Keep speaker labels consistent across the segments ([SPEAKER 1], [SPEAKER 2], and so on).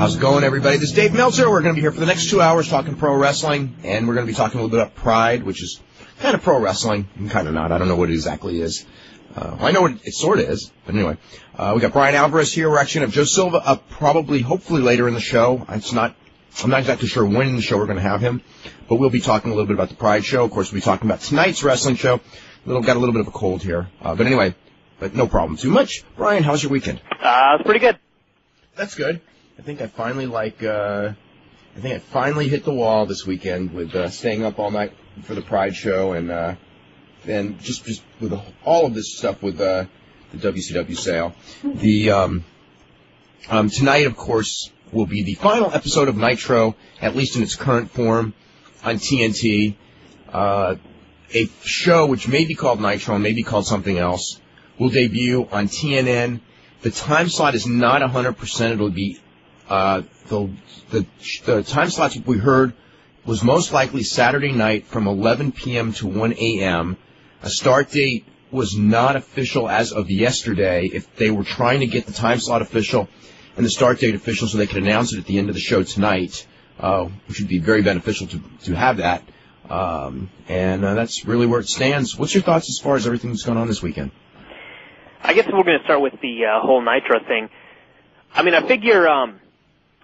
[SPEAKER 1] How's it going, everybody? This is Dave Meltzer. We're going to be here for the next two hours talking pro wrestling, and we're going to be talking a little bit about Pride, which is kind of pro wrestling, and kind of not. I don't know what it exactly is. Uh, well, I know what it sort of is, but anyway. Uh, we got Bryan Alvarez here. We're actually going to have Joe Silva up probably, hopefully later in the show. It's not, I'm not exactly sure when in the show we're going to have him, but we'll be talking a little bit about the Pride show. Of course, we'll be talking about tonight's wrestling show. Little, got a little bit of a cold here, uh, but anyway, but no problem too much. Bryan, how's your weekend?
[SPEAKER 2] Uh, it's pretty good.
[SPEAKER 1] That's good. I think I finally like. Uh, I think I finally hit the wall this weekend with uh, staying up all night for the Pride show and uh, and just just with all of this stuff with uh, the WCW sale. The um, um, tonight, of course, will be the final episode of Nitro, at least in its current form, on TNT. Uh, a show which may be called Nitro, may be called something else, will debut on TNN. The time slot is not 100%. It'll be uh, the, the the time slots we heard was most likely Saturday night from 11 p.m. to 1 a.m. A start date was not official as of yesterday. If they were trying to get the time slot official and the start date official so they could announce it at the end of the show tonight, uh, which would be very beneficial to, to have that. Um, and uh, that's really where it stands. What's your thoughts as far as everything that's going on this weekend?
[SPEAKER 2] I guess we're going to start with the uh, whole Nitro thing. I mean, I figure um,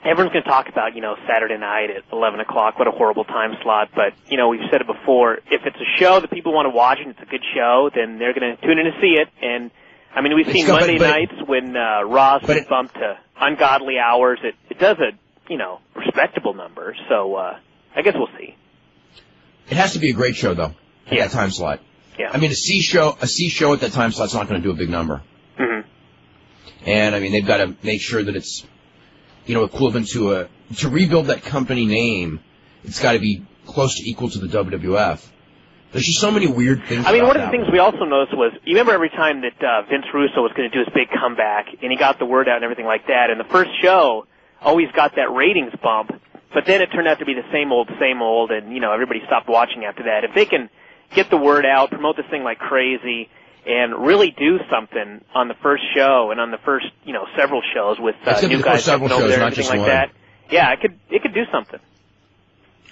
[SPEAKER 2] everyone's going to talk about, you know, Saturday night at 11 o'clock. What a horrible time slot. But, you know, we've said it before. If it's a show that people want to watch and it's a good show, then they're going to tune in to see it. And, I mean, we've seen Monday but, nights when uh, Raw's been bumped to ungodly hours. It, it does a, you know, respectable number. So, uh, I guess we'll see.
[SPEAKER 1] It has to be a great show, though, at
[SPEAKER 2] yeah.
[SPEAKER 1] that time slot.
[SPEAKER 2] Yeah.
[SPEAKER 1] I mean, a C show, a C show at that time slot's not going to do a big number.
[SPEAKER 2] Mm-hmm.
[SPEAKER 1] And I mean, they've got to make sure that it's, you know, equivalent to a to rebuild that company name. It's got to be close to equal to the WWF. There's just so many weird things.
[SPEAKER 2] I mean, one of
[SPEAKER 1] the
[SPEAKER 2] things we also noticed was, you remember every time that uh, Vince Russo was going to do his big comeback, and he got the word out and everything like that, and the first show always got that ratings bump, but then it turned out to be the same old, same old, and you know everybody stopped watching after that. If they can get the word out, promote this thing like crazy, and really do something on the first show and on the first, you know, several shows with uh, new guys
[SPEAKER 1] several
[SPEAKER 2] over
[SPEAKER 1] shows,
[SPEAKER 2] there
[SPEAKER 1] not
[SPEAKER 2] and everything
[SPEAKER 1] just
[SPEAKER 2] like
[SPEAKER 1] one.
[SPEAKER 2] that. Yeah, it could it could do something.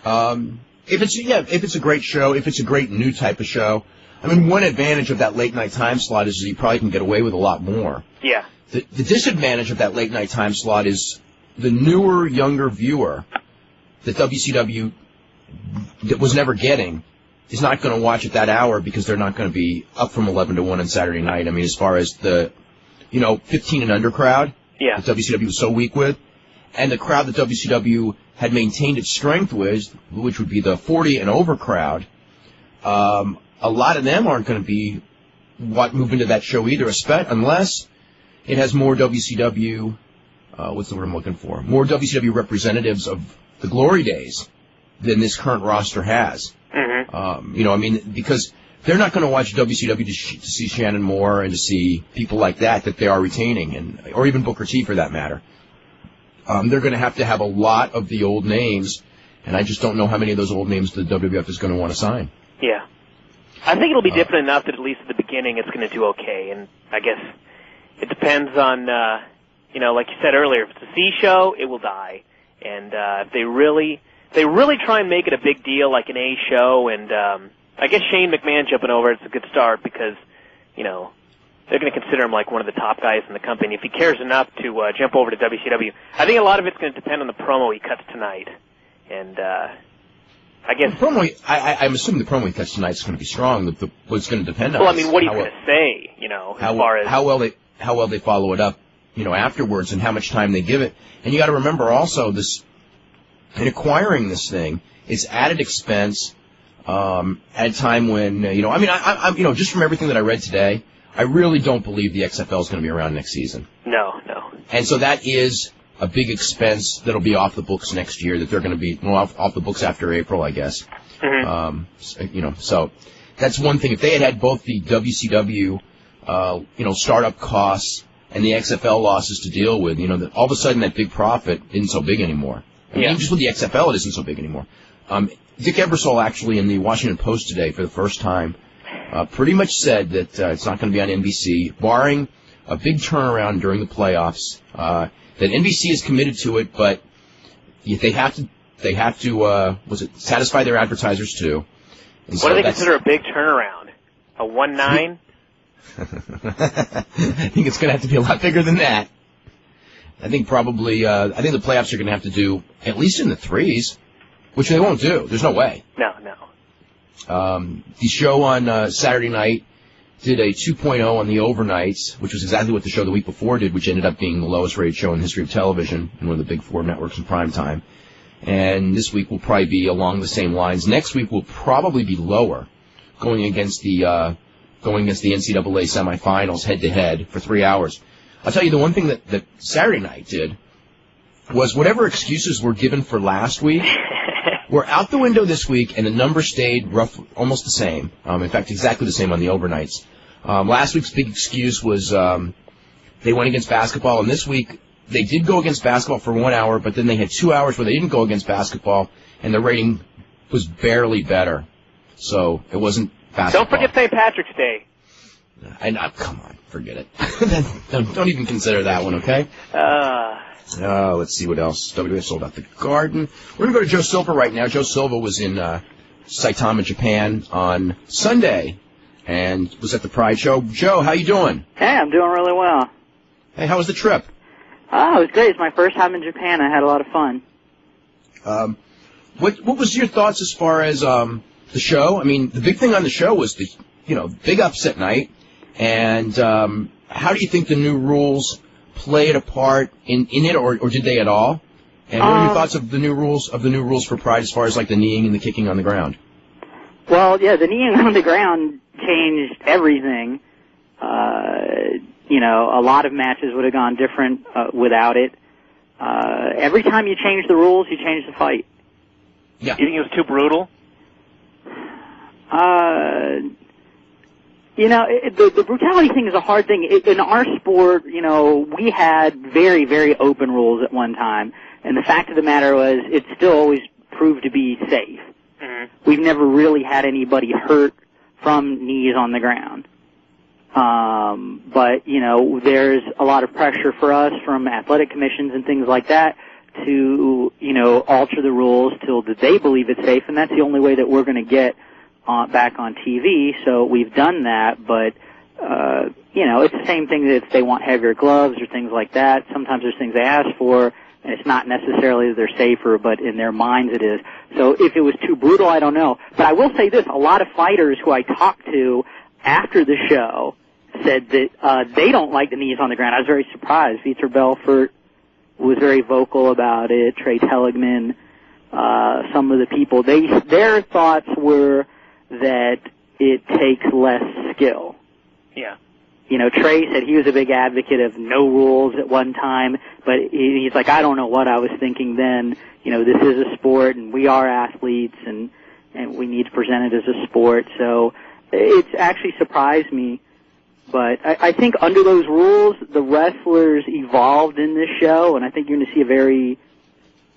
[SPEAKER 1] Um, if it's yeah, if it's a great show, if it's a great new type of show, I mean, one advantage of that late night time slot is you probably can get away with a lot more.
[SPEAKER 2] Yeah.
[SPEAKER 1] The, the disadvantage of that late night time slot is the newer, younger viewer that WCW that was never getting is not going to watch at that hour because they're not going to be up from 11 to 1 on Saturday night. I mean, as far as the, you know, 15 and under crowd
[SPEAKER 2] Yeah.
[SPEAKER 1] that WCW was so weak with, and the crowd that WCW had maintained its strength with, which would be the 40 and over crowd, um, a lot of them aren't going to be what move into that show either, unless it has more WCW. Uh, what's the word I'm looking for? More WCW representatives of the glory days than this current roster has. Um, you know, I mean, because they're not going to watch WCW to, sh- to see Shannon Moore and to see people like that that they are retaining, and or even Booker T for that matter. Um, they're going to have to have a lot of the old names, and I just don't know how many of those old names the WWF is going to want to sign.
[SPEAKER 2] Yeah. I think it'll be
[SPEAKER 1] Uh,
[SPEAKER 2] different enough that at least at the beginning it's going to do okay, and I guess it depends on, uh, you know, like you said earlier, if it's a C show, it will die, and uh, if they really, they really try and make it a big deal like an A show, and um, I guess Shane McMahon jumping over it's a good start because, you know, they're going to consider him like one of the top guys in the company. If he cares enough to uh, jump over to WCW, I think a lot of it's going to depend on the promo he cuts tonight, and uh, I guess.
[SPEAKER 1] The promo, I, I, I'm assuming the promo he cuts tonight is going to be strong. The, the, what's going to depend on
[SPEAKER 2] Well, I mean, what he's
[SPEAKER 1] how
[SPEAKER 2] going to say, you know, as
[SPEAKER 1] how,
[SPEAKER 2] far as
[SPEAKER 1] how well they how well they follow it up, you know, afterwards, and how much time they give it. And you got to remember also this in acquiring this thing, it's added expense um, at a time when uh, you know, I mean, I, I, I'm you know, just from everything that I read today, I really don't believe the XFL is going to be around next season,
[SPEAKER 2] no, no.
[SPEAKER 1] and so that is a big expense that'll be off the books next year. That they're going to be well, off, off the books after April, I guess.
[SPEAKER 2] Mhm.
[SPEAKER 1] Um, you know, so that's one thing. If they had had both the WCW, uh, you know, startup costs and the XFL losses to deal with, you know, that all of a sudden that big profit isn't so big anymore. I mean,
[SPEAKER 2] Yeah.
[SPEAKER 1] just with the XFL, it isn't so big anymore. Um, Dick Ebersol actually in the Washington Post today for the first time, uh, pretty much said that uh, it's not going to be on NBC, barring a big turnaround during the playoffs. Uh, that NBC is committed to it, but they have to they have to uh, was it satisfy their advertisers too.
[SPEAKER 2] And what so do they consider a big turnaround? A one nine?
[SPEAKER 1] I think it's going to have to be a lot bigger than that. I think probably uh, I think the playoffs are going to have to do at least in the threes, which they won't do. There's no way.
[SPEAKER 2] No, no.
[SPEAKER 1] Um, the show on uh, Saturday night did a 2.0 on the overnights, which was exactly what the show the week before did, which ended up being the lowest rated show in the history of television in one of the big four networks in prime time. And this week will probably be along the same lines. Next week will probably be lower, going against the uh, going against the NCAA semifinals head to head for three hours. I'll tell you the one thing that, that Saturday night did was whatever excuses were given for last week were out the window this week, and the number stayed rough, almost the same. Um, in fact, exactly the same on the overnights. Um, last week's big excuse was um, they went against basketball, and this week they did go against basketball for one hour, but then they had two hours where they didn't go against basketball, and the rating was barely better. So it wasn't basketball.
[SPEAKER 2] Don't forget St. Patrick's Day.
[SPEAKER 1] I know. Come on, forget it. don't, don't, even consider that one, okay?
[SPEAKER 2] Uh.
[SPEAKER 1] Uh, let's see what else. WWF sold out the Garden. We're gonna go to Joe Silva right now. Joe Silva was in uh, Saitama, Japan on Sunday, and was at the Pride Show. Joe, how you doing?
[SPEAKER 3] Hey, I'm doing really well.
[SPEAKER 1] Hey, how was the trip?
[SPEAKER 3] Oh, it was great. It's my first time in Japan. I had a lot of fun.
[SPEAKER 1] Um, what what was your thoughts as far as um the show? I mean, the big thing on the show was the you know big upset night, and um, how do you think the new rules played a part in, in it, or, or did they at all? And what are your um, thoughts of the new rules of the new rules for Pride as far as like the kneeing and the kicking on the ground?
[SPEAKER 3] Well, yeah, the kneeing on the ground changed everything. Uh, you know, a lot of matches would have gone different uh, without it. Uh, every time you change the rules, you change the fight.
[SPEAKER 1] Yeah.
[SPEAKER 2] You think it was too brutal?
[SPEAKER 3] Uh, you know, it, the, the brutality thing is a hard thing. It, in our sport, you know, we had very, very open rules at one time, and the fact of the matter was, it still always proved to be safe. Mm-hmm. We've never really had anybody hurt from knees on the ground. Um, but you know, there's a lot of pressure for us from athletic commissions and things like that to you know alter the rules till they believe it's safe, and that's the only way that we're going to get on, back on TV, so we've done that, but, uh, you know, it's the same thing that if they want heavier gloves or things like that. Sometimes there's things they ask for, and it's not necessarily that they're safer, but in their minds it is. So if it was too brutal, I don't know. But I will say this, a lot of fighters who I talked to after the show said that, uh, they don't like the knees on the ground. I was very surprised. Vitor Belfort was very vocal about it, Tra Telligman, uh, some of the people, they, their thoughts were, that it takes less skill.
[SPEAKER 2] Yeah.
[SPEAKER 3] You know, Tra said he was a big advocate of no rules at one time, but he's like, I don't know what I was thinking then. You know, this is a sport and we are athletes and, and we need to present it as a sport. So it's actually surprised me. But I, I think under those rules, the wrestlers evolved in this show and I think you're going to see a very,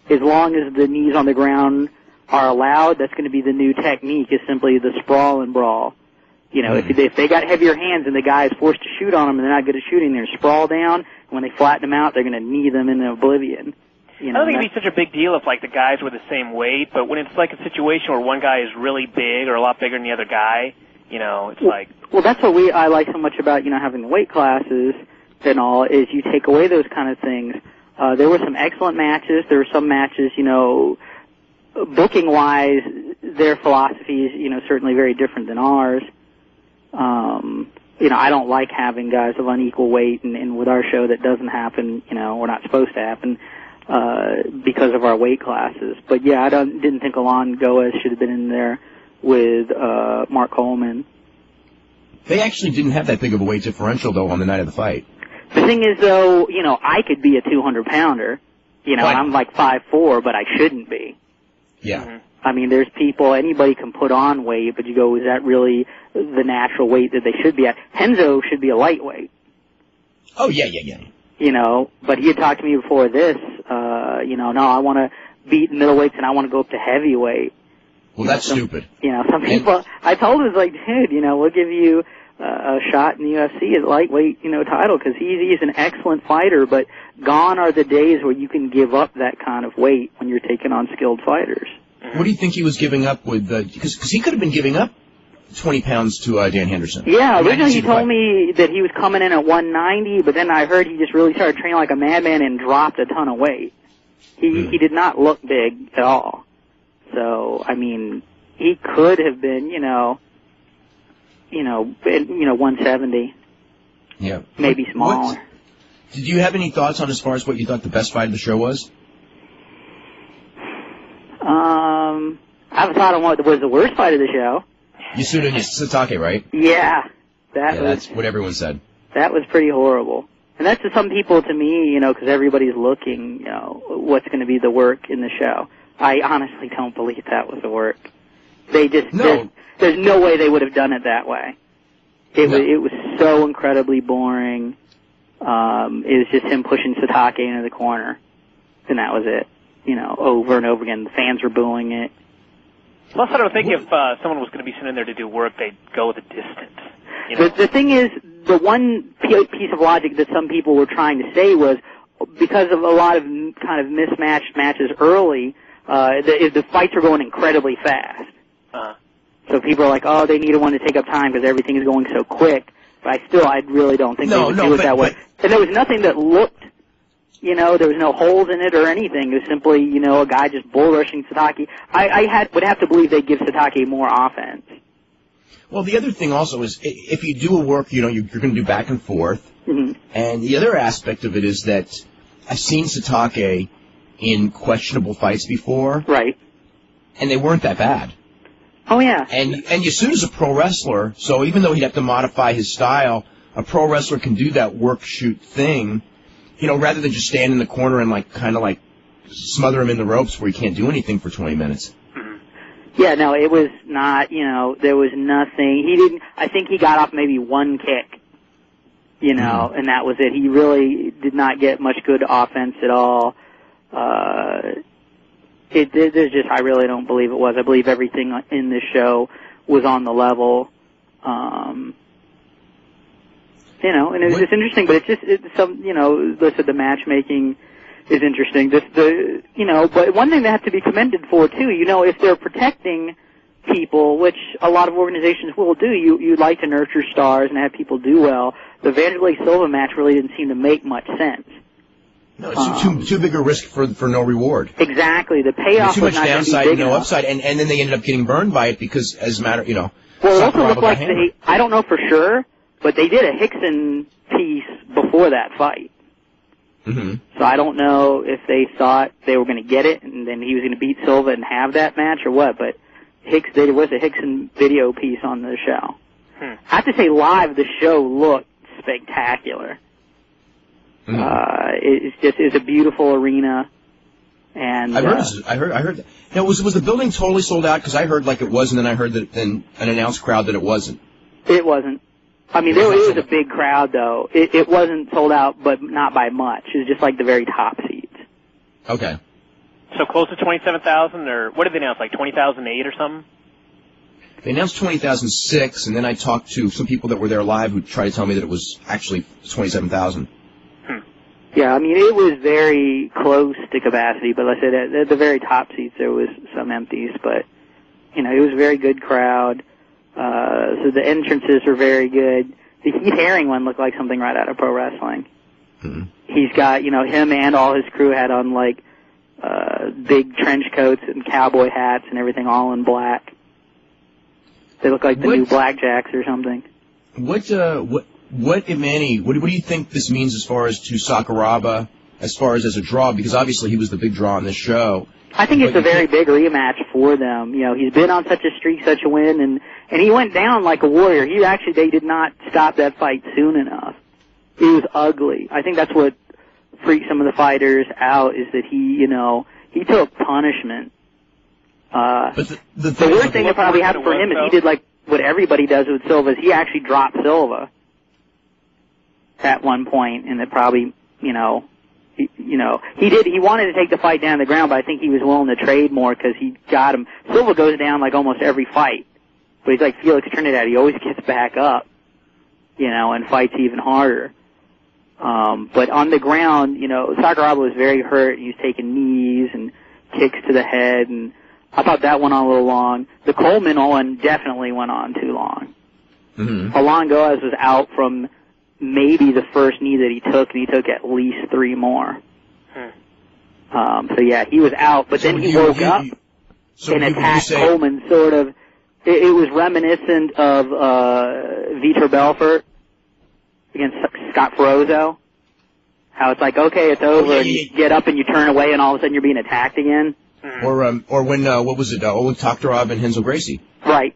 [SPEAKER 3] as long as the knees on the ground are allowed, that's going to be the new technique is simply the sprawl and brawl. You know, mm. if, if they got heavier hands and the guy is forced to shoot on them and they're not good at shooting, they're sprawl down. And when they flatten them out, they're going to knee them into oblivion.
[SPEAKER 2] You know, I don't think it'd be such a big deal if like the guys were the same weight, but when it's like a situation where one guy is really big or a lot bigger than the other guy, you know, it's
[SPEAKER 3] well,
[SPEAKER 2] like.
[SPEAKER 3] Well, that's what we I like so much about you know having the weight classes and all is you take away those kind of things. Uh, there were some excellent matches. There were some matches, you know, booking wise, their philosophy is, you know, certainly very different than ours. Um, you know, I don't like having guys of unequal weight, and, and with our show, that doesn't happen. You know, we're not supposed to happen uh, because of our weight classes. But yeah, I don't didn't think Allan Goes should have been in there with uh, Mark Coleman.
[SPEAKER 1] They actually didn't have that big of a weight differential though on the night of the fight.
[SPEAKER 3] The thing is, though, you know, I could be a 200 pounder. You know, I'm like five four, but I shouldn't be.
[SPEAKER 1] Yeah. Mm-hmm.
[SPEAKER 3] I mean, there's people, anybody can put on weight, but you go, is that really the natural weight that they should be at? Renzo should be a lightweight.
[SPEAKER 1] Oh, yeah, yeah, yeah.
[SPEAKER 3] You know, but he had talked to me before this, uh, you know, no, I want to beat middleweights and I want to go up to heavyweight.
[SPEAKER 1] Well, that's
[SPEAKER 3] some,
[SPEAKER 1] stupid.
[SPEAKER 3] You know, some people, I told him, like, dude, you know, we'll give you, a shot in the UFC at lightweight, you know, title because he's he's an excellent fighter, but gone are the days where you can give up that kind of weight when you're taking on skilled fighters.
[SPEAKER 1] What do you think he was giving up with? Because because he could have been giving up 20 pounds to uh, Dan Henderson.
[SPEAKER 3] Yeah,
[SPEAKER 1] I mean, I can
[SPEAKER 3] originally he told me that he was coming in at 190, but then I heard he just really started training like a madman and dropped a ton of weight. He he did not look big at all. So I mean, he could have been, you know, you know, in- you know, 170,
[SPEAKER 1] Yeah.
[SPEAKER 3] maybe
[SPEAKER 1] What-
[SPEAKER 3] smaller.
[SPEAKER 1] Did you have any thoughts on as far as what you thought the best fight of the show was?
[SPEAKER 3] Um, I have a thought on what was the worst fight of the show.
[SPEAKER 1] Yasuda and Satake, right?
[SPEAKER 3] Yeah, that
[SPEAKER 1] yeah,
[SPEAKER 3] was
[SPEAKER 1] that's what everyone said.
[SPEAKER 3] that was pretty horrible. And that's to some people, to me, you know, because everybody's looking, you know, what's going to be the work in the show. I honestly don't believe that was the work. They just
[SPEAKER 1] No.
[SPEAKER 3] there's, there's no way they would have done it that way. It
[SPEAKER 1] No.
[SPEAKER 3] was it was so incredibly boring. Um, it was just him pushing Satake into the corner, and that was it. You know, over and over again. The fans were booing it.
[SPEAKER 2] Plus, I don't think if uh, someone was going to be sent in there to do work, they'd go the distance. You know?
[SPEAKER 3] The, the thing is, the one piece of logic that some people were trying to say was because of a lot of kind of mismatched matches early, uh, the, the fights are going incredibly fast.
[SPEAKER 2] uh,
[SPEAKER 3] So people are like, oh, they needed one to take up time because everything is going so quick. But I still, I really don't think
[SPEAKER 1] No,
[SPEAKER 3] they would
[SPEAKER 1] no,
[SPEAKER 3] do it
[SPEAKER 1] but-
[SPEAKER 3] that way. And there was nothing that looked, you know, there was no holes in it or anything. It was simply, you know, a guy just bull rushing Satake. I, I had would have to believe they'd give Satake more offense.
[SPEAKER 1] Well, the other thing also is if you do a work, you know, you're, you're going to do back and forth.
[SPEAKER 3] hmm
[SPEAKER 1] And the other aspect of it is that I've seen Satake in questionable fights before,
[SPEAKER 3] Right.
[SPEAKER 1] and they weren't that bad.
[SPEAKER 3] Oh yeah.
[SPEAKER 1] And and Yasuda's a pro wrestler, so even though he'd have to modify his style, a pro wrestler can do that work shoot thing, you know, rather than just stand in the corner and like kind of like smother him in the ropes where he can't do anything for 20 minutes.
[SPEAKER 3] Yeah, no, it was not, you know, there was nothing. He didn't, I think he got off maybe one kick, you know, and that was it. He really did not get much good offense at all. Uh, it, it, there's just, I really don't believe it was. I believe everything in this show was on the level. Um, you know, and it was
[SPEAKER 1] What-
[SPEAKER 3] just interesting, but it's just, it's some, you know, listen, the matchmaking is interesting. This, the, you know, but one thing they have to be commended for too, you know, if they're protecting people, which a lot of organizations will do, you, you like to nurture stars and have people do well. The Vanderlei Silva match really didn't seem to make much sense.
[SPEAKER 1] No, it's too, too too big a risk for for no reward.
[SPEAKER 3] Exactly, the payoff
[SPEAKER 1] too much
[SPEAKER 3] not going to be
[SPEAKER 1] downside,
[SPEAKER 3] big
[SPEAKER 1] no
[SPEAKER 3] enough.
[SPEAKER 1] upside, and and then they ended up getting burned by it because as a matter, you know.
[SPEAKER 3] Well, it also looked like
[SPEAKER 1] hammered.
[SPEAKER 3] they, I don't know for sure, but they did a Rickson piece before that fight.
[SPEAKER 1] Mhm.
[SPEAKER 3] So I don't know if they thought they were going to get it and then he was going to beat Silva and have that match or what, but Hicks, there was a Rickson video piece on the show.
[SPEAKER 2] Hmm.
[SPEAKER 3] I have to say live, the show looked spectacular.
[SPEAKER 1] Mhm.
[SPEAKER 3] Uh, it- it's just, it's a beautiful arena. And,
[SPEAKER 1] I heard.
[SPEAKER 3] uh,
[SPEAKER 1] I heard. I heard. Now, was was the building totally sold out? Because I heard like it was, and then I heard that then an announced crowd that it wasn't.
[SPEAKER 3] It wasn't. I mean,
[SPEAKER 1] It
[SPEAKER 3] there,
[SPEAKER 1] wasn't
[SPEAKER 3] it was a big crowd though. It, it wasn't sold out, but not by much. It was just like the very top seats.
[SPEAKER 1] Okay.
[SPEAKER 2] so close to 27,000, or what did they announce, like 20,008 or something?
[SPEAKER 1] They announced 20,006, and then I talked to some people that were there live who tried to tell me that it was actually 27,000.
[SPEAKER 3] Yeah, I mean, it was very close to capacity, but like I said, at, at the very top seats there was some empties, but you know, it was a very good crowd. Uh, so the entrances were very good. The Heath Herring one looked like something right out of pro wrestling.
[SPEAKER 1] Mhm.
[SPEAKER 3] He's got, you know, him and all his crew had on like, uh, big trench coats and cowboy hats and everything all in black. They look like the
[SPEAKER 1] What-
[SPEAKER 3] new Blackjacks or something.
[SPEAKER 1] What, uh, what, what, if any, what, what do you think this means as far as to Sakuraba, as far as as a draw? Because obviously he was the big draw on this show.
[SPEAKER 3] I think it's a very big rematch for them. You know, he's been on such a streak, such a win, and and he went down like a warrior. He actually they did not stop that fight soon enough. It was ugly. I think that's what freaked some of the fighters out is that he, you know, he took punishment. Uh,
[SPEAKER 1] But the, the
[SPEAKER 3] the worst thing that probably happened for him is he did like what everybody does with Silva. Is he actually dropped Silva at one point, and it probably, you know, he, you know, he did. He wanted to take the fight down to the ground, but I think he was willing to trade more because he got him. Silva goes down like almost every fight, but he's like Felix Trinidad. He always gets back up. you know, and fights even harder. Um, but on the ground, you know, Sakuraba was very hurt. He was taking knees and kicks to the head, and I thought that went on a little long. The Coleman one definitely went on too long.
[SPEAKER 1] Mm-hmm.
[SPEAKER 3] Allan Goes was out from maybe the first knee that he took, and he took at least three more.
[SPEAKER 2] Hmm.
[SPEAKER 3] Um, so yeah, he was out, but then he
[SPEAKER 1] you-
[SPEAKER 3] woke
[SPEAKER 1] you-
[SPEAKER 3] up
[SPEAKER 1] you- so
[SPEAKER 3] and
[SPEAKER 1] you- you
[SPEAKER 3] attacked
[SPEAKER 1] say-
[SPEAKER 3] Coleman. Sort of, it, it was reminiscent of uh, Vitor Belfort against Scott Ferrozzo. How it's like, okay, it's over,
[SPEAKER 1] Oh, yeah,
[SPEAKER 3] and
[SPEAKER 1] yeah,
[SPEAKER 3] you get up and you turn away, and all of a sudden you're being attacked again.
[SPEAKER 2] Mhm.
[SPEAKER 1] Or um, or when uh, what was it? Uh, Oleg Taktarov and Renzo Gracie.
[SPEAKER 3] Right.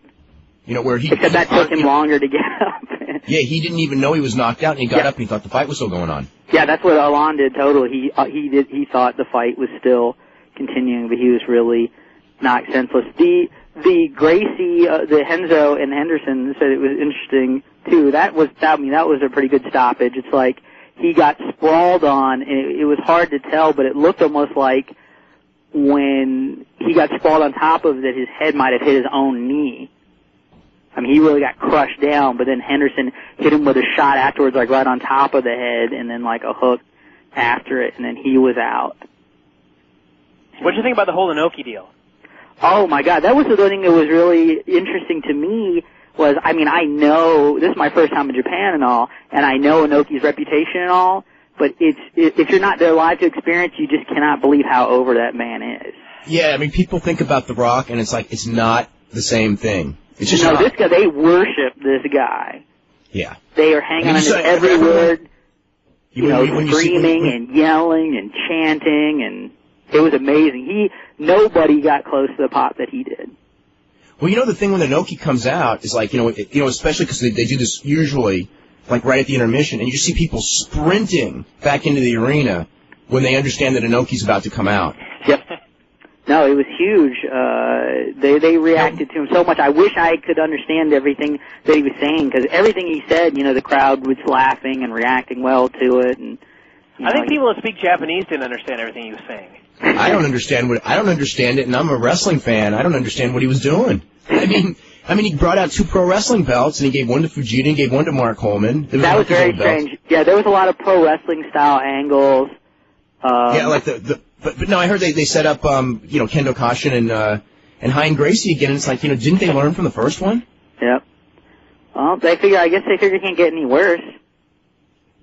[SPEAKER 1] You know where he.
[SPEAKER 3] Except that took him
[SPEAKER 1] you know,
[SPEAKER 3] longer to get up.
[SPEAKER 1] Yeah, he didn't even know he was knocked out, and he got
[SPEAKER 3] Yeah.
[SPEAKER 1] up and he thought the fight was still going on.
[SPEAKER 3] Yeah, that's what Allan did totally. He uh, he did he thought the fight was still continuing, but he was really knocked senseless. The the Gracie, uh, the Renzo and Henderson said it was interesting too. That was that I mean that was a pretty good stoppage. It's like he got sprawled on, and it, it was hard to tell, but it looked almost like when he got sprawled on top of that, his head might have hit his own knee. I mean, he really got crushed down, but then Henderson hit him with a shot afterwards, like right on top of the head, and then like a hook after it, and then he was out.
[SPEAKER 2] What do you think about the whole Inoki deal?
[SPEAKER 3] Oh my god, that was the thing that was really interesting to me was, I mean, I know, this is my first time in Japan and all, and I know Inoki's reputation and all, but it's, if if you're not there live to experience, you just cannot believe how over that man is.
[SPEAKER 1] Yeah, I mean, people think about The Rock, and it's like it's not the same thing. It's just
[SPEAKER 3] you
[SPEAKER 1] not.
[SPEAKER 3] this guy, they worship this guy.
[SPEAKER 1] yeah.
[SPEAKER 3] They are hanging on his every word. you
[SPEAKER 1] when
[SPEAKER 3] know,
[SPEAKER 1] you- when you see-
[SPEAKER 3] screaming
[SPEAKER 1] when-
[SPEAKER 3] and yelling and chanting, and it was amazing. He nobody got close to the pop that he did.
[SPEAKER 1] Well, you know the thing when the Noki comes out is like you know it, you know especially because they, they do this usually like right at the intermission, and you see people sprinting back into the arena when they understand that Inoki's about to come out.
[SPEAKER 3] Yep. No, it was huge. Uh, they they reacted to him so much. I wish I could understand everything that he was saying because everything he said, you know, the crowd was laughing and reacting well to it. And you
[SPEAKER 2] I think people that speak Japanese didn't understand everything he was saying.
[SPEAKER 1] I don't understand what I don't understand it, and I'm a wrestling fan. I don't understand what he was doing. I mean, I mean, he brought out two pro wrestling belts, and he gave one to Fujita and gave one to Mark Coleman. There
[SPEAKER 3] that was very
[SPEAKER 1] gold belts.
[SPEAKER 3] strange. Yeah, there was a lot of pro wrestling style angles. Um,
[SPEAKER 1] Yeah, like the, the but but no, I heard they they set up um you know Kendo Kashin and uh and Ryan Gracie again. And it's like you know didn't they learn from the first one?
[SPEAKER 3] Yep. Well, they figure. I guess they figure it can't get any worse.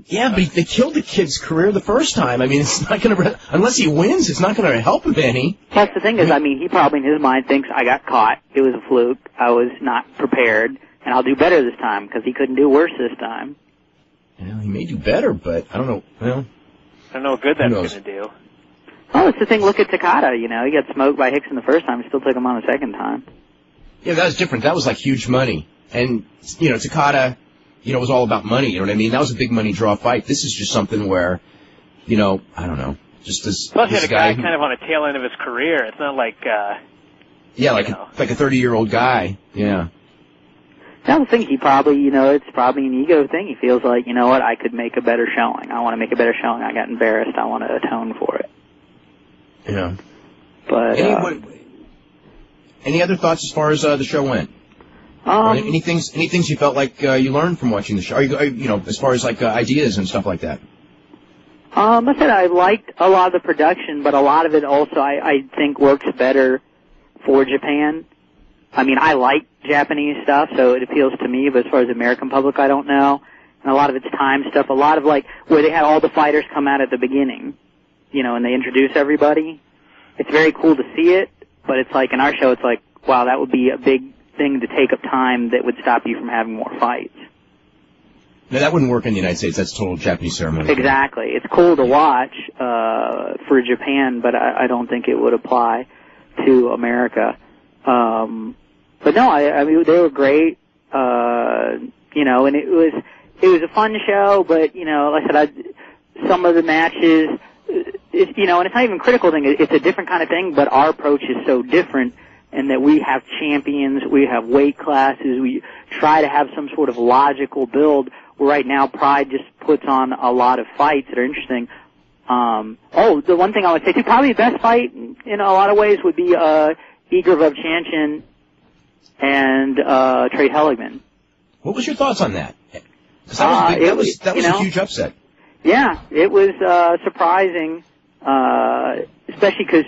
[SPEAKER 1] Yeah, but they killed the kid's career the first time. I mean, it's not going to unless he wins, it's not going to help him any.
[SPEAKER 3] Plus, the thing is, I mean, he probably in his mind thinks I got caught. It was a fluke. I was not prepared, and I'll do better this time because he couldn't do worse this time.
[SPEAKER 1] Well, he may do better, but I don't know. Well,
[SPEAKER 2] I don't know what good that's going to do.
[SPEAKER 3] Oh, it's the thing. Look at Takata. You know, he got smoked by Rickson the first time. He still took him on the second time.
[SPEAKER 1] yeah, that was different. That was like huge money, and you know Takata, you know, was all about money. You know what I mean? That was a big money draw fight. This is just something where, you know, I don't know, just this,
[SPEAKER 2] Plus, he
[SPEAKER 1] this
[SPEAKER 2] had a guy
[SPEAKER 1] who-
[SPEAKER 2] kind of on the tail end of his career. It's not like, uh,
[SPEAKER 1] yeah, like a, like a thirty year old guy. Yeah.
[SPEAKER 3] I would think he probably, you know, it's probably an ego thing. He feels like, you know what, I could make a better showing. I want to make a better showing. I got embarrassed. I want to atone for it.
[SPEAKER 1] Yeah.
[SPEAKER 3] But
[SPEAKER 1] Any,
[SPEAKER 3] uh,
[SPEAKER 1] what, any other thoughts as far as uh, the show went? Or
[SPEAKER 3] um,
[SPEAKER 1] any, any things, any things you felt like uh, you learned from watching the show? Are you, are you you know, as far as like uh, ideas and stuff like that?
[SPEAKER 3] Um, I said I liked a lot of the production, but a lot of it also I, I think works better for Japan. I mean, I like Japanese stuff, so it appeals to me, but as far as the American public, I don't know. And a lot of it's time stuff, a lot of like, where they had all the fighters come out at the beginning, you know, and they introduce everybody. It's very cool to see it, but it's like in our show, it's like, wow, that would be a big thing to take up time that would stop you from having more fights.
[SPEAKER 1] No, that wouldn't work in the United States. That's total Japanese ceremony.
[SPEAKER 3] Exactly. It's cool to watch uh, for Japan, but I, I don't think it would apply to America. Um, but no, I, I mean they were great. Uh, you know, and it was it was a fun show. But you know, like I said, I, some of the matches, uh, it, you know, and it's not even critical thing. It's a different kind of thing, but our approach is so different. And that we have champions, we have weight classes, we try to have some sort of logical build right now Pride just puts on a lot of fights that are interesting. Um, oh, the one thing I would say too, probably the best fight in a lot of ways would be uh, Igor Vovchanchin and uh, Tra Telligman.
[SPEAKER 1] What was your thoughts on that? 'Cause that was,
[SPEAKER 3] Uh,
[SPEAKER 1] big,
[SPEAKER 3] it
[SPEAKER 1] that was
[SPEAKER 3] was-
[SPEAKER 1] that was a
[SPEAKER 3] know-
[SPEAKER 1] huge upset.
[SPEAKER 3] Yeah, it was uh, surprising, uh, especially because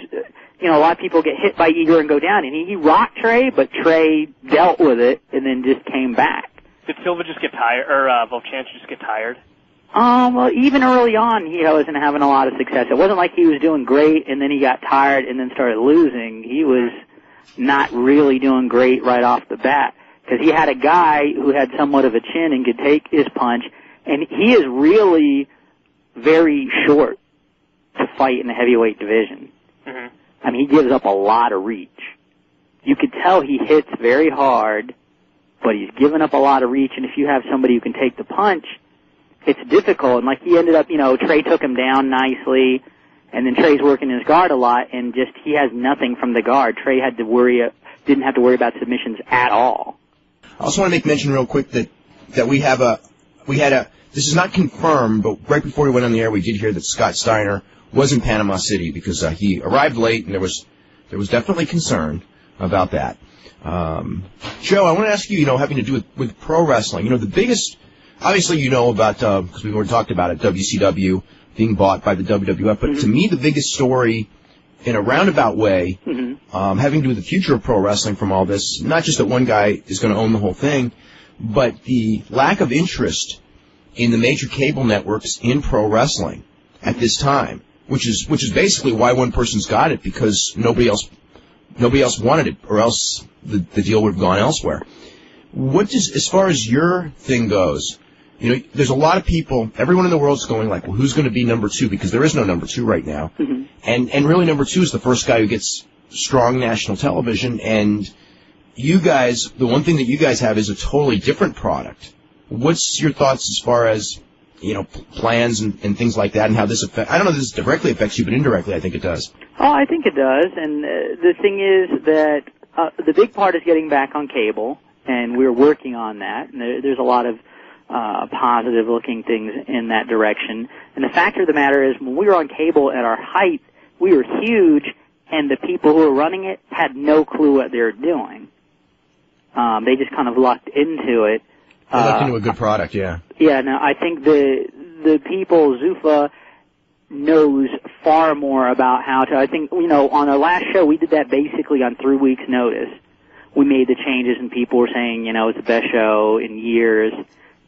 [SPEAKER 3] you know a lot of people get hit by Igor and go down, and he, he rocked Tra, but Tra dealt with it and then just came back.
[SPEAKER 2] Did Silva just get tired, or uh, Volchanch just get tired?
[SPEAKER 3] Um, well, even early on, he wasn't having a lot of success. It wasn't like he was doing great and then he got tired and then started losing. He was not really doing great right off the bat because he had a guy who had somewhat of a chin and could take his punch, and he is really very short to fight in the heavyweight division.
[SPEAKER 2] Mm-hmm.
[SPEAKER 3] I mean, he gives up a lot of reach. You could tell he hits very hard, but he's given up a lot of reach, and if you have somebody who can take the punch, it's difficult. And like he ended up, you know, Tra took him down nicely, and then Tra's working his guard a lot, and just he has nothing from the guard. Tra had to worry, didn't have to worry about submissions at all.
[SPEAKER 1] I also want to make mention real quick that that we have a we had a this is not confirmed, but right before we went on the air, we did hear that Scott Steiner was in Panama City because uh, he arrived late, and there was there was definitely concern about that. Um, Joe, I want to ask you, you know, having to do with, with pro wrestling, you know, the biggest, obviously, you know about because we've already talked about it, WCW being bought by the WWF, but to me, the biggest story in a roundabout way
[SPEAKER 3] hmm
[SPEAKER 1] um, having to do with the future of pro wrestling from all this. Not just that one guy is going to own the whole thing, but the lack of interest in the major cable networks in pro wrestling at this time, which is which is basically why one person's got it because nobody else nobody else wanted it, or else the, the deal would have gone elsewhere. What does, as far as your thing goes, you know, there's a lot of people, everyone in the world's going like, well, who's going to be number two? Because there is no number two right now.
[SPEAKER 3] hmm
[SPEAKER 1] And and really number two is the first guy who gets strong national television and you guys the one thing that you guys have is a totally different product. What's your thoughts as far as you know plans and, and things like that and how this affects, I don't know if this directly affects you but indirectly I think it does.
[SPEAKER 3] Oh, I think it does. And uh, the thing is that uh, the big part is getting back on cable, and we're working on that. And there, there's a lot of uh, positive-looking things in that direction. And the fact of the matter is, when we were on cable at our height, we were huge, and the people who were running it had no clue what they were doing. Um, they just kind of lucked into it.
[SPEAKER 1] They looked
[SPEAKER 3] Uh,
[SPEAKER 1] into a good product, yeah.
[SPEAKER 3] yeah, no, I think the the people Zuffa knows far more about how to. I think you know on our last show we did that basically on three weeks' notice. We made the changes and people were saying you know it's the best show in years,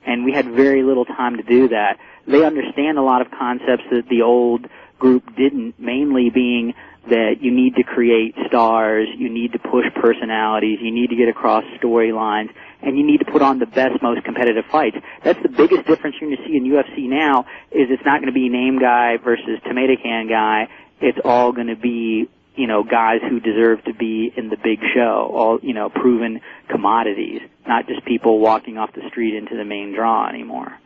[SPEAKER 3] and we had very little time to do that. They understand a lot of concepts that the old group didn't, mainly being that you need to create stars, you need to push personalities, you need to get across storylines, and you need to put on the best, most competitive fights. That's the biggest difference you're going to see in UFC now. Is it's not going to be name guy versus tomato can guy. It's all going to be you know guys who deserve to be in the big show, all you know proven commodities, not just people walking off the street into the main draw anymore.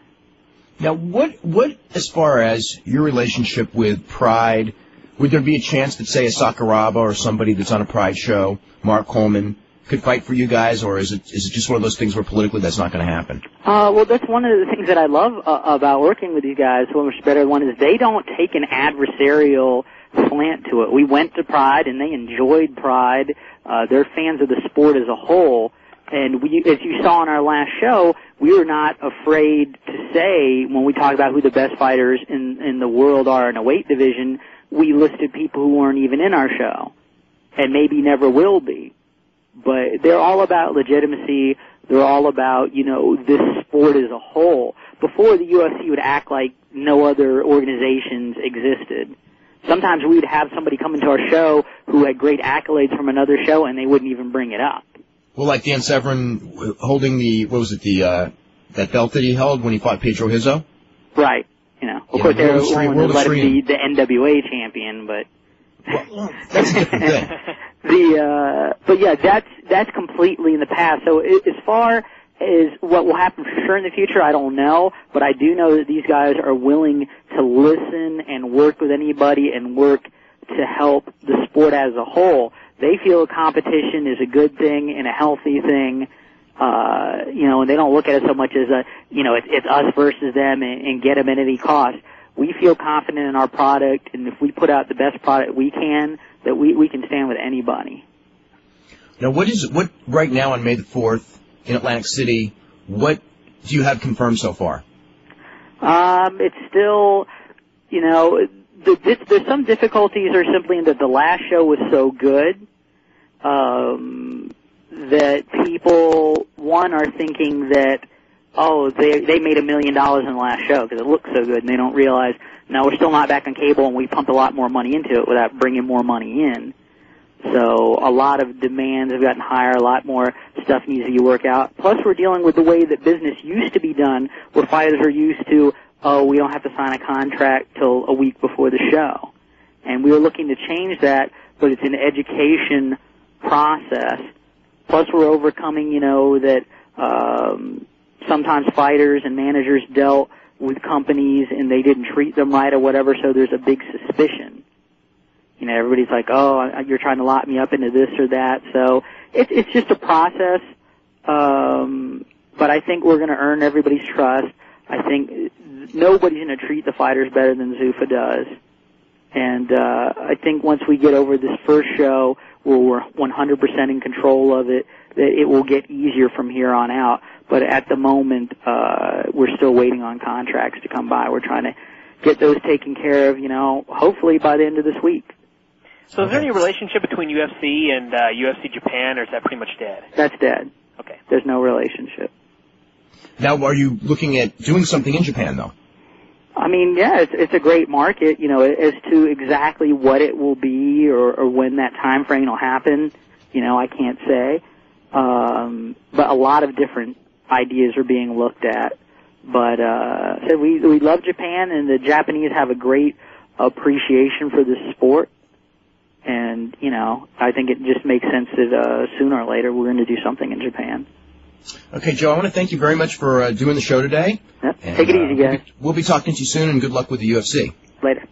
[SPEAKER 1] Now, what what as far as your relationship with Pride, would there be a chance that say a Sakuraba or somebody that's on a Pride show, Mark Coleman, could fight for you guys, or is it is it just one of those things where politically that's not going to happen?
[SPEAKER 3] Uh, well, that's one of the things that I love uh, about working with these guys. So much better one is they don't take an adversarial slant to it. We went to Pride and they enjoyed Pride. Uh, they're fans of the sport as a whole. And we, as you saw on our last show, we were not afraid to say when we talked about who the best fighters in in the world are in a weight division, we listed people who weren't even in our show, and maybe never will be but they're all about legitimacy. They're all about, you know, this sport as a whole. Before the UFC would act like no other organizations existed. Sometimes we would have somebody come into our show who had great accolades from another show and they wouldn't even bring it up.
[SPEAKER 1] Well, like Dan Severn holding the what was it the uh, that belt that he held when he fought Pedro Rizzo.
[SPEAKER 3] Right. You know, of
[SPEAKER 1] Yeah,
[SPEAKER 3] course they were
[SPEAKER 1] World Extreme-
[SPEAKER 3] willing to let him be the NWA champion, but
[SPEAKER 1] Well, that's a different thing.
[SPEAKER 3] The uh but yeah that's that's completely in the past. So i as far as what will happen for sure in the future i don't know. But i do know that these guys are willing to listen and work with anybody and work to help the sport as a whole. They feel competition is a good thing and a healthy thing uh you know and they don't look at it so much as a you know it's, it's us versus them and, and get them at any cost. We feel confident in our product, and if we put out the best product we can, that we, we can stand with anybody.
[SPEAKER 1] Now, what is what right now on May the fourth in Atlantic City? What do you have confirmed so far?
[SPEAKER 3] Um, it's still, you know, the, there's some difficulties are simply in that the last show was so good um, that people one are thinking that oh they they made a million dollars in the last show because it looks so good and they don't realize no we're still not back on cable and we pumped a lot more money into it without bringing more money in. So a lot of demands have gotten higher, a lot more stuff needs to be worked out. Plus we're dealing with the way that business used to be done where fighters are used to, oh, we don't have to sign a contract till a week before the show. And we were looking to change that, but it's an education process. Plus we're overcoming, you know, that um, sometimes fighters and managers dealt with companies and they didn't treat them right or whatever, so there's a big suspicion you know, everybody's like, oh, you're trying to lock me up into this or that. So it's it's just a process. Um, but I think we're going to earn everybody's trust. I think nobody's going to treat the fighters better than Zuffa does. And uh, I think once we get over this first show, where we're 100% in control of it, that it will get easier from here on out. But at the moment, uh, we're still waiting on contracts to come by. We're trying to get those taken care of, you know, hopefully by the end of this week.
[SPEAKER 2] So is there any relationship between UFC and uh, UFC Japan, or is that pretty much dead?
[SPEAKER 3] That's dead.
[SPEAKER 2] Okay.
[SPEAKER 3] There's no relationship.
[SPEAKER 1] Now, are you looking at doing something in Japan, though?
[SPEAKER 3] I mean, yeah, it's, it's a great market. You know, as to exactly what it will be or, or when that time frame will happen, you know, I can't say. Um, but a lot of different ideas are being looked at. But uh, so we we love Japan, and the Japanese have a great appreciation for this sport and you know, I think it just makes sense that uh, sooner or later we're going to do something in Japan.
[SPEAKER 1] Okay, Joe, I want to thank you very much for uh, doing the show today.
[SPEAKER 3] Yep. And, Take it easy,
[SPEAKER 1] uh, guys. We'll be, we'll be, talking to you soon, and good luck with the UFC.
[SPEAKER 3] Later.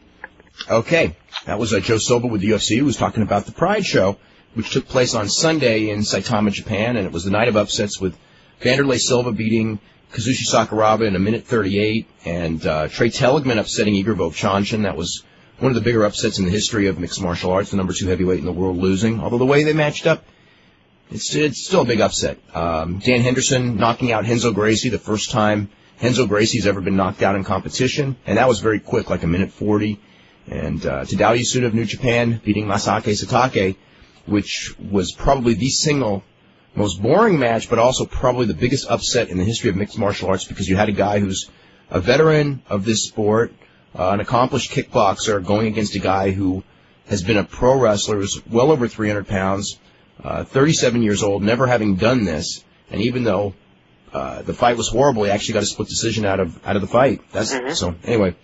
[SPEAKER 1] Okay, that was uh, Joe Silva with the UFC, who was talking about the Pride Show, which took place on Sunday in Saitama, Japan, and it was the night of upsets with Vanderlei Silva beating Kazushi Sakuraba in a minute 38, and uh, Tra Telligman upsetting Igor Vovchanchin. That was one of the bigger upsets in the history of mixed martial arts, the number two heavyweight in the world losing. Although the way they matched up, it's, it's still a big upset. Um, Dan Henderson knocking out Renzo Gracie, the first time Renzo Gracie's ever been knocked out in competition, and that was very quick, like a minute 40. And uh, Tadao Yasuda of New Japan beating Masaki Satake, which was probably the single most boring match, but also probably the biggest upset in the history of mixed martial arts because you had a guy who's a veteran of this sport, uh, an accomplished kickboxer going against a guy who has been a pro wrestler, who's well over 300 pounds, uh, 37 years old, never having done this, and even though uh, the fight was horrible, he actually got a split decision out of out of the fight. That's mm-hmm. so. Anyway,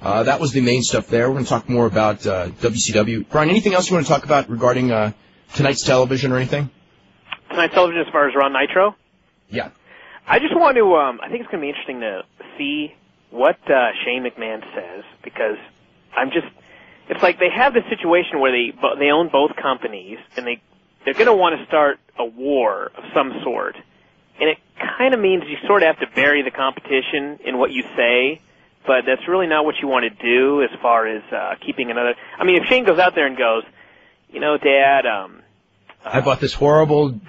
[SPEAKER 1] uh, that was the main stuff there. We're going to talk more about uh, WCW. Bryan, anything else you want to talk about regarding uh, tonight's television or anything?
[SPEAKER 2] Tonight's television, as far as Raw Nitro.
[SPEAKER 1] Yeah.
[SPEAKER 2] I just want to. Um, I think it's going to be interesting to see what uh, Shane McMahon says because I'm just it's like they have this situation where they they own both companies and they they're going to want to start a war of some sort, and it kind of means you sort of have to bury the competition in what you say, but that's really not what you want to do as far as uh, keeping another. I mean, if Shane goes out there and goes, you know, Dad, um,
[SPEAKER 1] I bought this horrible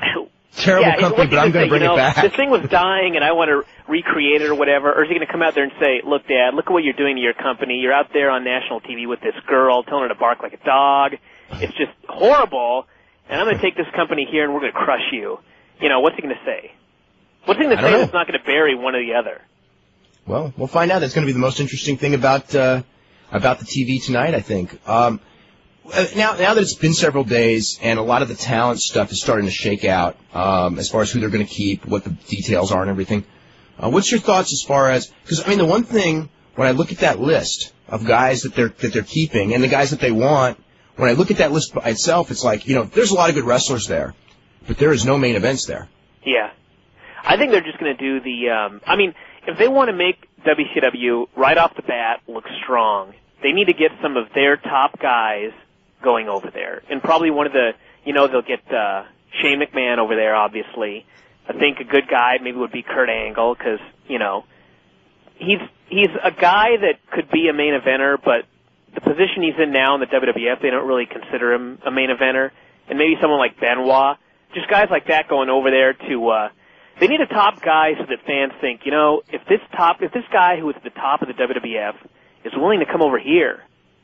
[SPEAKER 1] terrible
[SPEAKER 2] yeah,
[SPEAKER 1] company, but I'm going to bring
[SPEAKER 2] you know,
[SPEAKER 1] it back.
[SPEAKER 2] This thing was dying, and I want to recreate it or whatever. Or is he going to come out there and say, "Look, Dad, look at what you're doing to your company. You're out there on national TV with this girl, telling her to bark like a dog. It's just horrible. And I'm going to take this company here, and we're going to crush you." You know, what's he going to say? What's he going to say that's not going to bury one or the other?
[SPEAKER 1] Well, we'll find out. That's going to be the most interesting thing about uh, about the TV tonight, I think. Um, now, now that it's been several days and a lot of the talent stuff is starting to shake out um, as far as who they're going to keep, what the details are, and everything. Uh, what's your thoughts as far as because I mean the one thing when I look at that list of guys that they're that they're keeping and the guys that they want, when I look at that list by itself, it's like you know there's a lot of good wrestlers there, but there is no main events there.
[SPEAKER 2] Yeah, I think they're just going to do the. Um, I mean, if they want to make WCW right off the bat look strong, they need to get some of their top guys going over there, and probably one of the you know they'll get uh, Shane McMahon over there. Obviously, I think a good guy maybe would be Kurt Angle because you know he's he's a guy that could be a main eventer, but the position he's in now in the WWF, they don't really consider him a main eventer, and maybe someone like Benoit, just guys like that going over there to uh, They need a top guy so that fans think, you know, if this top, if this guy who is at the top of the WWF is willing to come over here,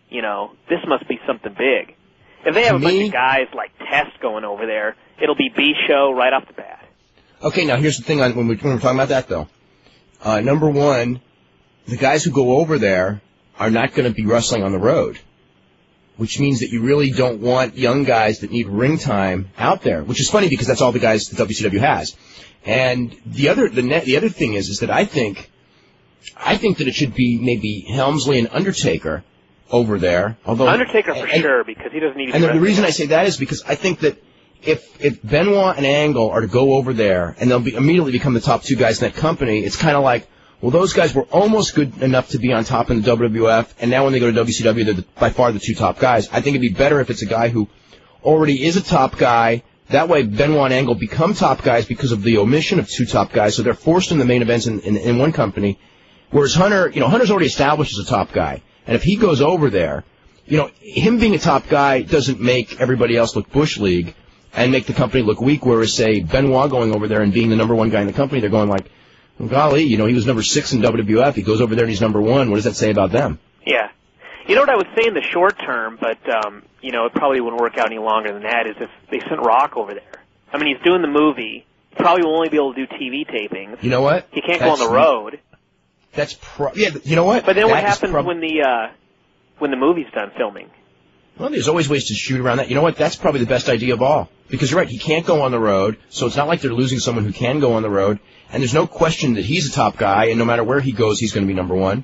[SPEAKER 2] you know, this must be something big. If they have a bunch
[SPEAKER 1] me-
[SPEAKER 2] of guys like Test going over there, it'll be B show right off the bat.
[SPEAKER 1] Okay, now here's the thing on when, we, when we're talking about that though. Uh, number one, the guys who go over there are not going to be wrestling on the road, which means that you really don't want young guys that need ring time out there. Which is funny because that's all the guys the WCW has. And the other the net, the other thing is is that I think I think that it should be maybe Helmsley and Undertaker over there. Although
[SPEAKER 2] Undertaker for
[SPEAKER 1] and-
[SPEAKER 2] sure because he doesn't need to.
[SPEAKER 1] and the, the reason I say that is because I think that if if Benoit and Angle are to go over there and they'll be immediately become the top two guys in that company, it's kind of like, well, those guys were almost good enough to be on top in the WWF, and now when they go to WCW, they're the, by far the two top guys. I think it'd be better if it's a guy who already is a top guy. That way, Benoit and Angle become top guys because of the omission of two top guys, so they're forced in the main events in, in, in one company. Whereas Hunter, you know, Hunter's already established as a top guy, and if he goes over there, you know, him being a top guy doesn't make everybody else look bush league and make the company look weak. Whereas, say, Benoit going over there and being the number one guy in the company, they're going like, well, golly, you know, he was number six in WWF. He goes over there and he's number one. What does that say about them?
[SPEAKER 2] Yeah. You know what I would say in the short term, but um, you know it probably wouldn't work out any longer than that. Is if they sent Rock over there. I mean, he's doing the movie. He probably will only be able to do TV tapings.
[SPEAKER 1] You know what?
[SPEAKER 2] He can't go on the road.
[SPEAKER 1] That's pro. Yeah, you know what?
[SPEAKER 2] But then what happens
[SPEAKER 1] prob-
[SPEAKER 2] when the uh, when the movie's done filming?
[SPEAKER 1] Well, there's always ways to shoot around that. You know what? That's probably the best idea of all. Because you're right, he can't go on the road, so it's not like they're losing someone who can go on the road. And there's no question that he's a top guy, and no matter where he goes, he's going to be number one.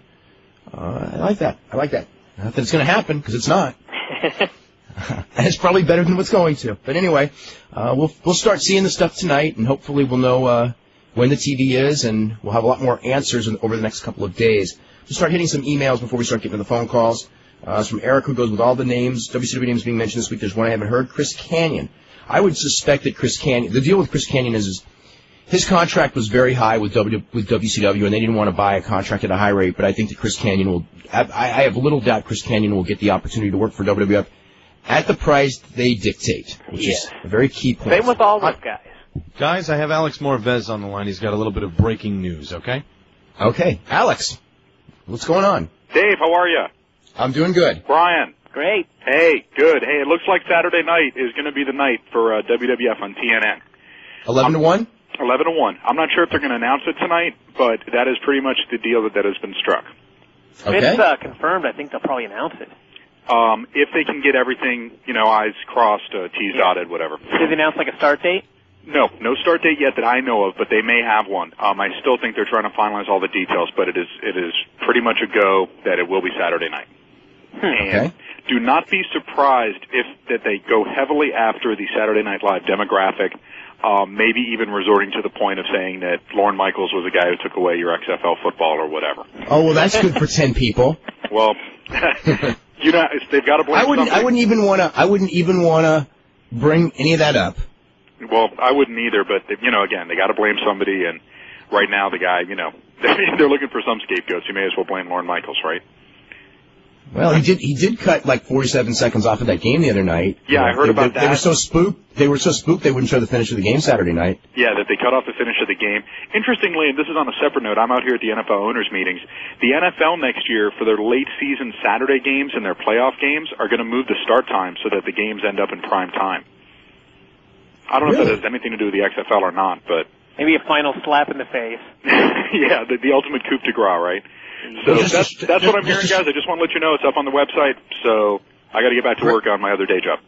[SPEAKER 1] Uh, I like that. I like that. Not that it's going to happen, because it's not. and it's probably better than what's going to. But anyway, uh, we'll we'll start seeing the stuff tonight, and hopefully we'll know uh, when the TV is, and we'll have a lot more answers in, over the next couple of days. We'll start hitting some emails before we start getting the phone calls. Uh, it's from Eric, who goes with all the names, WCW names being mentioned this week. There's one I haven't heard, Chris Kanyon. I would suspect that Chris Kanyon. The deal with Chris Kanyon is, is his contract was very high with W with WCW, and they didn't want to buy a contract at a high rate. But I think that Chris Kanyon will. I, I have little doubt Chris Kanyon will get the opportunity to work for WWF at the price they dictate, which
[SPEAKER 2] Yes.
[SPEAKER 1] is a very key point.
[SPEAKER 2] Same with all those guys.
[SPEAKER 4] Guys, I have Alex Marvez on the line. He's got a little bit of breaking news, okay?
[SPEAKER 1] Okay, Alex, what's going on?
[SPEAKER 5] Dave, how are you?
[SPEAKER 1] I'm doing good.
[SPEAKER 5] Brian.
[SPEAKER 2] Great.
[SPEAKER 5] Hey, good. Hey, it looks like Saturday night is going to be the night for uh, WWF on TNN.
[SPEAKER 1] Eleven to one.
[SPEAKER 5] 11 to 1. I'm not sure if they're going to announce it tonight, but that is pretty much the deal that, that has been struck.
[SPEAKER 1] Okay.
[SPEAKER 2] If it's uh, confirmed, I think they'll probably announce it.
[SPEAKER 5] Um, if they can get everything, you know, eyes crossed, uh, T's
[SPEAKER 2] Yeah.
[SPEAKER 5] dotted, whatever.
[SPEAKER 2] Did they announce like a start date?
[SPEAKER 5] No, no start date yet that I know of, but they may have one. Um, I still think they're trying to finalize all the details, but it is it is pretty much a go that it will be Saturday night.
[SPEAKER 2] Hmm.
[SPEAKER 5] And
[SPEAKER 1] Okay.
[SPEAKER 5] do not be surprised if that they go heavily after the Saturday Night Live demographic, um, maybe even resorting to the point of saying that Lorne Michaels was the guy who took away your XFL football or whatever.
[SPEAKER 1] Oh well, that's good for ten people.
[SPEAKER 5] Well, you know, they've got to blame
[SPEAKER 1] I wouldn't.
[SPEAKER 5] somebody.
[SPEAKER 1] I wouldn't even want to. I wouldn't even want to bring any of that up.
[SPEAKER 5] Well, I wouldn't either, but they, you know, again, they got to blame somebody, and right now the guy, you know, they're looking for some scapegoats. You may as well blame Lorne Michaels, right?
[SPEAKER 1] Well, he did. He did cut like 47 seconds off of that game the other night.
[SPEAKER 5] Yeah, I heard
[SPEAKER 1] they,
[SPEAKER 5] about
[SPEAKER 1] they, They were so spooked. They were so spooked they wouldn't show the finish of the game Saturday night.
[SPEAKER 5] Yeah, that they cut off the finish of the game. Interestingly, and this is on a separate note, I'm out here at the NFL owners meetings. The NFL next year for their late season Saturday games and their playoff games are going to move the start time so that the games end up in prime time. I don't know if
[SPEAKER 1] Really?
[SPEAKER 5] that has anything to do with the XFL or not, but
[SPEAKER 2] Maybe a final slap in the face.
[SPEAKER 5] yeah, the, the ultimate coup de grace, right? Mm. So
[SPEAKER 1] Well, just-
[SPEAKER 5] that's
[SPEAKER 1] just-
[SPEAKER 5] that's what I'm
[SPEAKER 1] just-
[SPEAKER 5] hearing, guys. I just want to let you know it's up on the website. So I got to get back to work on my other day job.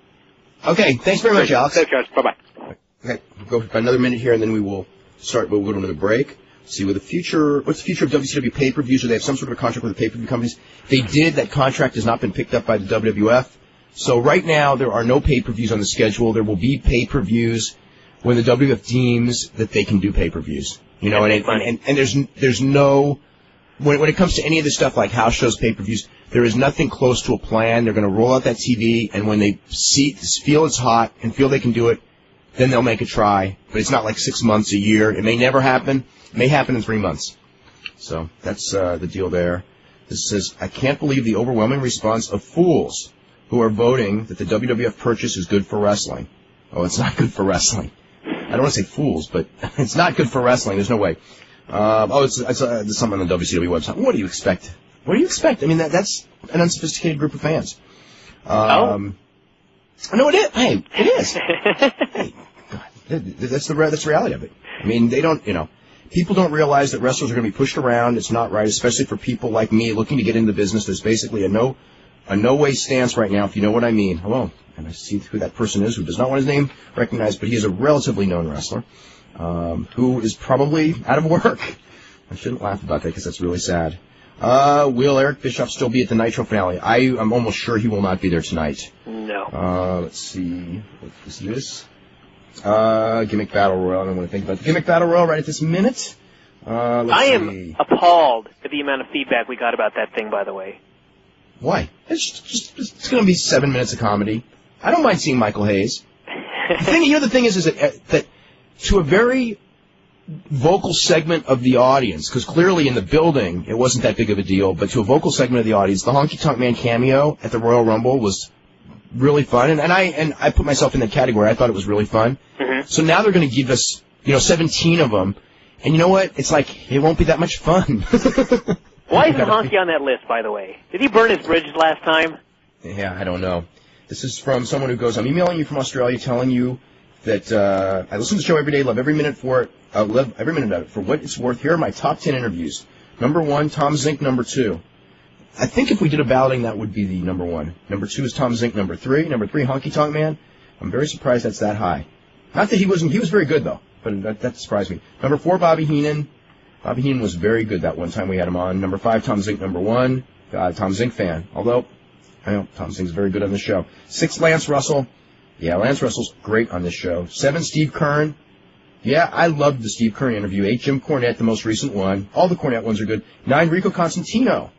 [SPEAKER 1] Okay, thanks very much, Alex.
[SPEAKER 5] Thanks, guys. Bye bye.
[SPEAKER 1] Okay, we'll go for another minute here, and then we will start. We'll go to another break. See what the future. What's the future of WCW pay per views? Do they have some sort of a contract with the pay per view companies? They did. That contract has not been picked up by the WWF. So right now there are no pay per views on the schedule. There will be pay per views when the WWF deems that they can do pay per views. You know, and, and, and and there's there's no when when it comes to any of the stuff like house shows, pay per views, there is nothing close to a plan. They're going to roll out that TV, and when they see feel it's hot and feel they can do it, then they'll make a try. But it's not like six months, a year. It may never happen. It may happen in three months. So that's uh, the deal there. This says, I can't believe the overwhelming response of fools who are voting that the WWF purchase is good for wrestling. Oh, it's not good for wrestling. I don't want to say fools, but it's not good for wrestling. There's no way. Um, oh, it's, it's, uh, something on the WCW website. What do you expect? What do you expect? I mean, that, that's an unsophisticated group of fans. Um, oh. No, it is. Hey, it is. hey, God, that's the that's the reality of it. I mean, they don't, you know, people don't realize that wrestlers are going to be pushed around. It's not right, especially for people like me looking to get into the business. There's basically a no a no way stance right now, if you know what I mean. Hello, and I see who that person is who does not want his name recognized, but he is a relatively known wrestler um, who is probably out of work. I shouldn't laugh about that because that's really sad. Uh, will Eric Bischoff still be at the Nitro finale? I am almost sure he will not be there tonight.
[SPEAKER 2] No.
[SPEAKER 1] Uh, let's see. What is this? Uh, gimmick battle royal. I don't want to think about the gimmick battle royal right at this minute. Uh,
[SPEAKER 2] I am appalled at the amount of feedback we got about that thing. By the way.
[SPEAKER 1] Why? It's just, it's going to be seven minutes of comedy. I don't mind seeing Michael Hayes. the thing, you know, the thing is, is that, uh, that to a very vocal segment of the audience, because clearly in the building it wasn't that big of a deal, but to a vocal segment of the audience, the Honky Tonk Man cameo at the Royal Rumble was really fun, and, and I and I put myself in that category. I thought it was really fun.
[SPEAKER 2] Mm-hmm.
[SPEAKER 1] So now they're going to give us, you know, 17 of them, and you know what? It's like it won't be that much fun.
[SPEAKER 2] Why isn't Honky on that list, by the way? Did he burn his bridges last time?
[SPEAKER 1] Yeah, I don't know. This is from someone who goes, I'm emailing you from Australia telling you that uh, I listen to the show every day, love every minute for it, uh, love every minute of it. For what it's worth, here are my top 10 interviews. Number one, Tom Zenk. Number two. I think if we did a balloting, that would be the number one. Number two is Tom Zenk. Number three. Number three, Honky Tonk Man. I'm very surprised that's that high. Not that he wasn't, he was very good though, but that, that surprised me. Number four, Bobby Heenan. Bobby Heenan was very good that one time we had him on. Number five, Tom Zenk. Number one, uh, Tom Zenk fan. Although, I know Tom Zenk's very good on the show. Six, Lance Russell. Yeah, Lance Russell's great on this show. Seven, Steve Keirn. Yeah, I loved the Steve Keirn interview. Eight, Jim Cornette, the most recent one. All the Cornette ones are good. Nine, Rico Constantino,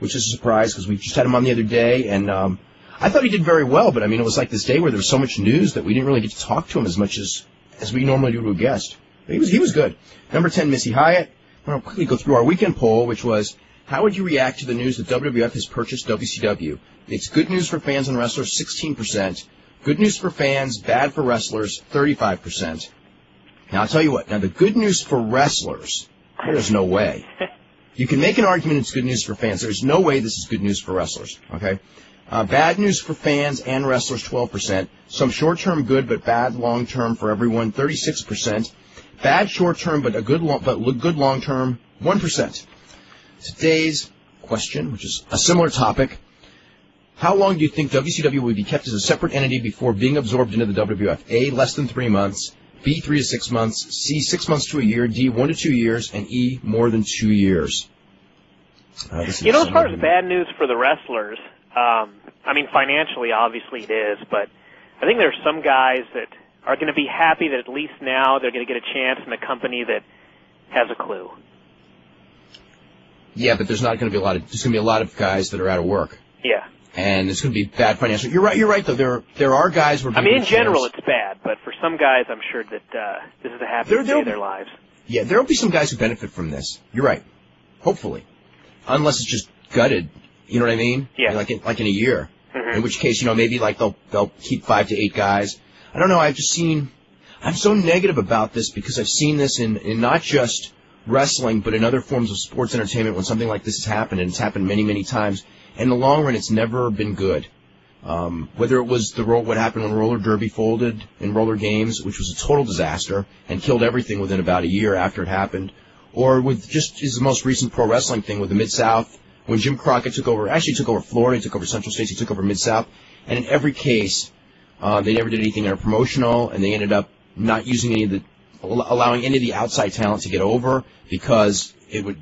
[SPEAKER 1] which is a surprise because we just had him on the other day, and um, I thought he did very well. But I mean, it was like this day where there was so much news that we didn't really get to talk to him as much as as we normally do to a guest. But he was he was good. Number ten, Missy Hyatt. I'm going to quickly go through our weekend poll, which was how would you react to the news that WWF has purchased WCW? It's good news for fans and wrestlers, 16%. Good news for fans, bad for wrestlers, 35%. Now, I'll tell you what. Now, the good news for wrestlers, there's no way. You can make an argument it's good news for fans. There's no way this is good news for wrestlers. Okay. Uh, bad news for fans and wrestlers, 12%. Some short-term good, but bad long-term for everyone, 36%. Bad short-term, but a good long, but good long-term, 1%. Today's question, which is a similar topic. How long do you think WCW would be kept as a separate entity before being absorbed into the WWF? A, less than three months. B, three to six months. C, six months to a year. D, one to two years. And E, more than two years. Uh,
[SPEAKER 2] you know, as far as bad news for the wrestlers, um, I mean, financially, obviously it is, but I think there's some guys that are going to be happy that at least now they're going to get a chance in a company that has a clue.
[SPEAKER 1] Yeah, but there's not going to be a lot of there's going to be a lot of guys that are out of work.
[SPEAKER 2] Yeah.
[SPEAKER 1] And it's going to be bad financial. You're right. You're right. Though there there are guys who are.
[SPEAKER 2] I mean, in general, it's bad, but for some guys, I'm sure that uh, this is the happiest
[SPEAKER 1] There-
[SPEAKER 2] day of their lives.
[SPEAKER 1] Yeah, there will be some guys who benefit from this. You're right. Hopefully, unless it's just gutted. You know what I mean?
[SPEAKER 2] Yeah.
[SPEAKER 1] Like in, like in a year.
[SPEAKER 2] Mhm.
[SPEAKER 1] In which case, you know, maybe like they'll they'll keep five to eight guys. I don't know. I've just seen. I'm so negative about this because I've seen this in in not just wrestling, but in other forms of sports entertainment when something like this has happened, and it's happened many many times. In the long run, it's never been good. Um, whether it was the what happened when roller derby folded in roller games, which was a total disaster and killed everything within about a year after it happened, or with just his most recent pro wrestling thing with the Mid South when Jim Crockett took over, actually took over Florida, he took over Central States, he took over Mid South, and in every case, uh, they never did anything that promotional, and they ended up not using any of the, allowing any of the outside talent to get over because it would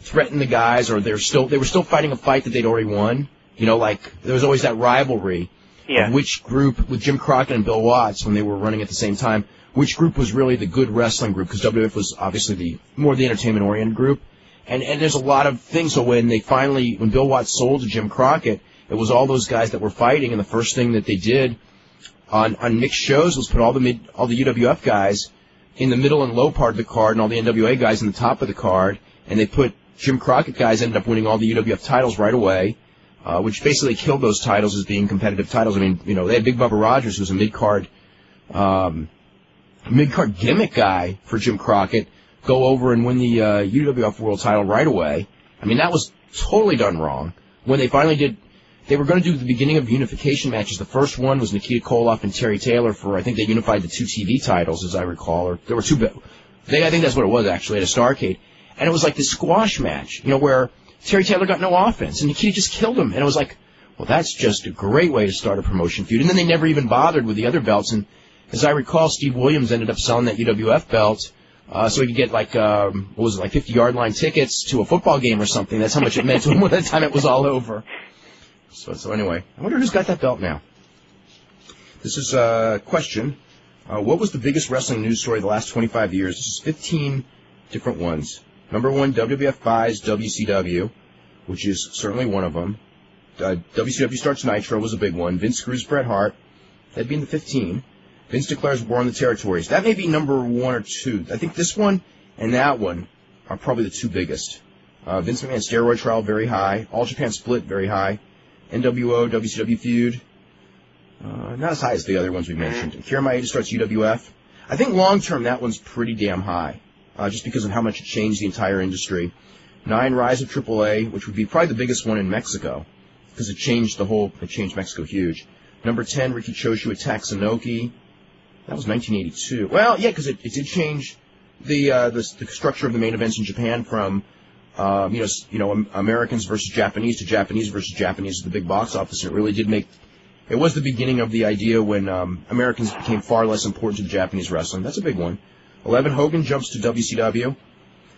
[SPEAKER 1] threaten the guys, or they're still they were still fighting a fight that they'd already won. You know, like there was always that rivalry
[SPEAKER 2] Yeah.
[SPEAKER 1] of which group with Jim Crockett and Bill Watts when they were running at the same time, which group was really the good wrestling group because WWF was obviously the more the entertainment oriented group. And and there's a lot of things. So when they finally when Bill Watts sold to Jim Crockett, it was all those guys that were fighting, and the first thing that they did on on mixed shows was put all the mid all the UWF guys in the middle and low part of the card, and all the NWA guys in the top of the card, and they put Jim Crockett guys ended up winning all the UWF titles right away uh, which basically killed those titles as being competitive titles. I mean, you know, they had Big Bubba Rogers, who was a mid card, um, mid card gimmick guy for Jim Crockett go over and win the uh, UWF World Title right away. I mean, that was totally done wrong. When they finally did, they were going to do the beginning of unification matches. The first one was Nikita Koloff and Terry Taylor for I think they unified the two TV titles, as I recall, or there were two. They, I think that's what it was actually at a Starcade, and it was like this squash match, you know, where Terry Taylor got no offense and Nikita just killed him, and it was like, well, that's just a great way to start a promotion feud. And then they never even bothered with the other belts, and as I recall, Steve Williams ended up selling that UWF belt. Uh, so he could get like, um, what was it, like 50 yard line tickets to a football game or something. That's how much it meant to him by the time it was all over. So, so anyway, I wonder who's got that belt now. This is a question. Uh, what was the biggest wrestling news story of the last 25 years? This is 15 different ones. Number one, WWF buys WCW, which is certainly one of them. Uh, WCW starts Nitro was a big one. Vince screws Bret Hart. That'd be in the 15. Vince declares war on the territories. That may be number one or two. I think this one and that one are probably the two biggest. Uh, Vince McMahon steroid trial very high. All Japan split very high. NWO WCW feud uh, not as high as the other ones we mentioned. Akira Maeda starts UWF. I think long term that one's pretty damn high, uh, just because of how much it changed the entire industry. Nine Rise of AAA, which would be probably the biggest one in Mexico, because it changed the whole. It changed Mexico huge. Number ten Riki Choshu attacks Inoki. That was 1982. Well, yeah, because it, it did change the, uh, the the structure of the main events in Japan from um, you know you know Americans versus Japanese to Japanese versus Japanese at the big box office. And it really did make it was the beginning of the idea when um, Americans became far less important to Japanese wrestling. That's a big one. Eleven Hogan jumps to WCW.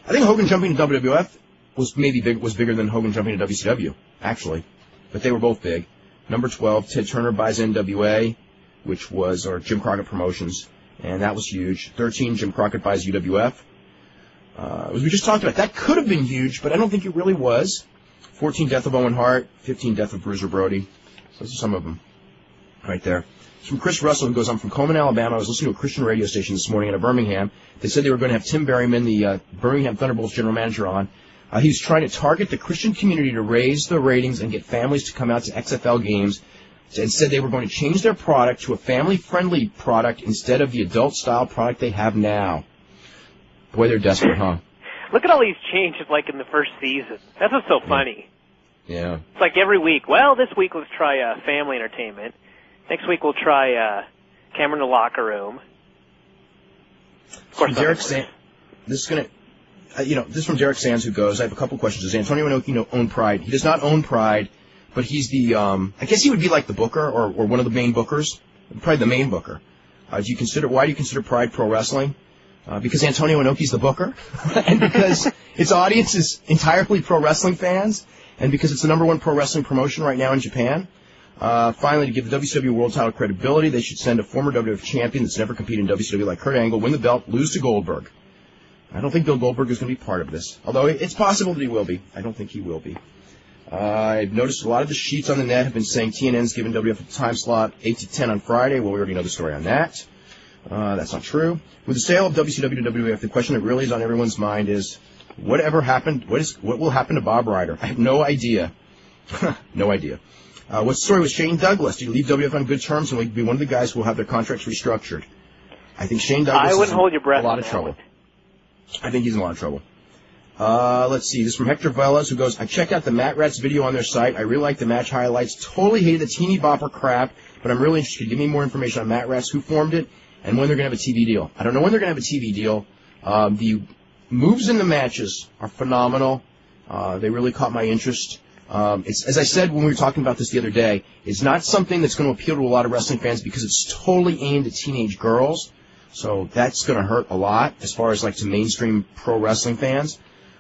[SPEAKER 1] I think Hogan jumping to WWF was maybe big was bigger than Hogan jumping to WCW actually, but they were both big. Number twelve, Ted Turner buys NWA, which was or Jim Crockett Promotions, and that was huge. Thirteen, Jim Crockett buys UWF. Uh, as we just talked about, that could have been huge, but I don't think it really was. 14, Death of Owen Hart. 15, Death of Bruiser Brody. Those are some of them right there. It's from Chris Russell, who goes, I'm from Cullman, Alabama. I was listening to a Christian radio station this morning out of Birmingham. They said they were going to have Tim Berryman, the uh, Birmingham Thunderbolts general manager, on. Uh, he was trying to target the Christian community to raise the ratings and get families to come out to XFL games and said they were going to change their product to a family-friendly product instead of the adult-style product they have now. Boy, they're desperate, huh?
[SPEAKER 2] Look at all these changes, like in the first season. That's what's so funny.
[SPEAKER 1] Yeah.
[SPEAKER 2] It's like every week. Well, this week let's try uh, family entertainment. Next week we'll try uh, camera in the locker room. Of course,
[SPEAKER 1] Derek. San- this is gonna, uh, you know, this is from Derek Sands who goes. I have a couple questions. Does Antonio Inoki know, own Pride? He does not own Pride, but he's the. Um, I guess he would be like the booker or, or one of the main bookers, probably the main booker. Uh, do you consider? Why do you consider Pride pro wrestling? Uh, because Antonio Inoki's the booker, and because its audience is entirely pro wrestling fans, and because it's the number one pro wrestling promotion right now in Japan. Uh, finally, to give the WCW World Title credibility, they should send a former WWF champion that's never competed in WCW like Kurt Angle, win the belt, lose to Goldberg. I don't think Bill Goldberg is going to be part of this, although it's possible that he will be. I don't think he will be. Uh, I've noticed a lot of the sheets on the net have been saying TNN's given WWF a time slot 8 to 10 on Friday. Well, we already know the story on that. Uh, that's not true. With the sale of WCW to WWF, the question that really is on everyone's mind is, whatever happened, what is, what will happen to Bob Ryder? I have no idea. no idea. Uh, what's the story with Shane Douglas? Did he leave WWF on good terms and will be one of the guys who will have their contracts restructured? I think Shane Douglas
[SPEAKER 2] I wouldn't hold your breath
[SPEAKER 1] a lot of trouble. I think he's in a lot of trouble. Uh, let's see. This is from Hector Velas, who goes, I checked out the Mat Rats video on their site. I really liked the match highlights. Totally hated the teeny bopper crap, but I'm really interested. Give me more information on Mat Rats, who formed it, and when they're going to have a TV deal. I don't know when they're going to have a TV deal. Um, the moves in the matches are phenomenal. Uh, they really caught my interest. Um, as I said when we were talking about this the other day, it's not something that's going to appeal to a lot of wrestling fans because it's totally aimed at teenage girls. So that's going to hurt a lot as far as like to mainstream pro wrestling fans.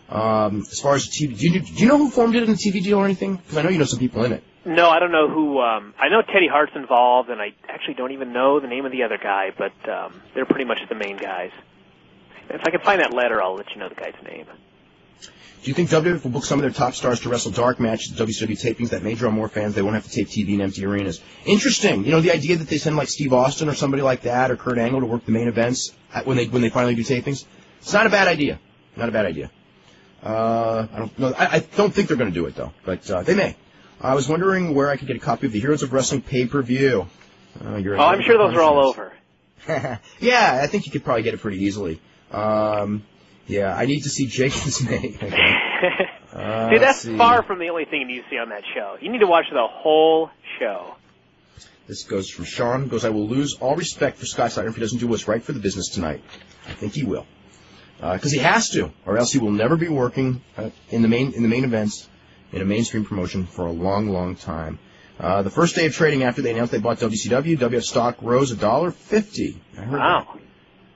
[SPEAKER 1] Um, as far as the TV, do you, do you know who formed it in the TV deal or anything? Because I know you know some people in it.
[SPEAKER 2] No, I don't know who. Um, I know Teddy Hart's involved, and I actually don't even know the name of the other guy, but um, they're pretty much the main guys. If I can find that letter, I'll let you know the guy's name.
[SPEAKER 1] Do you think WWF will book some of their top stars to wrestle dark matches at WCW tapings that may draw more fans? They won't have to tape TV in empty arenas. Interesting. You know, the idea that they send like Steve Austin or somebody like that or Kurt Angle to work the main events when they when they finally do tapings. It's not a bad idea. Not a bad idea. Uh, I don't know. I, I don't think they're going to do it though, but uh, they may. I was wondering where I could get a copy of the Heroes of Wrestling pay per view. Uh, you're
[SPEAKER 2] Oh, I'm sure those are all over.
[SPEAKER 1] yeah, I think you could probably get it pretty easily. Um, yeah, I need to see Jake the Snake. Uh,
[SPEAKER 2] See, that's far from the only thing you see on that show. You need to watch the whole show.
[SPEAKER 1] This goes from Sean. Goes, I will lose all respect for Scott Steiner if he doesn't do what's right for the business tonight. I think he will, because he has to, or else he will never be working uh, in the main in the main events in a mainstream promotion for a long, long time. Uh, the first day of trading after they announced they bought WCW, WF stock rose a dollar fifty. I heard that.
[SPEAKER 2] Wow.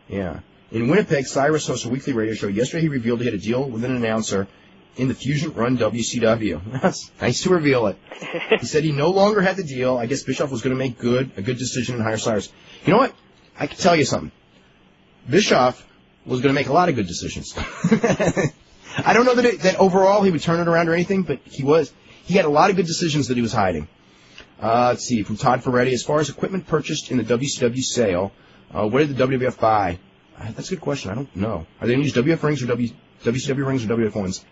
[SPEAKER 1] Yeah. In Winnipeg, Cyrus hosts a weekly radio show. Yesterday, he revealed he had a deal with an announcer in the Fusient Run WCW. Nice to reveal it. He said he no longer had the deal. I guess Bischoff was going to make good a good decision and hire Cyrus. You know what? I can tell you something. Bischoff was going to make a lot of good decisions. I don't know that it, that overall he would turn it around or anything, but he was. He had a lot of good decisions that he was hiding. Uh, let's see, from Todd Ferretti. As far as equipment purchased in the WCW sale, uh, what did the WWF buy? Uh, that's a good question. I don't know. Are they going to use WF rings or w, WCW rings or WF ones?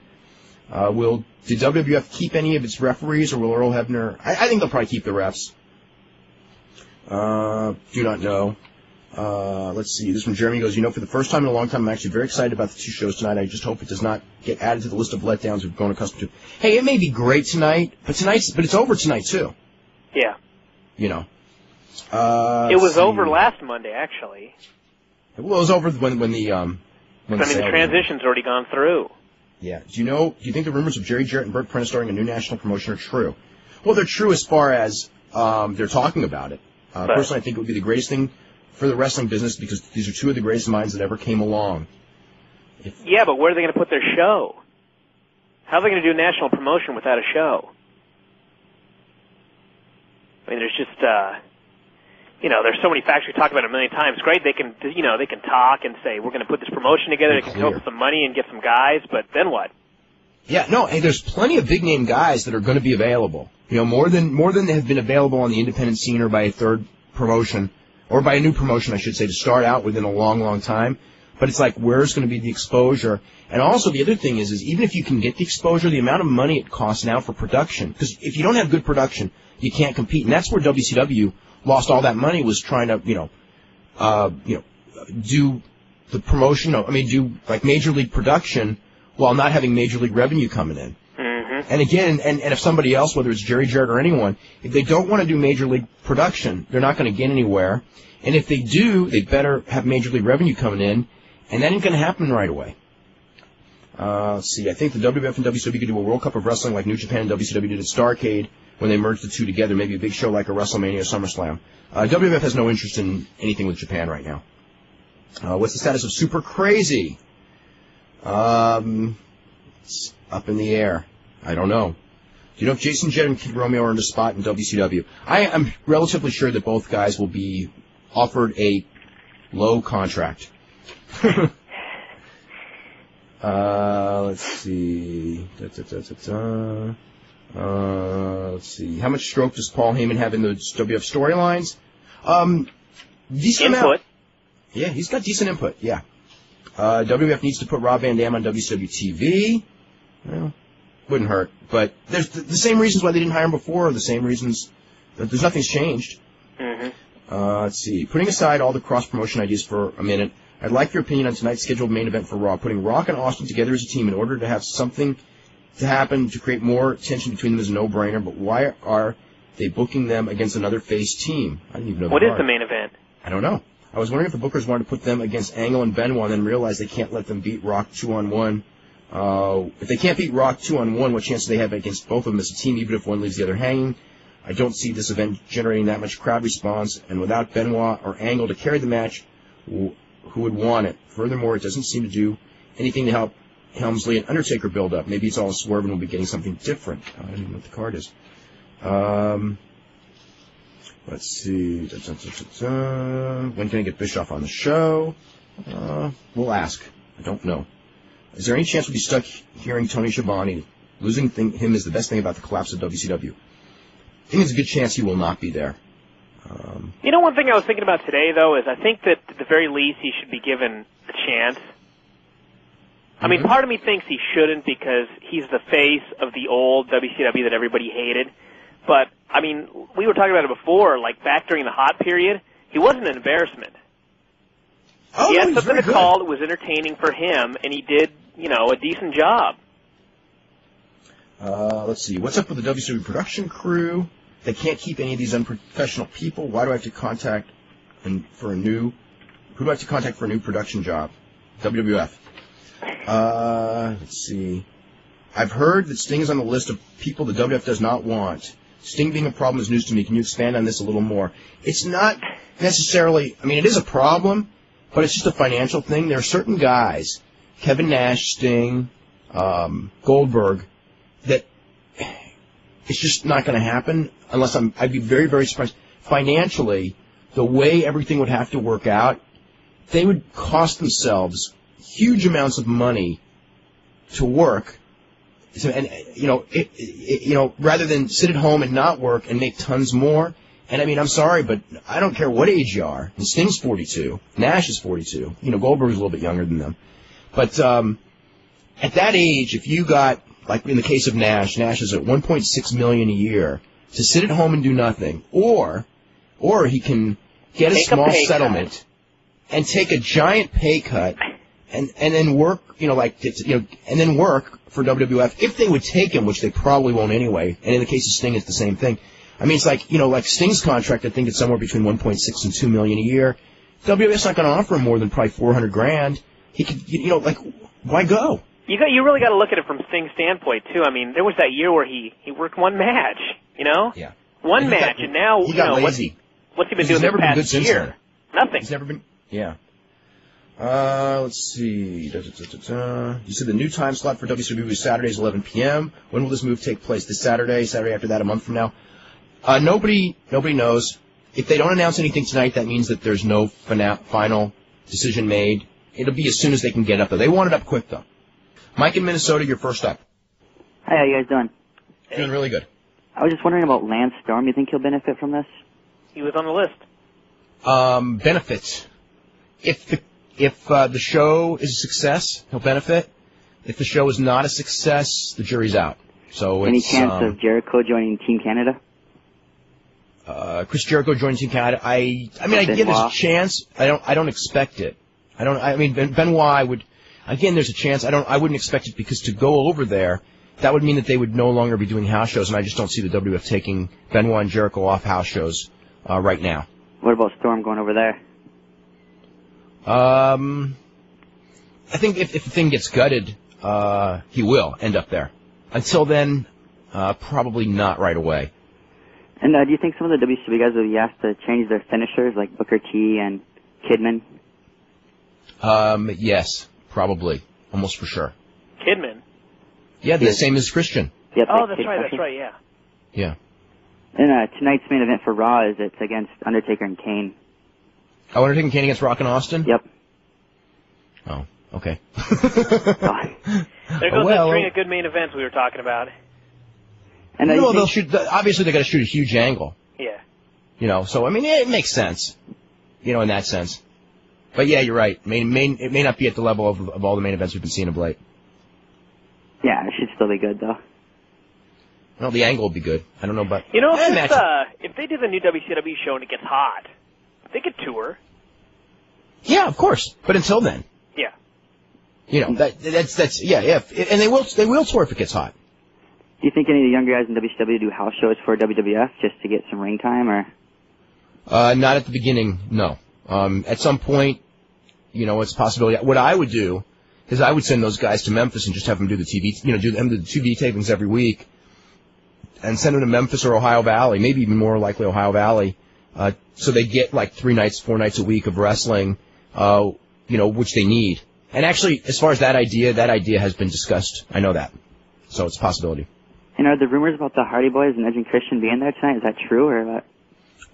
[SPEAKER 1] Uh, will did WWF keep any of its referees, or will Earl Hebner? I, I think they'll probably keep the refs. Uh, do not know. Uh, let's see. This one, Jeremy goes. You know, for the first time in a long time, I'm actually very excited about the two shows tonight. I just hope it does not get added to the list of letdowns we've grown accustomed to. Hey, it may be great tonight, but tonight's but it's over tonight too.
[SPEAKER 2] Yeah.
[SPEAKER 1] You know. Uh,
[SPEAKER 2] it was
[SPEAKER 1] see.
[SPEAKER 2] over last Monday, actually.
[SPEAKER 1] Well, it was over when when the um. When
[SPEAKER 2] I mean, the transition's already gone through.
[SPEAKER 1] Yeah. Do you know? Do you think the rumors of Jerry Jarrett and Bert Prentice starting a new national promotion are true? Well, they're true as far as um, they're talking about it. Uh, personally, I think it would be the greatest thing for the wrestling business because these are two of the greatest minds that ever came along.
[SPEAKER 2] Yeah, but where are they going to put their show? How are they going to do a national promotion without a show? I mean, there's just, uh, you know, there's so many factors we talked about a million times. Great, they can, you know, they can talk and say we're going to put this promotion together. They can come up with some money and get some guys, but then what?
[SPEAKER 1] Yeah, no, hey, there's plenty of big name guys that are going to be available. You know, more than more than they have been available on the independent scene or by a third promotion or by a new promotion, I should say, to start out within a long, long time. But it's like, where's going to be the exposure? And also, the other thing is, is even if you can get the exposure, the amount of money it costs now for production, because if you don't have good production, you can't compete. And that's where WCW lost all that money was trying to, you know, uh, you know, do the promotion. I mean, do like major league production while not having major league revenue coming in. And again, and, and if somebody else, whether it's Jerry Jarrett or anyone, if they don't want to do major league production, they're not going to get anywhere. And if they do, they better have major league revenue coming in, and that ain't going to happen right away. Uh, let's see. I think the WWF and WCW could do a World Cup of Wrestling like New Japan and WCW did at Starcade when they merged the two together. Maybe a big show like a WrestleMania or SummerSlam. Uh, WWF has no interest in anything with Japan right now. Uh, what's the status of Super Crazy? Um, it's up in the air. I don't know. Do you know if Jason Jett and Kid Romeo earned a spot in WCW? I am relatively sure that both guys will be offered a low contract. uh, let's see. Da, da, da, da, da. Uh, let's see. How much stroke does Paul Heyman have in the WF storylines? Um, decent amount.
[SPEAKER 2] Input.
[SPEAKER 1] Yeah, he's got decent input. Yeah. Uh, WWF needs to put Rob Van Dam on WCW TV. Well, wouldn't hurt. But there's the, the same reasons why they didn't hire him before. Are the same reasons. that There's nothing's changed.
[SPEAKER 2] Mm-hmm.
[SPEAKER 1] Uh, let's see. Putting aside all the cross promotion ideas for a minute, I'd like your opinion on tonight's scheduled main event for Raw. Putting Rock and Austin together as a team in order to have something to happen to create more tension between them is a no-brainer. But why are they booking them against another face team? I didn't even know.
[SPEAKER 2] What is
[SPEAKER 1] are.
[SPEAKER 2] the main event?
[SPEAKER 1] I don't know. I was wondering if the bookers wanted to put them against Angle and Benoit and then realize they can't let them beat Rock two on one. Uh, if they can't beat Rock two on one, what chance do they have against both of them as a team, even if one leaves the other hanging? I don't see this event generating that much crowd response, and without Benoit or Angle to carry the match, who would want it? Furthermore, it doesn't seem to do anything to help Helmsley and Undertaker build up. Maybe it's all a swerve and we'll be getting something different. I don't even know what the card is. Um, let's see. Da, da, da. When can I get Bischoff on the show? Uh, we'll ask. I don't know. Is there any chance we'll be stuck hearing Tony Schiavone? Losing thing, him is the best thing about the collapse of WCW. I think there's a good chance he will not be there. Um,
[SPEAKER 2] You know, one thing I was thinking about today, though, is I think that at the very least he should be given a chance. I mean,
[SPEAKER 1] Mhm.
[SPEAKER 2] part of me thinks he shouldn't because he's the face of the old WCW that everybody hated. But I mean, we were talking about it before. Like back during the hot period, he wasn't an embarrassment.
[SPEAKER 1] Oh,
[SPEAKER 2] he had something to
[SPEAKER 1] good.
[SPEAKER 2] call that was entertaining for him, and he did, you know, a decent job.
[SPEAKER 1] Uh, let's see. What's up with the WCW production crew? They can't keep any of these unprofessional people. Why do I have to contact and for a new? Who do I have to contact for a new production job? WWF. Uh, let's see. I've heard that Sting is on the list of people the WWF does not want. Sting being a problem is news to me. Can you expand on this a little more? It's not necessarily. I mean, it is a problem, but it's just a financial thing. There are certain guys, Kevin Nash, Sting, um, Goldberg, that it's just not going to happen unless I'm. I'd be very, very surprised. Financially, the way everything would have to work out, they would cost themselves huge amounts of money to work. So, and you know, it, it, you know, rather than sit at home and not work and make tons more. And I mean, I'm sorry, but I don't care what age you are. And Sting's 42, Nash is 42. You know, Goldberg's a little bit younger than them. But um, at that age, if you got like in the case of Nash, Nash is at 1.6 million a year to sit at home and do nothing, or or he can get a
[SPEAKER 2] Take a
[SPEAKER 1] small
[SPEAKER 2] pay cut.
[SPEAKER 1] settlement and take a giant pay cut and and then work, you know, like you know, and then work for WWF if they would take him, which they probably won't anyway. And in the case of Sting, it's the same thing. I mean, it's like you know, like Sting's contract. I think it's somewhere between 1.6 and 2 million a year. WWF's not going to offer him more than probably 400 grand. He could, you know, like why go?
[SPEAKER 2] You got, you really got to look at it from Sting's standpoint too. I mean, there was that year where he he worked one match, you know,
[SPEAKER 1] Yeah.
[SPEAKER 2] one
[SPEAKER 1] He
[SPEAKER 2] match,
[SPEAKER 1] got-
[SPEAKER 2] and now
[SPEAKER 1] he
[SPEAKER 2] you
[SPEAKER 1] got
[SPEAKER 2] know
[SPEAKER 1] lazy.
[SPEAKER 2] he what's he been
[SPEAKER 1] He's
[SPEAKER 2] doing
[SPEAKER 1] never
[SPEAKER 2] the
[SPEAKER 1] been
[SPEAKER 2] past
[SPEAKER 1] good since
[SPEAKER 2] year?
[SPEAKER 1] then.
[SPEAKER 2] Nothing.
[SPEAKER 1] He's never been. Yeah. Uh, let's see. Da, da, da, da, da. You said the new time slot for WCW is Saturdays 11 p.m. When will this move take place? This Saturday, Saturday after that, a month from now. Uh, nobody, nobody knows. If they don't announce anything tonight, that means that there's no fina- final decision made. It'll be as soon as they can get up there. They want it up quick though. Mike in Minnesota, you're first up.
[SPEAKER 3] Hey, how you guys doing?
[SPEAKER 1] Doing really good.
[SPEAKER 3] I was just wondering about Lance Storm. You think he'll benefit from this?
[SPEAKER 2] He was on the list.
[SPEAKER 1] Um, benefits. If the if uh, the show is a success, he'll benefit. If the show is not a success, the jury's out. So
[SPEAKER 3] Any
[SPEAKER 1] it's
[SPEAKER 3] chance
[SPEAKER 1] um,
[SPEAKER 3] of Jericho joining Team Canada?
[SPEAKER 1] uh, Chris Jericho joining Team Canada. I I mean I give there's a chance. I don't I don't expect it. I don't. I mean ben, Benoit I would. Again, there's a chance. I don't. I wouldn't expect it because to go over there, that would mean that they would no longer be doing house shows, and I just don't see the WF taking Benoit and Jericho off house shows uh, right now.
[SPEAKER 3] What about Storm going over there?
[SPEAKER 1] Um, I think if, if the thing gets gutted, uh, he will end up there. Until then, uh, probably not right away.
[SPEAKER 3] And uh, do you think some of the WCW guys will be asked to change their finishers, like Booker T and Kidman?
[SPEAKER 1] Um, yes, probably, almost for sure.
[SPEAKER 2] Kidman.
[SPEAKER 1] Yeah, the
[SPEAKER 3] Yes.
[SPEAKER 1] same as Christian.
[SPEAKER 3] Yep,
[SPEAKER 2] Oh, that's
[SPEAKER 3] Kid
[SPEAKER 2] right. That's right. Yeah.
[SPEAKER 1] Yeah.
[SPEAKER 3] And uh, tonight's main event for Raw is it's against Undertaker and Kane.
[SPEAKER 1] Oh, Undertaker and Kane against Rock and Austin.
[SPEAKER 3] Yep.
[SPEAKER 1] Oh, okay.
[SPEAKER 2] There goes
[SPEAKER 1] well,
[SPEAKER 2] that string of good main events we were talking about.
[SPEAKER 3] And
[SPEAKER 1] no,
[SPEAKER 3] you
[SPEAKER 1] they'll shoot. Obviously, they got to shoot a huge angle.
[SPEAKER 2] Yeah.
[SPEAKER 1] You know, so I mean, it makes sense. You know, in that sense. But yeah, you're right. May, may, it may not be at the level of, of all the main events we've been seeing of late.
[SPEAKER 3] yeah, it should still be good though.
[SPEAKER 1] Well, the angle will be good. I don't know, but
[SPEAKER 2] You know, if, uh, if they did the new WCW show and it gets hot, they could tour.
[SPEAKER 1] yeah, of course. But until then,
[SPEAKER 2] Yeah.
[SPEAKER 1] you know, that that's that's yeah, yeah, and they will they will tour if it gets hot.
[SPEAKER 3] Do you think any of the younger guys in WCW do house shows for WWF just to get some ring time, or
[SPEAKER 1] Uh, not at the beginning, no. Um, at some point, you know, it's a possibility. What I would do is I would send those guys to Memphis and just have them do the TV, you know, do them do the TV tapings every week, and send them to Memphis or Ohio Valley, maybe even more likely Ohio Valley, uh, so they get like three nights, four nights a week of wrestling, uh, you know, which they need. And actually, as far as that idea, that idea has been discussed. I know that, so it's a possibility.
[SPEAKER 3] and are the rumors about the Hardy Boys and Edge and Christian being there tonight? Is that true or what?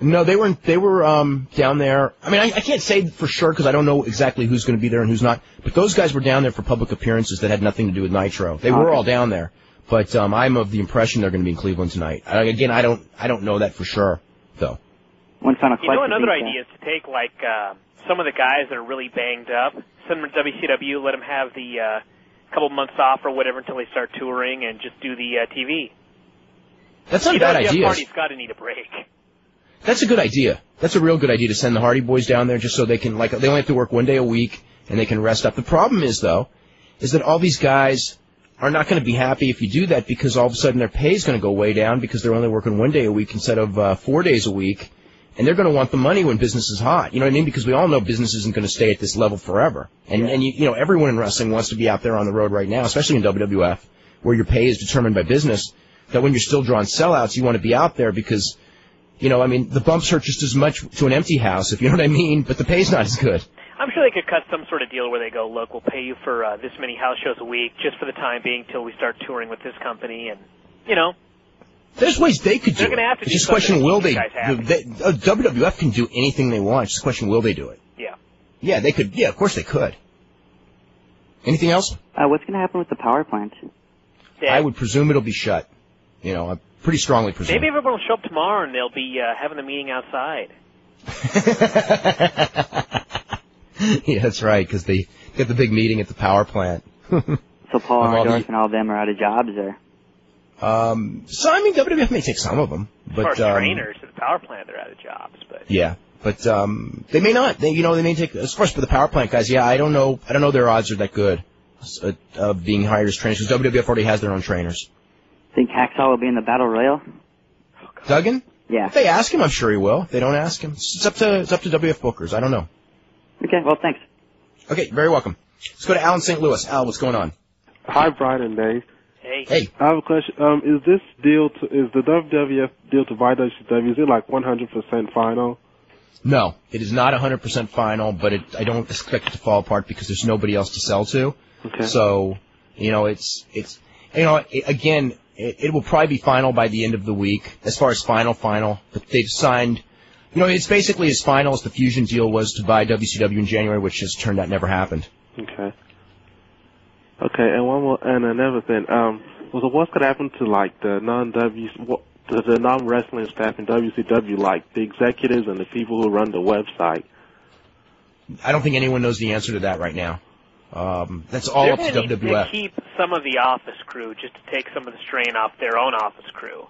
[SPEAKER 1] No, they were they were um, down there. I mean, I, I can't say for sure because I don't know exactly who's going to be there and who's not. But those guys were down there for public appearances that had nothing to do with Nitro. They were all down there. But um, I'm of the impression they're going to be in Cleveland tonight. I, again, I don't I don't know that for sure though.
[SPEAKER 3] One final
[SPEAKER 2] You
[SPEAKER 3] question.
[SPEAKER 2] know, another idea is to take like uh, some of the guys that are really banged up, send them to WCW, let them have the uh, couple months off or whatever until they start touring, and just do the uh, TV.
[SPEAKER 1] That's not
[SPEAKER 2] you
[SPEAKER 1] a bad
[SPEAKER 2] know, Jeff
[SPEAKER 1] idea.
[SPEAKER 2] Hardy's got to need a break.
[SPEAKER 1] That's a good idea. That's a real good idea to send the Hardy Boys down there just so they can like they only have to work one day a week and they can rest up. The problem is though, is that all these guys are not going to be happy if you do that because all of a sudden their pay is going to go way down because they're only working one day a week instead of uh, four days a week, and they're going to want the money when business is hot. You know what I mean? Because we all know business isn't going to stay at this level forever, and and you, you know everyone in wrestling wants to be out there on the road right now, especially in WWF, where your pay is determined by business. That when you're still drawing sellouts, you want to be out there because. You know, I mean, the bumps hurt just as much to an empty house, if you know what I mean, but the pay's not as good.
[SPEAKER 2] I'm sure they could cut some sort of deal where they go, look, we'll pay you for uh, this many house shows a week just for the time being till we start touring with this company, and you know,
[SPEAKER 1] There's ways they could do
[SPEAKER 2] They're
[SPEAKER 1] it.
[SPEAKER 2] gonna have to
[SPEAKER 1] it's
[SPEAKER 2] do
[SPEAKER 1] just a question, will
[SPEAKER 2] keep
[SPEAKER 1] they?
[SPEAKER 2] you
[SPEAKER 1] they uh, WWF can do anything they want. It's just a question, will they do it?
[SPEAKER 2] yeah.
[SPEAKER 1] Yeah, they could. Yeah, of course they could. Anything else?
[SPEAKER 3] Uh, what's going to happen with the power plant?
[SPEAKER 2] Yeah.
[SPEAKER 1] I would presume it'll be shut. You know, I pretty strongly presume.
[SPEAKER 2] Maybe everyone will show up tomorrow and they'll be uh, having a meeting outside.
[SPEAKER 1] yeah, that's right, because they get the big meeting at the power plant.
[SPEAKER 3] So Paul
[SPEAKER 1] Of all the-
[SPEAKER 3] Orndorff and all of them are out of jobs there.
[SPEAKER 1] um, so I mean, WWF may take some of them,
[SPEAKER 2] As
[SPEAKER 1] but
[SPEAKER 2] far as
[SPEAKER 1] um,
[SPEAKER 2] trainers at the power plant, they're out of jobs. But
[SPEAKER 1] Yeah, but um, they may not. They, you know, they may take. As far as for the power plant guys, yeah, I don't know. I don't know their odds are that good uh, of being hired as trainers because WWF already has their own trainers.
[SPEAKER 3] Think Hacksaw will be in the battle royal?
[SPEAKER 1] Duggan,
[SPEAKER 3] Yeah.
[SPEAKER 1] if they ask him, I'm sure he will. If they don't ask him, it's up to it's up to WF bookers. I don't know.
[SPEAKER 3] Okay. Well, thanks.
[SPEAKER 1] Okay, very welcome. Let's go to Alan St. Louis. Al, what's going on?
[SPEAKER 6] Hi, Brian and Dave.
[SPEAKER 2] hey,
[SPEAKER 1] Hey,
[SPEAKER 6] I have a question. Um, is this deal to, is the WWF deal to buy WCW? Is it like 100% final?
[SPEAKER 1] no, it is not 100% final, but it, I don't expect it to fall apart because there's nobody else to sell to.
[SPEAKER 6] Okay.
[SPEAKER 1] So, you know, it's it's you know, it, again, it, it will probably be final by the end of the week as far as final final. But they've signed, you know, it's basically as final as the Fusient deal was to buy WCW in January, which has turned out never happened.
[SPEAKER 6] Okay. Okay, and one more, and another thing. Um, so what's gonna happen to like the non-W, what- the, the non-wrestling staff in WCW, like the executives and the people who run the website?
[SPEAKER 1] I don't think anyone knows the answer to that right now. Um, that's all
[SPEAKER 2] they're
[SPEAKER 1] up to
[SPEAKER 2] need to keep some of the office crew just to take some of the strain off their own office crew.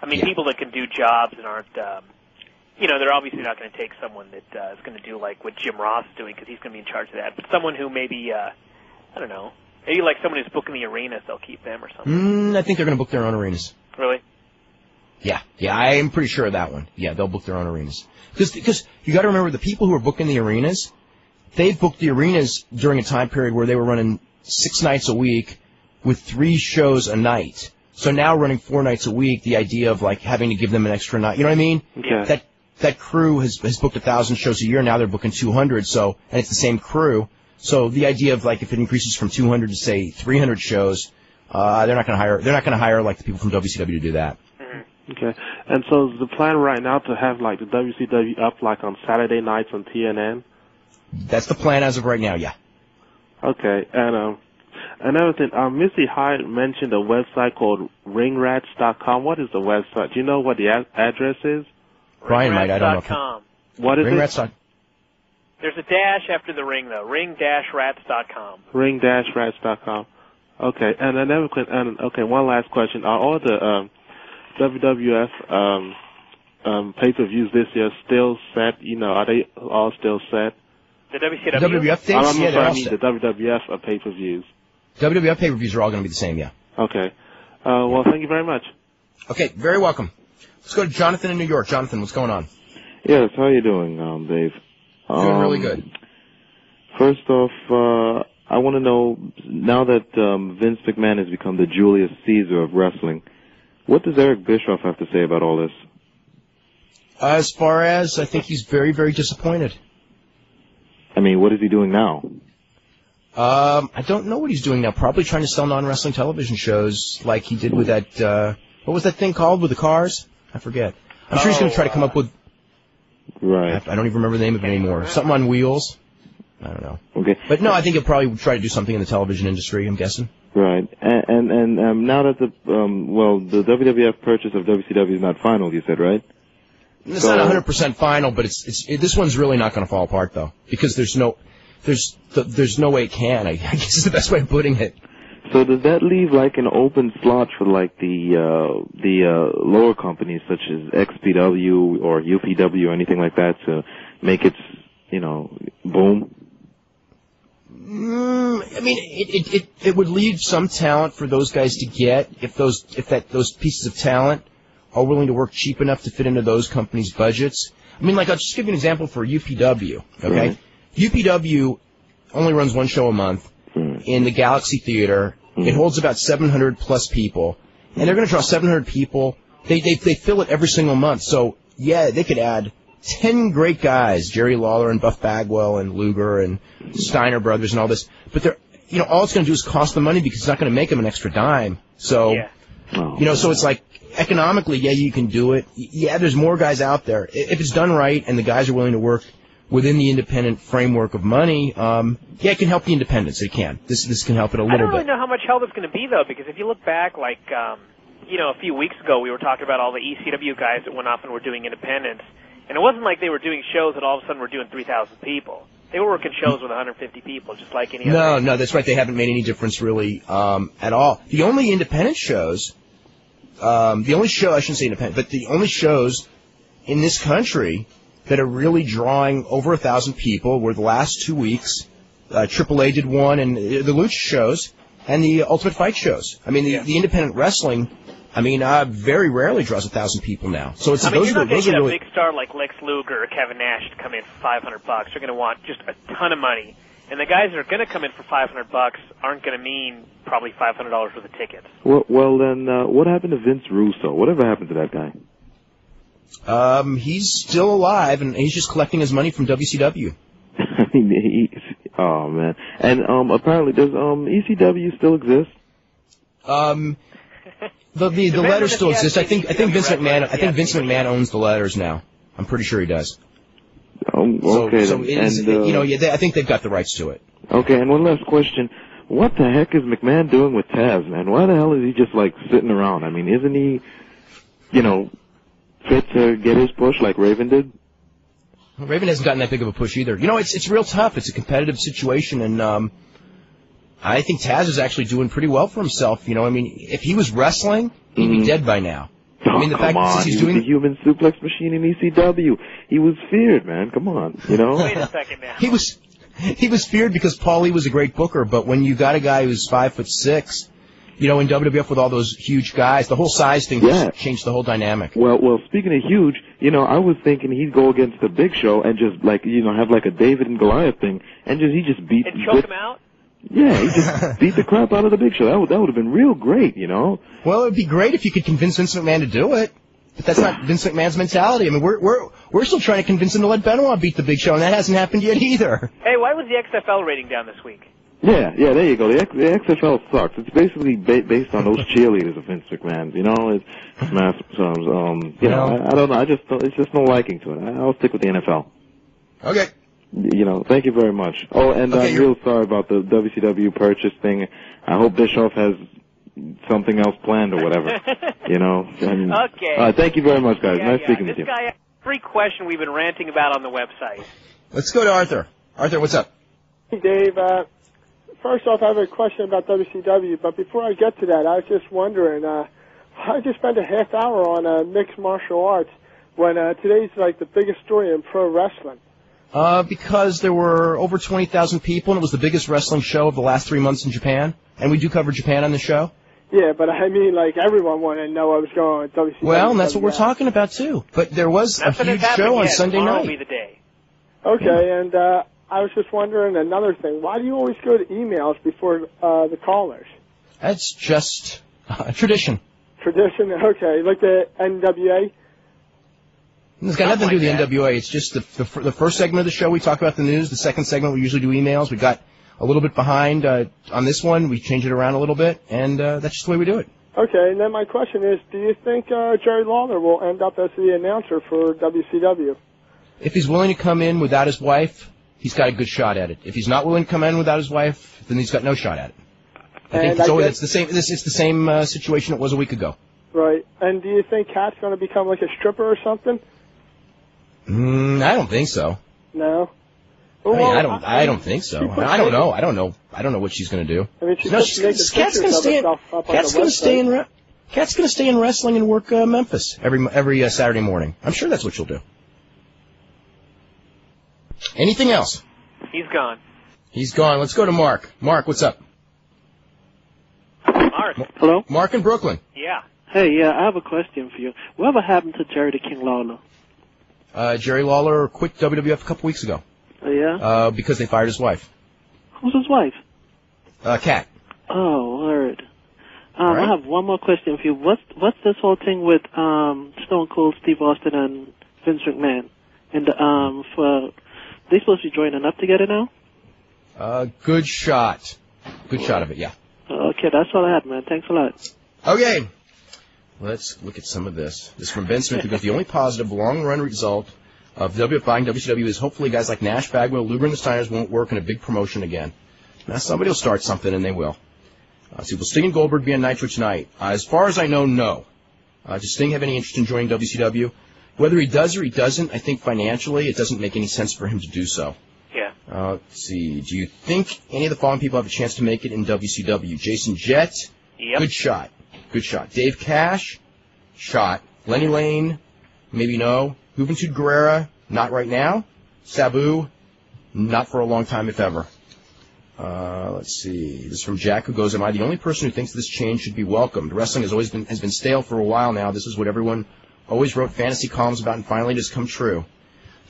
[SPEAKER 2] I mean,
[SPEAKER 1] Yeah.
[SPEAKER 2] people that can do jobs and aren't, um, you know, they're obviously not going to take someone that uh, is going to do like what Jim Ross is doing because he's going to be in charge of that. But someone who maybe, uh, I don't know, maybe like someone who's booking the arenas, they'll keep them or something.
[SPEAKER 1] Mm, I think they're going to book their own arenas.
[SPEAKER 2] Really?
[SPEAKER 1] Yeah, yeah, I am pretty sure of that one. Yeah, they'll book their own arenas. because Because you got to remember the people who are booking the arenas, they've booked the arenas during a time period where they were running six nights a week with three shows a night. So now running four nights a week, the idea of like having to give them an extra night, you know what I mean?
[SPEAKER 6] Okay.
[SPEAKER 1] That that crew has has booked a thousand shows a year. Now they're booking two hundred. So and it's the same crew. So the idea of like if it increases from two hundred to say three hundred shows, uh, they're not going to hire. They're not going to hire like the people from WCW to do that.
[SPEAKER 6] Okay. And so is the plan right now to have like the WCW up like on Saturday nights on TNN?
[SPEAKER 1] That's the plan as of right now. Yeah.
[SPEAKER 6] Okay, and um, another thing, um, Missy Hyatt mentioned a website called Ringrats.com. What is the website? Do you know what the ad- address is?
[SPEAKER 1] Brian might. I don't know.
[SPEAKER 2] Ringrats.com.
[SPEAKER 6] What is
[SPEAKER 1] Ring
[SPEAKER 6] it?
[SPEAKER 2] There's a dash after the ring though. Ring-rats.com.
[SPEAKER 6] Ring-rats.com. Okay, and another question. And okay, one last question: Are all the um, WWF um, um, pay-per-views this year still set? You know, are they all still set?
[SPEAKER 2] The WCW.
[SPEAKER 1] WWF
[SPEAKER 6] I'm
[SPEAKER 1] things. Yeah,
[SPEAKER 6] sorry, I mean the WWF pay-per-views.
[SPEAKER 1] WWF pay per views are all going to be the same. Yeah.
[SPEAKER 6] Okay. Uh, well, thank you very much.
[SPEAKER 1] Okay. Very welcome. Let's go to Jonathan in New York. Jonathan, what's going on?
[SPEAKER 7] Yes, how are you doing, um, Dave?
[SPEAKER 1] Doing
[SPEAKER 7] Um,
[SPEAKER 1] really good.
[SPEAKER 7] First off, uh, I want to know now that um, Vince McMahon has become the Julius Caesar of wrestling, what does Eric Bischoff have to say about all this?
[SPEAKER 1] As far as I think he's very, very disappointed.
[SPEAKER 7] I mean, what is he doing now?
[SPEAKER 1] Um, I don't know what he's doing now. Probably trying to sell non-wrestling television shows, like he did with that. Uh, what was that thing called with the cars? I forget. I'm sure he's going to try to come up with. I
[SPEAKER 7] Right.
[SPEAKER 1] I don't even remember the name of it anymore. Something on wheels. I don't know.
[SPEAKER 7] Okay.
[SPEAKER 1] But no, I think he'll probably try to do something in the television industry. I'm guessing.
[SPEAKER 7] Right. And and, and um, now that the um, well, the WWF purchase of WCW is not final, you said, right?
[SPEAKER 1] It's
[SPEAKER 7] So-
[SPEAKER 1] not 100% final, but it's it's it, this one's really not going to fall apart though, because there's no there's th- there's no way it can. I, I guess is the best way of putting it.
[SPEAKER 7] So does that leave like an open slot for like the uh, the uh, lower companies such as XPW or UPW or anything like that to make it, you know, boom?
[SPEAKER 1] Mm, I mean, it, it, it, it would leave some talent for those guys to get if those if that those pieces of talent are willing to work cheap enough to fit into those companies' budgets. I mean, like I'll just give you an example for UPW. Okay,
[SPEAKER 7] Right.
[SPEAKER 1] UPW only runs one show a month
[SPEAKER 7] Hmm.
[SPEAKER 1] in the Galaxy Theater. It holds about 700 plus people, and they're going to draw 700 people. They, they they fill it every single month. So yeah, they could add 10 great guys, Jerry Lawler and Buff Bagwell and Luger and Steiner Brothers and all this. But they're you know all it's going to do is cost them money because it's not going to make them an extra dime. So
[SPEAKER 2] Yeah.
[SPEAKER 7] Oh.
[SPEAKER 1] you know, so it's like economically, yeah, you can do it. Yeah, there's more guys out there. If it's done right and the guys are willing to work within the independent framework of money, um, yeah, it can help the independents. It can. This this can help it a little bit.
[SPEAKER 2] I don't really
[SPEAKER 1] bit.
[SPEAKER 2] know how much help it's going to be though, because if you look back, like um, you know, a few weeks ago, we were talking about all the ECW guys that went off and were doing independence, and it wasn't like they were doing shows that all of a sudden were doing 3,000 people. They were working shows with 150 people, just like any other
[SPEAKER 1] No,
[SPEAKER 2] other.
[SPEAKER 1] no, that's right. They haven't made any difference really um, at all. The only independent shows, um, the only show I shouldn't say independent, but the only shows in this country that are really drawing over a thousand people were the last two weeks. Uh, AAA did one, and uh, the Lucha shows and the Ultimate Fight shows. I mean, the, the independent wrestling. I mean, uh, very rarely draws a thousand people now. So it's
[SPEAKER 2] I mean,
[SPEAKER 1] those
[SPEAKER 2] you're
[SPEAKER 1] are
[SPEAKER 2] not going
[SPEAKER 1] those
[SPEAKER 2] to
[SPEAKER 1] are
[SPEAKER 2] get a
[SPEAKER 1] really
[SPEAKER 2] big star like Lex Luger or Kevin Nash to come in for 500 bucks. They're going to want just a ton of money, and the guys that are going to come in for 500 bucks aren't going to mean probably $500 worth of tickets.
[SPEAKER 7] Well, well then, uh, what happened to Vince Russo? Whatever happened to that guy?
[SPEAKER 1] um, he's still alive and he's just collecting his money from WCW.
[SPEAKER 7] I mean, he, oh man. And um, apparently, does um ECW still exist?
[SPEAKER 1] Um, the the, the
[SPEAKER 2] Depends
[SPEAKER 1] letters still
[SPEAKER 2] he has
[SPEAKER 1] exist. I think I think Vince
[SPEAKER 2] WCW
[SPEAKER 1] McMahon I think Vince. McMahon owns the letters now. I'm pretty sure he does.
[SPEAKER 7] Um,
[SPEAKER 1] So,
[SPEAKER 7] okay,
[SPEAKER 1] so
[SPEAKER 7] and uh,
[SPEAKER 1] you know, yeah, they, I think they've got the rights to it.
[SPEAKER 7] okay. And one last question: What the heck is McMahon doing with Taz, man? Why the hell is he just like sitting around? I mean, isn't he, you know, fit to get his push like Raven did?
[SPEAKER 1] Raven hasn't gotten that big of a push either. You know, it's it's real tough. It's a competitive situation, and um, I think Taz is actually doing pretty well for himself. You know, I mean, if he was wrestling, he'd be
[SPEAKER 7] Mhm.
[SPEAKER 1] dead by now. I mean, oh, the
[SPEAKER 7] oh,
[SPEAKER 1] fact
[SPEAKER 7] come
[SPEAKER 1] that he's
[SPEAKER 7] he
[SPEAKER 1] doing
[SPEAKER 7] was the human suplex machine in ECW. He was feared, man. Come on, you know.
[SPEAKER 2] Wait a second now.
[SPEAKER 1] he was he was feared because Paulie was a great booker, but when you got a guy who's five foot six, you know, in WWF with all those huge guys, the whole size thing
[SPEAKER 7] Yeah.
[SPEAKER 1] just changed the whole dynamic.
[SPEAKER 7] Well, well, speaking of huge, you know, I was thinking he'd go against the Big Show and just like, you know, have like a David and Goliath thing, and just he just beat.
[SPEAKER 2] and choke him out?
[SPEAKER 7] Yeah, he just beat the crap out of the Big Show. That would that would have been real great, you know.
[SPEAKER 1] Well, it would be great if you could convince Vince McMahon to do it. But that's not Vince McMahon's mentality. I mean, we're we're we're still trying to convince him to let Benoit beat the Big Show, and that hasn't happened yet either.
[SPEAKER 2] Hey, why was the XFL rating down this week?
[SPEAKER 7] Yeah, yeah, there you go. The, X, the XFL sucks. It's basically ba- based on those cheerleaders of Vince McMahon's. You know, it's mass. Um, you know,
[SPEAKER 1] No.
[SPEAKER 7] I, I don't know. I just don't, it's just no liking to it. I, I'll stick with the NFL.
[SPEAKER 1] Okay.
[SPEAKER 7] You know, thank you very much. Oh, and
[SPEAKER 1] Okay,
[SPEAKER 7] I'm
[SPEAKER 1] you're-
[SPEAKER 7] real sorry about the WCW purchase thing. I hope Bischoff has something else planned or whatever. you know. And,
[SPEAKER 2] Okay.
[SPEAKER 7] Uh, thank you very much, guys.
[SPEAKER 2] yeah,
[SPEAKER 7] nice
[SPEAKER 2] yeah.
[SPEAKER 7] speaking
[SPEAKER 2] this
[SPEAKER 7] with you.
[SPEAKER 2] guy, free question we've been ranting about on the website.
[SPEAKER 1] Let's go to Arthur. Arthur, what's up?
[SPEAKER 8] Hey, Dave. Uh, first off, I have a question about WCW, but before I get to that, I was just wondering, uh, I just spent a half hour on uh, mixed martial arts when uh, today's like the biggest story in pro wrestling.
[SPEAKER 1] Uh, because there were over 20,000 people, and it was the biggest wrestling show of the last three months in Japan. And we do cover Japan on the show.
[SPEAKER 8] Yeah, but I mean, like everyone wanted to know what was going on WCW.
[SPEAKER 1] Well, and that's what we're
[SPEAKER 8] Yeah.
[SPEAKER 1] talking about too. But there was a
[SPEAKER 2] Nothing has
[SPEAKER 1] huge
[SPEAKER 2] happened
[SPEAKER 1] show on
[SPEAKER 2] yet.
[SPEAKER 1] Sunday
[SPEAKER 2] Tomorrow
[SPEAKER 1] night.
[SPEAKER 2] will be the day.
[SPEAKER 8] Okay, and uh, I was just wondering another thing. Why do you always go to emails before uh, the callers?
[SPEAKER 1] That's just uh, tradition.
[SPEAKER 8] Tradition. Okay, like the NWA.
[SPEAKER 1] It's got nothing to do with
[SPEAKER 2] Something
[SPEAKER 1] the NWA. It's just the, the the first segment of the show we talk about the news. The second segment we usually do emails. We got a little bit behind uh, on this one. We change it around a little bit, and uh, that's just the way we do it.
[SPEAKER 8] Okay, and then my question is, do you think uh, Jerry Lawler will end up as the announcer for WCW?
[SPEAKER 1] If he's willing to come in without his wife, he's got a good shot at it. If he's not willing to come in without his wife, then he's got no shot at it. I think it's,
[SPEAKER 8] I
[SPEAKER 1] always,
[SPEAKER 8] guess-
[SPEAKER 1] it's the same. This it's the same uh, situation it was a week ago.
[SPEAKER 8] Right. And do you think Kat's going to become like a stripper or something?
[SPEAKER 1] Mm, I don't think so.
[SPEAKER 8] No.
[SPEAKER 1] I mean,
[SPEAKER 8] Well,
[SPEAKER 1] I don't. I don't think so. I don't know. I don't know. I don't know what she's going to do.
[SPEAKER 8] I mean, she's
[SPEAKER 1] No,
[SPEAKER 8] just
[SPEAKER 1] she's,
[SPEAKER 8] making
[SPEAKER 1] Kat's going to stay. In,
[SPEAKER 8] herself up on
[SPEAKER 1] Kat's going to stay in.
[SPEAKER 8] website.
[SPEAKER 1] Re- Kat's going to stay in wrestling and work uh, Memphis every every uh, Saturday morning. I'm sure that's what she'll do. Anything else?
[SPEAKER 2] He's gone.
[SPEAKER 1] He's gone. Let's go to Mark. Mark, what's up?
[SPEAKER 2] Mark.
[SPEAKER 9] Hello?
[SPEAKER 1] Mark in Brooklyn.
[SPEAKER 2] Yeah.
[SPEAKER 9] Hey, yeah, I have a question for you. Whatever happened to Jerry the King Lawler?
[SPEAKER 1] Uh, Jerry Lawler quit WWF a couple weeks ago
[SPEAKER 9] Oh, yeah?
[SPEAKER 1] uh, because they fired his wife,
[SPEAKER 9] Who's his wife?
[SPEAKER 1] uh, Kat.
[SPEAKER 9] Oh, word. Um,
[SPEAKER 1] Right.
[SPEAKER 9] I have one more question for you. What's what's this whole thing with um, Stone Cold Steve Austin and Vince McMahon? And um, for they supposed to be joining up together now?
[SPEAKER 1] Uh, good shot. Good shot of it. Yeah.
[SPEAKER 9] Okay, that's all I had, man. Thanks a lot.
[SPEAKER 1] Okay. Let's look at some of this. This is from Ben Smith, who goes, the only positive long-run result of WWF buying WCW is hopefully guys like Nash, Bagwell, Luger, and the Steiners won't work in a big promotion again. Now, somebody will start something, and they will. Uh, see, will Sting and Goldberg be on Nitro tonight? Uh, as far as I know, no. Uh, does Sting have any interest in joining WCW? Whether he does or he doesn't, I think financially it doesn't make any sense for him to do so.
[SPEAKER 2] Yeah.
[SPEAKER 1] Uh, let's see. Do you think any of the following people have a chance to make it in WCW? Jason Jett?
[SPEAKER 2] Yep.
[SPEAKER 1] Good shot. Good shot. Dave Cash? Shot. Lenny Lane? Maybe no. Juventud Guerrera? Not right now. Sabu? Not for a long time, if ever. Uh, let's see. This is from Jack, who goes, "Am I the only person who thinks this change should be welcomed? Wrestling has always been has been stale for a while now. This is what everyone always wrote fantasy columns about, and finally it has come true.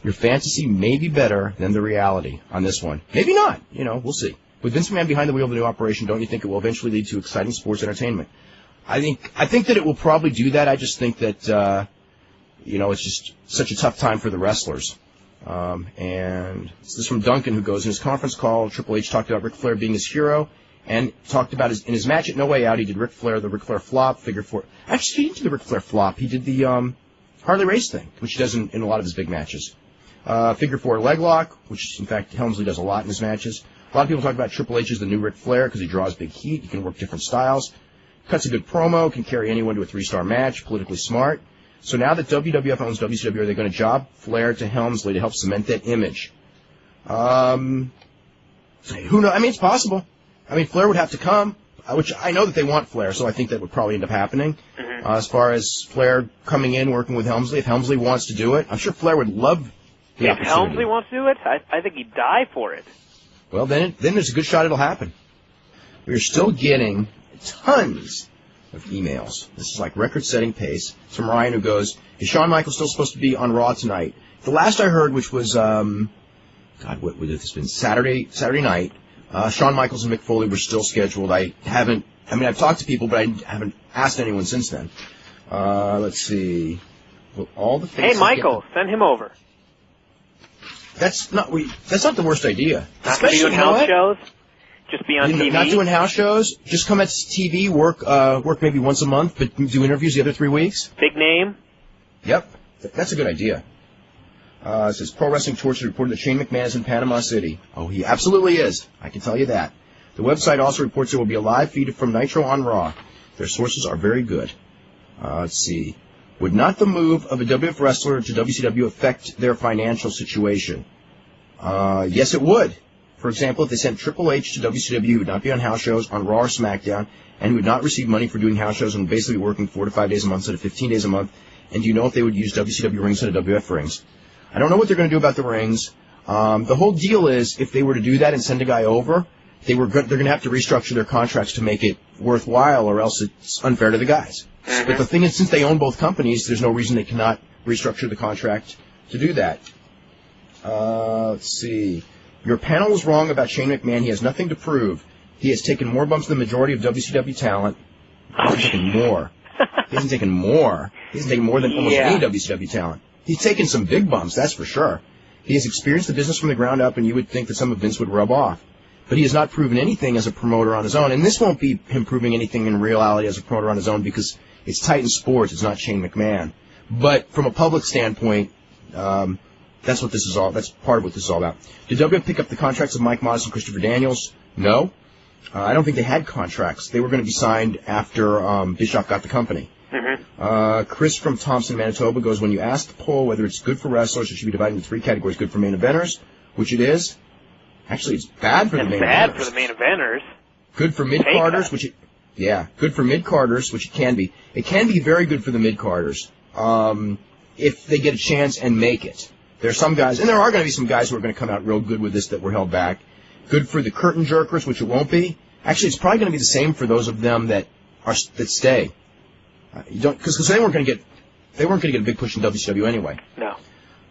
[SPEAKER 1] Your fantasy may be better than the reality on this one. Maybe not. You know, we'll see. With Vince McMahon behind the wheel of the new operation, don't you think it will eventually lead to exciting sports entertainment? I think I think that it will probably do that. I just think that uh, you know it's just such a tough time for the wrestlers. Um, and this is from Duncan, who goes in his conference call. Triple H talked about Ric Flair being his hero, and talked about his in his match at No Way Out. He did Ric Flair the Ric Flair flop figure four. Actually, he didn't do the Ric Flair flop. He did the um, Harley Race thing, which he does in, in a lot of his big matches. Uh, figure four leg lock, which in fact Helmsley does a lot in his matches. A lot of people talk about Triple H as the new Ric Flair because he draws big heat. He can work different styles. Cuts a good promo, can carry anyone to a three-star match, politically smart. So now that WWF owns WCW, are they going to job Flair to Helmsley to help cement that image? Um, who knows? I mean, it's possible. I mean, Flair would have to come, uh, which I know that they want Flair, so I think that would probably end up happening. Uh, as far as Flair coming in, working with Helmsley, if Helmsley wants to do it, I'm sure Flair would love the
[SPEAKER 2] If. Helmsley wants to do it, I, I think he'd die for it.
[SPEAKER 1] Well, then, it, then there's a good shot it'll happen. We're still getting tons of emails. This is like record-setting pace. It's from Ryan who goes, "Is Shawn Michaels still supposed to be on Raw tonight?" The last I heard, which was, um, God, what would this been? Saturday, Saturday night. Uh, Shawn Michaels and Mick Foley were still scheduled. I haven't. I mean, I've talked to people, but I haven't asked anyone since then. Uh, let's see. Well, all the
[SPEAKER 2] Hey, Michael, send him over.
[SPEAKER 1] That's not we. That's not the worst idea.
[SPEAKER 2] Not
[SPEAKER 1] Especially, you know
[SPEAKER 2] house shows. Just be on
[SPEAKER 1] You know,
[SPEAKER 2] TV.
[SPEAKER 1] Not doing house shows. Just come at TV, work uh, work maybe once a month, but do interviews the other three weeks.
[SPEAKER 2] Big name.
[SPEAKER 1] Yep, that's a good idea. Uh, it says Pro Wrestling Torch reported that Shane McMahon is in Panama City. Oh, he absolutely is. I can tell you that. The website also reports there will be a live feed from Nitro on Raw. Their sources are very good. Uh, let's see. Would not the move of a WF wrestler to WCW affect their financial situation? Uh, yes, it would. For example, if they sent Triple H to WCW, he would not be on house shows on Raw or SmackDown, and he would not receive money for doing house shows and would basically be working four to five days a month instead of 15 days a month. And do you know if they would use WCW rings instead of WF rings? I don't know what they're going to do about the rings. Um, the whole deal is if they were to do that and send a guy over, they were go- they're going to have to restructure their contracts to make it worthwhile, or else it's unfair to the guys. But the thing is, since they own both companies, there's no reason they cannot restructure the contract to do that. Uh, let's see. Your panel is wrong about Shane McMahon. He has nothing to prove. He has taken more bumps than the majority of WCW talent. He hasn't taken more. He hasn't taken more. He hasn't taken more than almost
[SPEAKER 2] Yeah.
[SPEAKER 1] any WCW talent. He's taken some big bumps, that's for sure. He has experienced the business from the ground up, and you would think that some of Vince would rub off. But he has not proven anything as a promoter on his own, and this won't be him proving anything in reality as a promoter on his own because it's Titan Sports, it's not Shane McMahon. But from a public standpoint, um, that's what this is all. That's part of what this is all about. Did WF pick up the contracts of Mike Modest and Christopher Daniels? No. Uh, I don't think they had contracts. They were going to be signed after um, Bischoff got the company. Uh, Chris from Thompson, Manitoba goes, when you ask the poll whether it's good for wrestlers, it should be divided into three categories. Good for main eventers, which it is. Actually, it's bad for the
[SPEAKER 2] It's
[SPEAKER 1] main
[SPEAKER 2] bad
[SPEAKER 1] eventers.
[SPEAKER 2] for the main eventers.
[SPEAKER 1] Good for mid carders, which it, yeah, good for mid carders, which it can be. It can be very good for the mid carders um, if they get a chance and make it. There are some guys, and there are going to be some guys who are going to come out real good with this that were held back. Good for the curtain jerkers, which it won't be. Actually, it's probably going to be the same for those of them that are that stay. Uh, you don't because they weren't going to get they weren't going to get a big push in WCW anyway.
[SPEAKER 2] No.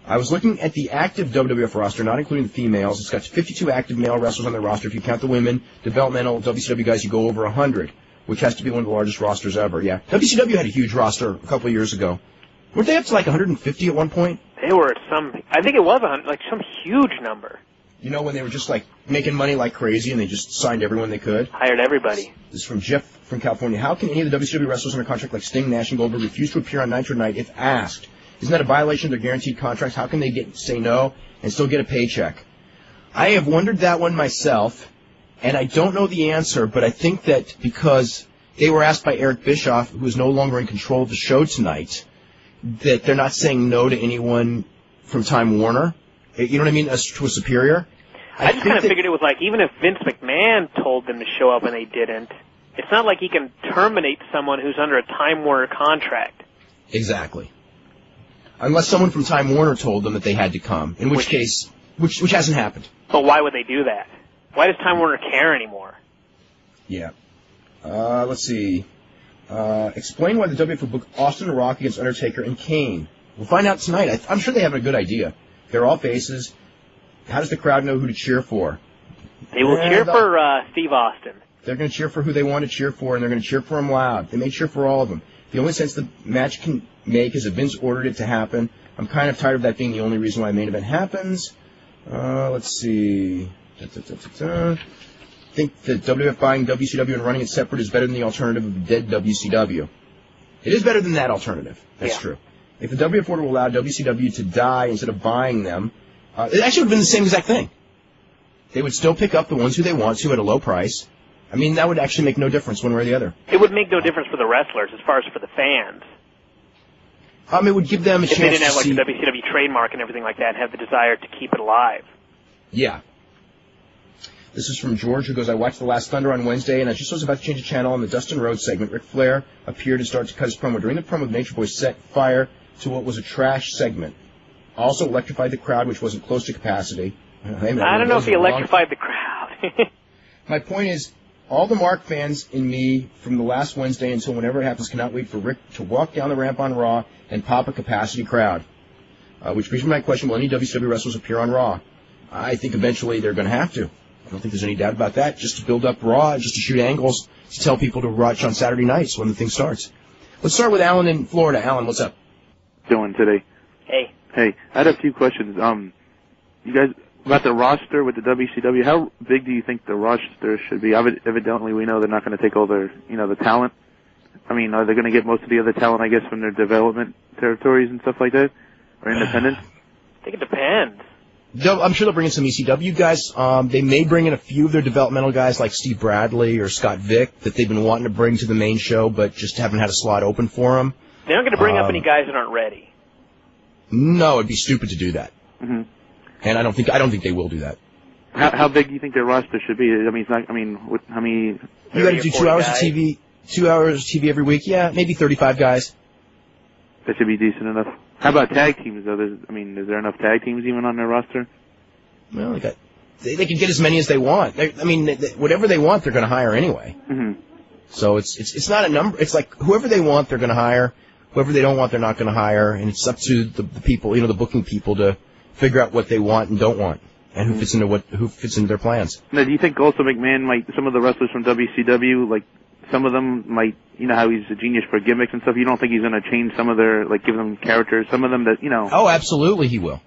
[SPEAKER 1] I was looking at the active WWF roster, not including the females. It's got 52 active male wrestlers on the roster. If you count the women, developmental WCW guys, you go over 100, which has to be one of the largest rosters ever. Yeah, WCW had a huge roster a couple of years ago. Weren't they up to like 150 at one point?
[SPEAKER 2] They were at some. I think it was hun- like some huge number.
[SPEAKER 1] You know, when they were just like making money like crazy and they just signed everyone they could.
[SPEAKER 2] Hired everybody.
[SPEAKER 1] This is from Jeff from California. How can any of the WCW wrestlers under contract like Sting, Nash, and Goldberg refuse to appear on Nitro Night if asked? Isn't that a violation of their guaranteed contracts? How can they get say no and still get a paycheck? I have wondered that one myself, and I don't know the answer, but I think that because they were asked by Eric Bischoff, who is no longer in control of the show tonight, that they're not saying no to anyone from Time Warner. You know what I mean? As to a superior.
[SPEAKER 2] I, just kind of figured it was like even if Vince McMahon told them to show up and they didn't, it's not like he can terminate someone who's under a Time Warner contract.
[SPEAKER 1] Exactly. Unless someone from Time Warner told them that they had to come, in which,
[SPEAKER 2] Which-
[SPEAKER 1] case, which which hasn't happened.
[SPEAKER 2] But why would they do that? Why does Time Warner care anymore?
[SPEAKER 1] Yeah. Uh, let's see. Uh, explain why the WF would book Austin Rock against Undertaker and Kane. We'll find out tonight. I, I'm sure they have a good idea. They're all faces. How does the crowd know who to cheer for?
[SPEAKER 2] They will
[SPEAKER 1] Yeah,
[SPEAKER 2] cheer for uh, Steve Austin.
[SPEAKER 1] They're going to cheer for who they want to cheer for, and they're going to cheer for him loud. They may cheer for all of them. The only sense the match can make is if Vince ordered it to happen. I'm kind of tired of that being the only reason why a main event happens. Uh, let's see. Da, da, da. Think that WF buying WCW and running it separate is better than the alternative of dead WCW. It is better than that alternative. That's
[SPEAKER 2] Yeah.
[SPEAKER 1] true. If the WF order will allow WCW to die instead of buying them, uh, it actually would have been the same exact thing. They would still pick up the ones who they want to at a low price. I mean, that would actually make no difference one way or the other.
[SPEAKER 2] It would make no difference for the wrestlers as far as for the fans.
[SPEAKER 1] Um, it would give them a
[SPEAKER 2] If they didn't have like
[SPEAKER 1] see.
[SPEAKER 2] the WCW trademark and everything like that and have the desire to keep it alive.
[SPEAKER 1] Yeah. This is from George, who goes, I watched The Last Thunder on Wednesday, and I just was about to change the channel on the Dustin Rhodes segment. Ric Flair appeared and started to cut his promo. During the promo, Nature Boy set fire to what was a trash segment. Also electrified the crowd, which wasn't close to capacity. Man,
[SPEAKER 2] I don't know if he
[SPEAKER 1] long-
[SPEAKER 2] electrified the crowd.
[SPEAKER 1] My point is, all the Mark fans in me from the last Wednesday until whenever it happens cannot wait for Rick to walk down the ramp on Raw and pop a capacity crowd. Uh, which brings me to my question, will any WCW wrestlers appear on Raw? I think eventually they're going to have to. I don't think there's any doubt about that. Just to build up Raw, just to shoot angles, to tell people to watch on Saturday nights when the thing starts. Let's start with Alan in Florida. Alan, what's up?
[SPEAKER 10] doing today?
[SPEAKER 2] hey,
[SPEAKER 10] Hey, I had a few questions. Um, you guys about the roster with the WCW. How big do you think the roster should be? Evi- Evidently, we know they're not going to take all their, you know, the talent. I mean, are they going to get most of the other talent, I guess, from their development territories and stuff like that, or independent?
[SPEAKER 2] I think it depends.
[SPEAKER 1] They'll- I'm sure they'll bring in some ECW guys. Um, they may bring in a few of their developmental guys like Steve Bradley or Scott Vick that they've been wanting to bring to the main show, but just haven't had a slot open for them.
[SPEAKER 2] They're not going to bring up
[SPEAKER 1] Um,
[SPEAKER 2] any guys that aren't ready.
[SPEAKER 1] No, it'd be stupid to do that,
[SPEAKER 10] hmm
[SPEAKER 1] and I don't think I don't think they will do that.
[SPEAKER 10] How, how big do you think their roster should be? I mean, it's not. I mean, what, how many?
[SPEAKER 1] You got to do two
[SPEAKER 2] 40
[SPEAKER 1] hours of. TV, two hours of TV every week. Yeah, maybe 35 guys.
[SPEAKER 10] That should be decent enough. How about tag teams? Though, There's, I mean, is there enough tag teams even on their roster?
[SPEAKER 1] Well, they got they, they can get as many as they want. They, I mean, they, whatever they want, they're going to hire anyway.
[SPEAKER 10] hmm
[SPEAKER 1] So it's it's it's not a number. It's like whoever they want, they're going to hire. Whoever they don't want, they're not going to hire. And it's up to the, the people, you know, the booking people to figure out what they want and don't want, and who fits into what who fits into their plans.
[SPEAKER 10] Now, do you think also McMahon might some of the wrestlers from WCW like some of them might you know how he's a genius for gimmicks and stuff. You don't think he's going to change some of their like give them characters? Some of them that you know.
[SPEAKER 1] Oh, absolutely, he will.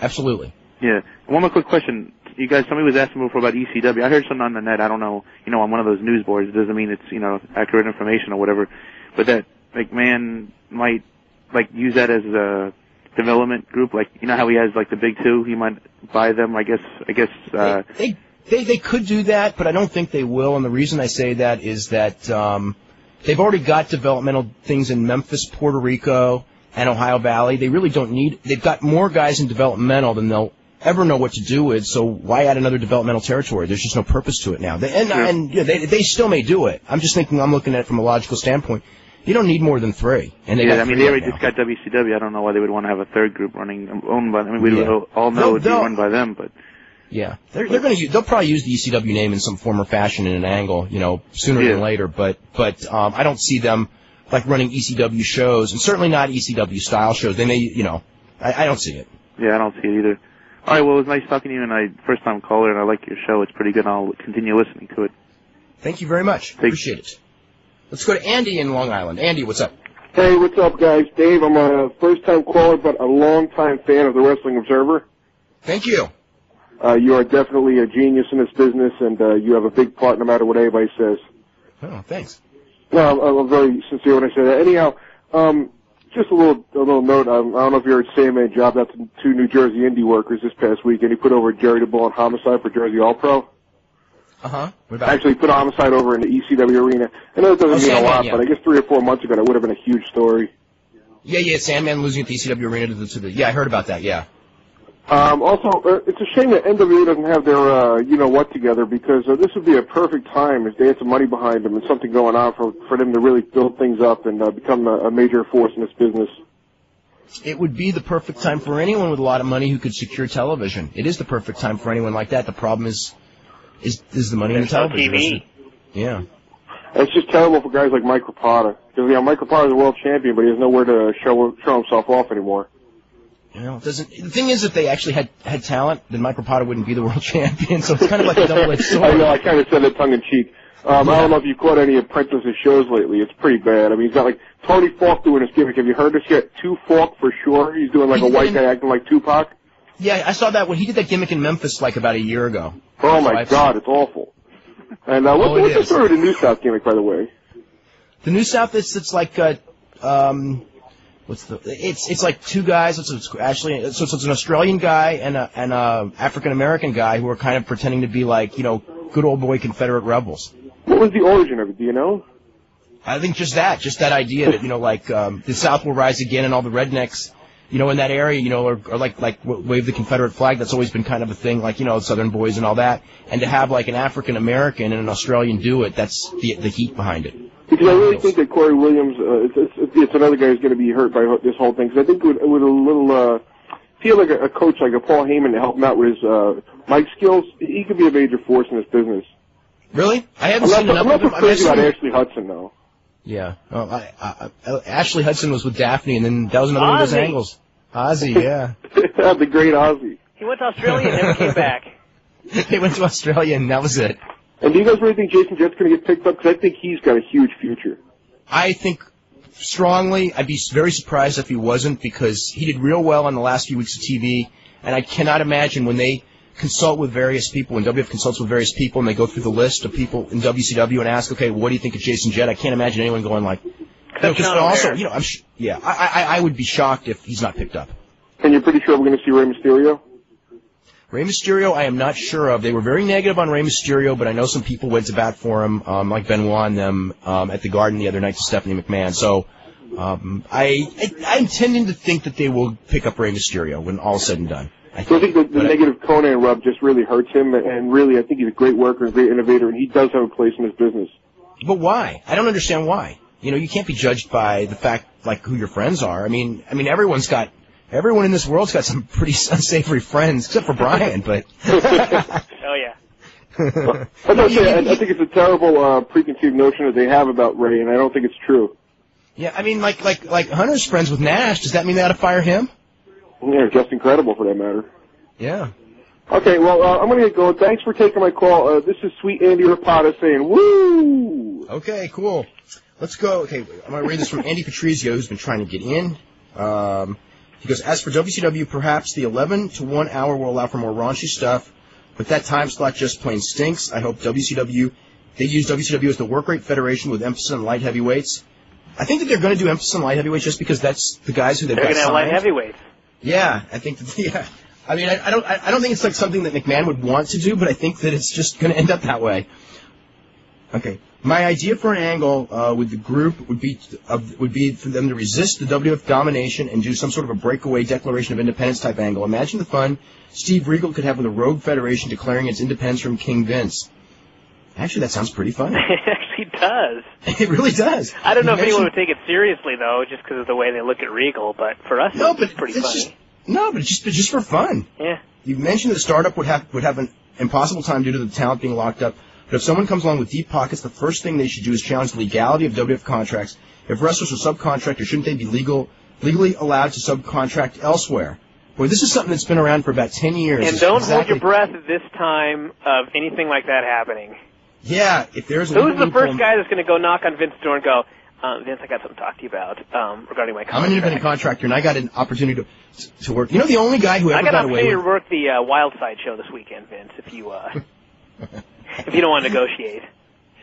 [SPEAKER 1] Absolutely.
[SPEAKER 10] Yeah. One more quick question. You guys, somebody was asking before about ECW. I heard something on the net. I don't know. You know, on one of those news boards. It doesn't mean it's you know accurate information or whatever. But that McMahon might like use that as a development group. Like you know how he has like the big two. He might buy them. I guess. I guess. Uh,
[SPEAKER 1] they, they they they could do that, but I don't think they will. And the reason I say that is that um, they've already got developmental things in Memphis, Puerto Rico, and Ohio Valley. They really don't need. They've got more guys in developmental than they'll ever know what to do with. So why add another developmental territory? There's just no purpose to it now. They, and
[SPEAKER 10] Sure.
[SPEAKER 1] and yeah, they they still may do it. I'm just thinking. I'm looking at it from a logical standpoint. You don't need more than three. And they
[SPEAKER 10] yeah, I mean, they
[SPEAKER 1] right
[SPEAKER 10] already
[SPEAKER 1] now.
[SPEAKER 10] just got WCW. I don't know why they would want to have a third group running owned by. I mean, we
[SPEAKER 1] Yeah.
[SPEAKER 10] all know be run by them, but
[SPEAKER 1] Yeah, they're they're going to they'll probably use the ECW name in some form or fashion in an angle, you know, sooner
[SPEAKER 10] Yeah.
[SPEAKER 1] than later. But but um, I don't see them like running ECW shows, and certainly not ECW style shows. They may, you know, I, I don't see it.
[SPEAKER 10] yeah, I don't see it either. All right, well, it was nice talking to you, and I first time caller, and I like your show. It's pretty good. and I'll continue listening to it.
[SPEAKER 1] Thank you very much. Appreciate it. Let's go to Andy in Long Island. Andy, what's up?
[SPEAKER 11] Hey, what's up, guys? Dave, I'm a first-time caller, but a long-time fan of the Wrestling Observer.
[SPEAKER 1] Thank you.
[SPEAKER 11] Uh, you are definitely a genius in this business, and uh, you have a big part no matter what anybody says.
[SPEAKER 1] Oh, thanks.
[SPEAKER 11] No, I'm, I'm very sincere when I say that. Anyhow, um, just a little a little note. Um, I don't know if you heard Sandman jobbed out to two New Jersey indie workers this past week, and he put over Jerry DeBall and Homicide for Jersey All Pro.
[SPEAKER 1] Uh huh.
[SPEAKER 11] Actually, put Homicide over in the ECW arena. I know it doesn't
[SPEAKER 1] Oh,
[SPEAKER 11] mean a lot,
[SPEAKER 1] yeah.
[SPEAKER 11] but I guess three or four months ago that would have been a huge story.
[SPEAKER 1] Yeah, yeah. Sandman losing at the ECW arena to the, to the yeah, I heard about that. Yeah.
[SPEAKER 11] Um, also, uh, it's a shame that NWA doesn't have their, uh, you know what together because uh, this would be a perfect time if they had some money behind them and something going on for for them to really build things up and uh, become a, a major force in this business.
[SPEAKER 1] It would be the perfect time for anyone with a lot of money who could secure television. It is the perfect time for anyone like that. The problem is, is is the money in the television.
[SPEAKER 2] TV.
[SPEAKER 1] Yeah.
[SPEAKER 11] It's just terrible for guys like Mike Rapada because you know Mike Rapada's a world champion, but he has nowhere to show show himself off anymore.
[SPEAKER 1] You know, doesn't. The thing is, if they actually had had talent, then Mike Rapada wouldn't be the world champion. So it's kind of like a double-edged sword.
[SPEAKER 11] I know. I kind of said it tongue in cheek. Um, I don't know if you caught any Apprentice's shows lately. It's pretty bad. I mean, he's got like Tony Falk doing his gimmick. Have you heard this yet? Two Falk for sure. He's doing like
[SPEAKER 1] He
[SPEAKER 11] a white guy acting like Tupac.
[SPEAKER 1] Yeah, I saw that when he did that gimmick in Memphis like about a year ago.
[SPEAKER 11] Oh my
[SPEAKER 1] I've-
[SPEAKER 11] God, it's awful. And uh, what's,
[SPEAKER 1] Oh,
[SPEAKER 11] what's the story of the New South gimmick, by the way?
[SPEAKER 1] The New South, it's it's like uh, um, what's the? It's it's like two guys. It's, it's actually so it's, it's an Australian guy and a and a African American guy who are kind of pretending to be like you know good old boy Confederate rebels.
[SPEAKER 11] What was the origin of it? Do you know?
[SPEAKER 1] I think just that, just that idea that you know, like um, the South will rise again, and all the rednecks, you know, in that area, you know, are, are like like wave the Confederate flag. That's always been kind of a thing, like you know, Southern boys and all that. And to have like an African American and an Australian do it, that's the the heat behind it.
[SPEAKER 11] Because I really think that Corey Williams, uh, it's, it's, it's another guy who's going to be hurt by this whole thing. Because I think with, with a little, uh, feel like a, a coach like a Paul Heyman to help him out with his uh, mic skills, he could be a major force in this business.
[SPEAKER 1] Really? I haven't
[SPEAKER 11] I'm not,
[SPEAKER 1] enough
[SPEAKER 11] I'm
[SPEAKER 1] of him.
[SPEAKER 11] so
[SPEAKER 1] I mean,
[SPEAKER 11] crazy about
[SPEAKER 1] seen-
[SPEAKER 11] Ashley Hudson though.
[SPEAKER 1] Yeah. Oh, I, I, I, Ashley Hudson was with Daffney, and then that was another one of those angles. Ozzy, yeah.
[SPEAKER 11] the great Ozzy.
[SPEAKER 2] He went to Australia and never came back.
[SPEAKER 1] they went to Australia, and that was it.
[SPEAKER 11] And do you guys really think Jason Jett's going to get picked up? Because I think he's got a huge future.
[SPEAKER 1] I think strongly. I'd be very surprised if he wasn't because he did real well on the last few weeks of TV, and I cannot imagine when they consult with various people, when WF consults with various people, and they go through the list of people in WCW and ask, okay, what do you think of Jason Jett? I can't imagine anyone going like, no, 'cause
[SPEAKER 2] Sean
[SPEAKER 1] also,
[SPEAKER 2] O'Haire.
[SPEAKER 1] you know, I'm sh- yeah, I, I I would be shocked if he's not picked up.
[SPEAKER 11] And you're pretty sure we're going to see Rey Mysterio?
[SPEAKER 1] Rey Mysterio, I am not sure of. They were very negative on Rey Mysterio, but I know some people went to bat for him, um, like Benoit and them um, at the Garden the other night to Stephanie McMahon. So um, I, I I'm tending to think that they will pick up Rey Mysterio when all is said and done. I
[SPEAKER 11] So I think the, the
[SPEAKER 1] But I-
[SPEAKER 11] negative Konnan rub just really hurts him, and really, I think he's a great worker and great innovator, and he does have a place in this business.
[SPEAKER 1] But why? I don't understand why. You know, you can't be judged by the fact like who your friends are. I mean, I mean, everyone's got everyone in this world's got some pretty unsavory friends, except for Brian. But
[SPEAKER 2] Oh yeah.
[SPEAKER 11] I, must say, I, I think it's a terrible uh, preconceived notion that they have about Ray, and I don't think it's true.
[SPEAKER 1] yeah, I mean, like like like Hunter's friends with Nash. Does that mean they ought to fire him?
[SPEAKER 11] Yeah, just incredible for that matter.
[SPEAKER 1] Yeah.
[SPEAKER 11] Okay, well, uh, I'm going to get going. Thanks for taking my call. Uh, this is Sweet Andy Rapata saying, woo!
[SPEAKER 1] Okay, cool. Let's go. Okay, I'm going to read this from Andy Patrizio, who's been trying to get in. Um, he goes, as for WCW, perhaps the 11 to 1 hour will allow for more raunchy stuff, but that time slot just plain stinks. I hope WCW, they use WCW as the work rate federation with emphasis on light heavyweights. I think that they're going to do emphasis on light heavyweights just because that's the guys who they've
[SPEAKER 2] They're
[SPEAKER 1] got
[SPEAKER 2] gonna have light heavyweights.
[SPEAKER 1] Yeah, I think that, yeah. I mean, I, I don't, I, I don't think it's like something that McMahon would want to do, but I think that it's just going to end up that way. Okay. My idea for an angle uh, with the group would be of, would be for them to resist the WF domination and do some sort of a breakaway Declaration of Independence type angle. Imagine the fun Steve Regal could have with a rogue federation declaring its independence from King Vince. Actually, that sounds pretty funny.
[SPEAKER 2] it actually does.
[SPEAKER 1] it really does.
[SPEAKER 2] I don't know
[SPEAKER 1] You
[SPEAKER 2] if anyone would take it seriously though, just because of the way they look at Regal. But for us,
[SPEAKER 1] No,
[SPEAKER 2] it's
[SPEAKER 1] but
[SPEAKER 2] pretty funny.
[SPEAKER 1] just no, but just but just for fun.
[SPEAKER 2] Yeah.
[SPEAKER 1] You mentioned that a startup would have would have an impossible time due to the talent being locked up. But if someone comes along with deep pockets, the first thing they should do is challenge the legality of WWF contracts. If wrestlers are subcontractors, shouldn't they be legal legally allowed to subcontract elsewhere? Boy, this is something that's been around for about ten years.
[SPEAKER 2] And don't
[SPEAKER 1] exactly-
[SPEAKER 2] hold your breath at this time of anything like that happening.
[SPEAKER 1] Yeah, if there's a
[SPEAKER 2] Who's the first guy that's going to go knock on Vince's door and go, um, Vince, I got something to talk to you about um, regarding my contract.
[SPEAKER 1] I'm an independent contractor, and I got an opportunity to to work. You know, the only guy who
[SPEAKER 2] I
[SPEAKER 1] ever
[SPEAKER 2] got
[SPEAKER 1] got
[SPEAKER 2] an opportunity to work the uh, Wild Side show this weekend, Vince. If you uh, if you don't want to negotiate.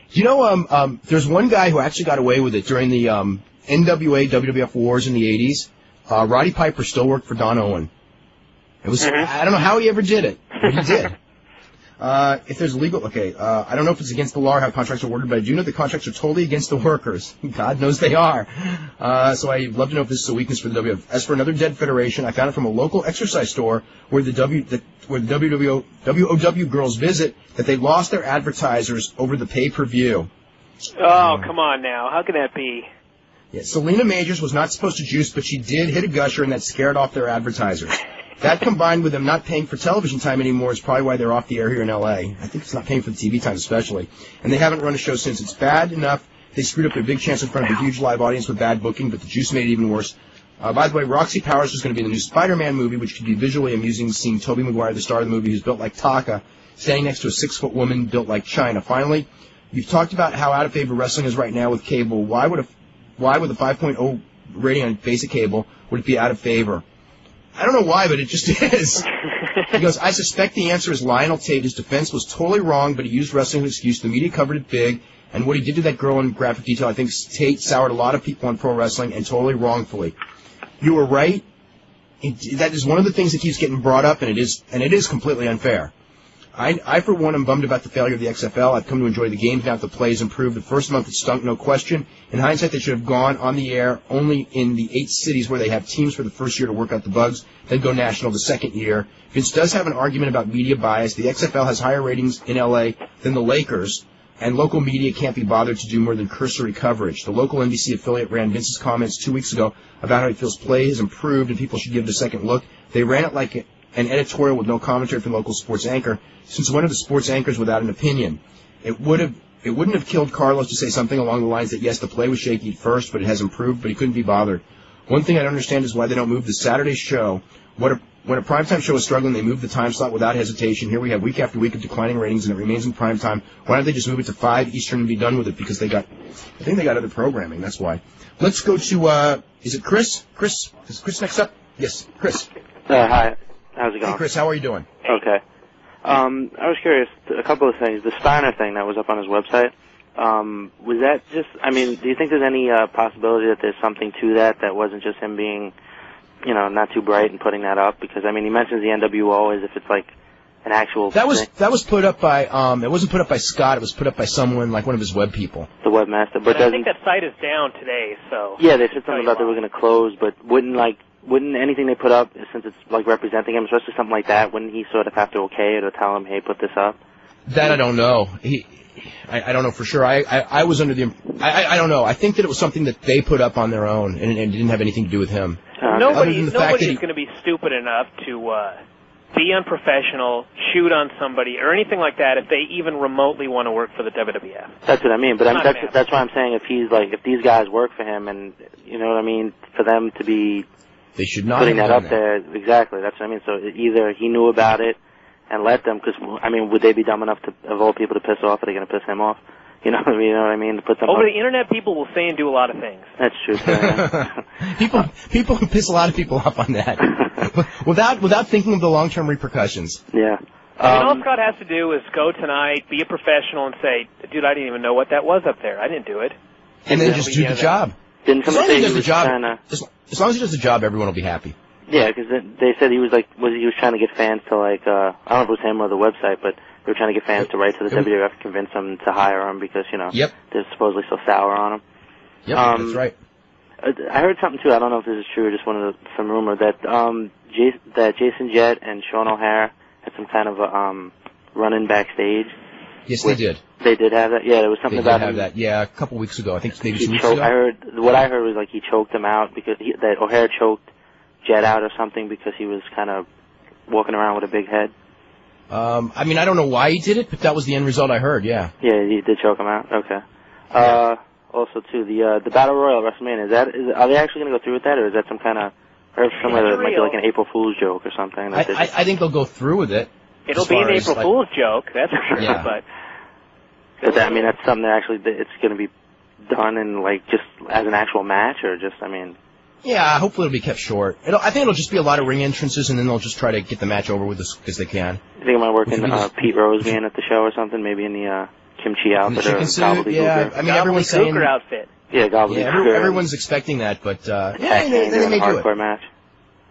[SPEAKER 1] You know, um, um, there's one guy who actually got away with it during the um, NWA WWF wars in the 80s. Uh, Roddy Piper still worked for Don Owen. It was I don't know how he ever did it, but he did. Uh, if there's legal, okay, uh, I don't know if it's against the law or how contracts are worded, but I do know the contracts are totally against the workers. God knows they are. Uh, so I'd love to know if this is a weakness for the WWF. As for another dead federation, I found it from a local exercise store where the W, the, where the WWO, WOW girls visit that they lost their advertisers over the pay-per-view.
[SPEAKER 2] Oh, come on now. How can that be?
[SPEAKER 1] Yeah, Selina Majors was not supposed to juice, but she did hit a gusher, and that scared off their advertisers. That combined with them not paying for television time anymore is probably why they're off the air here in LA. I think it's not paying for the TV time especially. And they haven't run a show since. It's bad enough they screwed up their big chance in front of a huge live audience with bad booking, but the juice made it even worse. Uh, by the way, Roxy Powers is going to be in the new Spider-Man movie, which could be visually amusing seeing Tobey Maguire, the star of the movie, who's built like Taka, standing next to a six-foot woman built like Chyna. Finally, you've talked about how out of favor wrestling is right now with cable. Why would a why with a 5.0 rating on basic cable would it be out of favor? I don't know why, but it just is. he goes, I suspect the answer is Lionel Tate. His defense was totally wrong, but he used wrestling as an excuse. The media covered it big, and what he did to that girl in graphic detail, I think Tate soured a lot of people on pro wrestling, and totally wrongfully. You were right. It, that is one of the things that keeps getting brought up, and it is, and it is completely unfair. I, I, for one, am bummed about the failure of the XFL. I've come to enjoy the games now that the play has improved. The first month it stunk, no question. In hindsight, they should have gone on the air only in the eight cities where they have teams for the first year to work out the bugs, then go national the second year. Vince does have an argument about media bias. The XFL has higher ratings in LA than the Lakers, and local media can't be bothered to do more than cursory coverage. The local NBC affiliate ran Vince's comments two weeks ago about how he feels play has improved and people should give it a second look. They ran it like an editorial with no commentary from local sports anchor. Since one of the sports anchors without an opinion? It would have it wouldn't have killed Carlos to say something along the lines that yes, the play was shaky at first, but it has improved, but he couldn't be bothered. One thing I don't understand is why they don't move the Saturday show. What a, when a primetime show is struggling, they move the time slot without hesitation. Here we have week after week of declining ratings, and it remains in primetime. Why don't they just move it to five Eastern and be done with it? Because they got, I think they got other programming. That's why. Let's go to uh, is it Chris? Chris, is Chris next up? Yes, Chris.
[SPEAKER 12] Uh, hi. How's it going?
[SPEAKER 1] Hey, Chris, how are you doing?
[SPEAKER 12] Okay. Um, I was curious, a couple of things. The Steiner thing that was up on his website, um, was that just, I mean, do you think there's any uh, possibility that there's something to that that wasn't just him being, you know, not too bright and putting that up? Because, I mean, he mentions the NWO as if it's like an actual
[SPEAKER 1] That was
[SPEAKER 12] thing,
[SPEAKER 1] that was put up by um, it wasn't put up by Scott. It was put up by someone like one of his web people.
[SPEAKER 12] the webmaster, but
[SPEAKER 2] But I think that site is down today, so.
[SPEAKER 12] yeah, they said something about they were going to close, but wouldn't like, wouldn't anything they put up, since it's like representing him, especially something like that, wouldn't he sort of have to okay it or tell him, hey, put this up?
[SPEAKER 1] That I don't know. He, I, I don't know for sure. I, I, I was under the. I, I, I don't know. I think that it was something that they put up on their own, and, and it didn't have anything to do with him. Other
[SPEAKER 2] Nobody,
[SPEAKER 1] than the fact that
[SPEAKER 2] nobody's going to be stupid enough to uh, be unprofessional, shoot on somebody, or anything like that if they even remotely want to work for the WWF.
[SPEAKER 12] That's what I mean. But I'm, that's that's why I'm saying if he's like if these guys work for him and you know what I mean for them to be
[SPEAKER 1] They should not
[SPEAKER 12] putting
[SPEAKER 1] have
[SPEAKER 12] that
[SPEAKER 1] done
[SPEAKER 12] up there exactly. That's what I mean. So either he knew about it and let them because I mean would they be dumb enough to of all people to piss off? Are they going to piss him off? You know what I mean? You know what I mean? To put them
[SPEAKER 2] Over
[SPEAKER 12] up.
[SPEAKER 2] the internet, people will say and do a lot of things.
[SPEAKER 12] That's true.
[SPEAKER 1] people, people who piss a lot of people off on that without without thinking of the long term repercussions.
[SPEAKER 12] yeah.
[SPEAKER 2] I mean, all
[SPEAKER 12] Um,
[SPEAKER 2] Scott has to do is go tonight, be a professional, and say, "Dude, I didn't even know what that was up there. I didn't do it."
[SPEAKER 1] And then
[SPEAKER 2] That'll
[SPEAKER 1] just do the
[SPEAKER 2] of
[SPEAKER 1] job.
[SPEAKER 12] Didn't
[SPEAKER 1] As long as he does
[SPEAKER 12] he
[SPEAKER 1] the job, as, as long as he does the job, everyone will be happy.
[SPEAKER 12] Yeah, because they said he was like was he was trying to get fans to like uh I don't know if it was him or the website, but They were trying to get fans to write to the WWF and convince them to hire him because you know
[SPEAKER 1] Yep.
[SPEAKER 12] they're supposedly so sour on him.
[SPEAKER 1] Yep,
[SPEAKER 12] Um,
[SPEAKER 1] that's right.
[SPEAKER 12] Uh, I heard something too. I don't know if this is true. Just one of the, some rumor that um Jason, that Jason Jett and Sean O'Haire had some kind of a um run-in backstage.
[SPEAKER 1] Yes, they did.
[SPEAKER 12] They did have that. Yeah, there was something
[SPEAKER 1] They
[SPEAKER 12] something
[SPEAKER 1] did
[SPEAKER 12] about
[SPEAKER 1] have
[SPEAKER 12] him.
[SPEAKER 1] that. Yeah, a couple weeks ago. I think maybe
[SPEAKER 12] He
[SPEAKER 1] two weeks
[SPEAKER 12] choked.
[SPEAKER 1] ago.
[SPEAKER 12] I heard what I heard was like he choked him out because he, that O'Haire choked Jett out or something because he was kind of walking around with a big head.
[SPEAKER 1] Um, I mean, I don't know why he did it, but that was the end result I heard. Yeah.
[SPEAKER 12] Yeah, he did choke him out. Okay. Uh, also too the uh, the battle royal at WrestleMania is that is are they actually going to go through with that or is that some kind of I heard somewhere that it might be like an April Fool's joke or something?
[SPEAKER 1] I,
[SPEAKER 12] That they
[SPEAKER 1] I, I think they'll go through with it.
[SPEAKER 2] It'll be an April
[SPEAKER 1] like-
[SPEAKER 2] Fool's joke, that's for sure.
[SPEAKER 1] Yeah.
[SPEAKER 2] But
[SPEAKER 12] But that, I mean, that's something that actually it's going to be done in like just as an actual match, or just I mean,
[SPEAKER 1] Yeah, hopefully it'll be kept short. It'll, I think it'll just be a lot of ring entrances, and then they'll just try to get the match over with as quick as they can.
[SPEAKER 12] I think it might work in uh, Pete Rose being at the show or something, maybe in the uh, kimchi outfit or gobbledygooker.
[SPEAKER 1] yeah, I mean, everyone's saying-
[SPEAKER 2] outfit.
[SPEAKER 12] yeah, gobbledygooker.
[SPEAKER 1] Yeah, every, everyone's expecting that, but uh, yeah, they,
[SPEAKER 12] team
[SPEAKER 1] they
[SPEAKER 12] during
[SPEAKER 1] may do it.
[SPEAKER 12] match.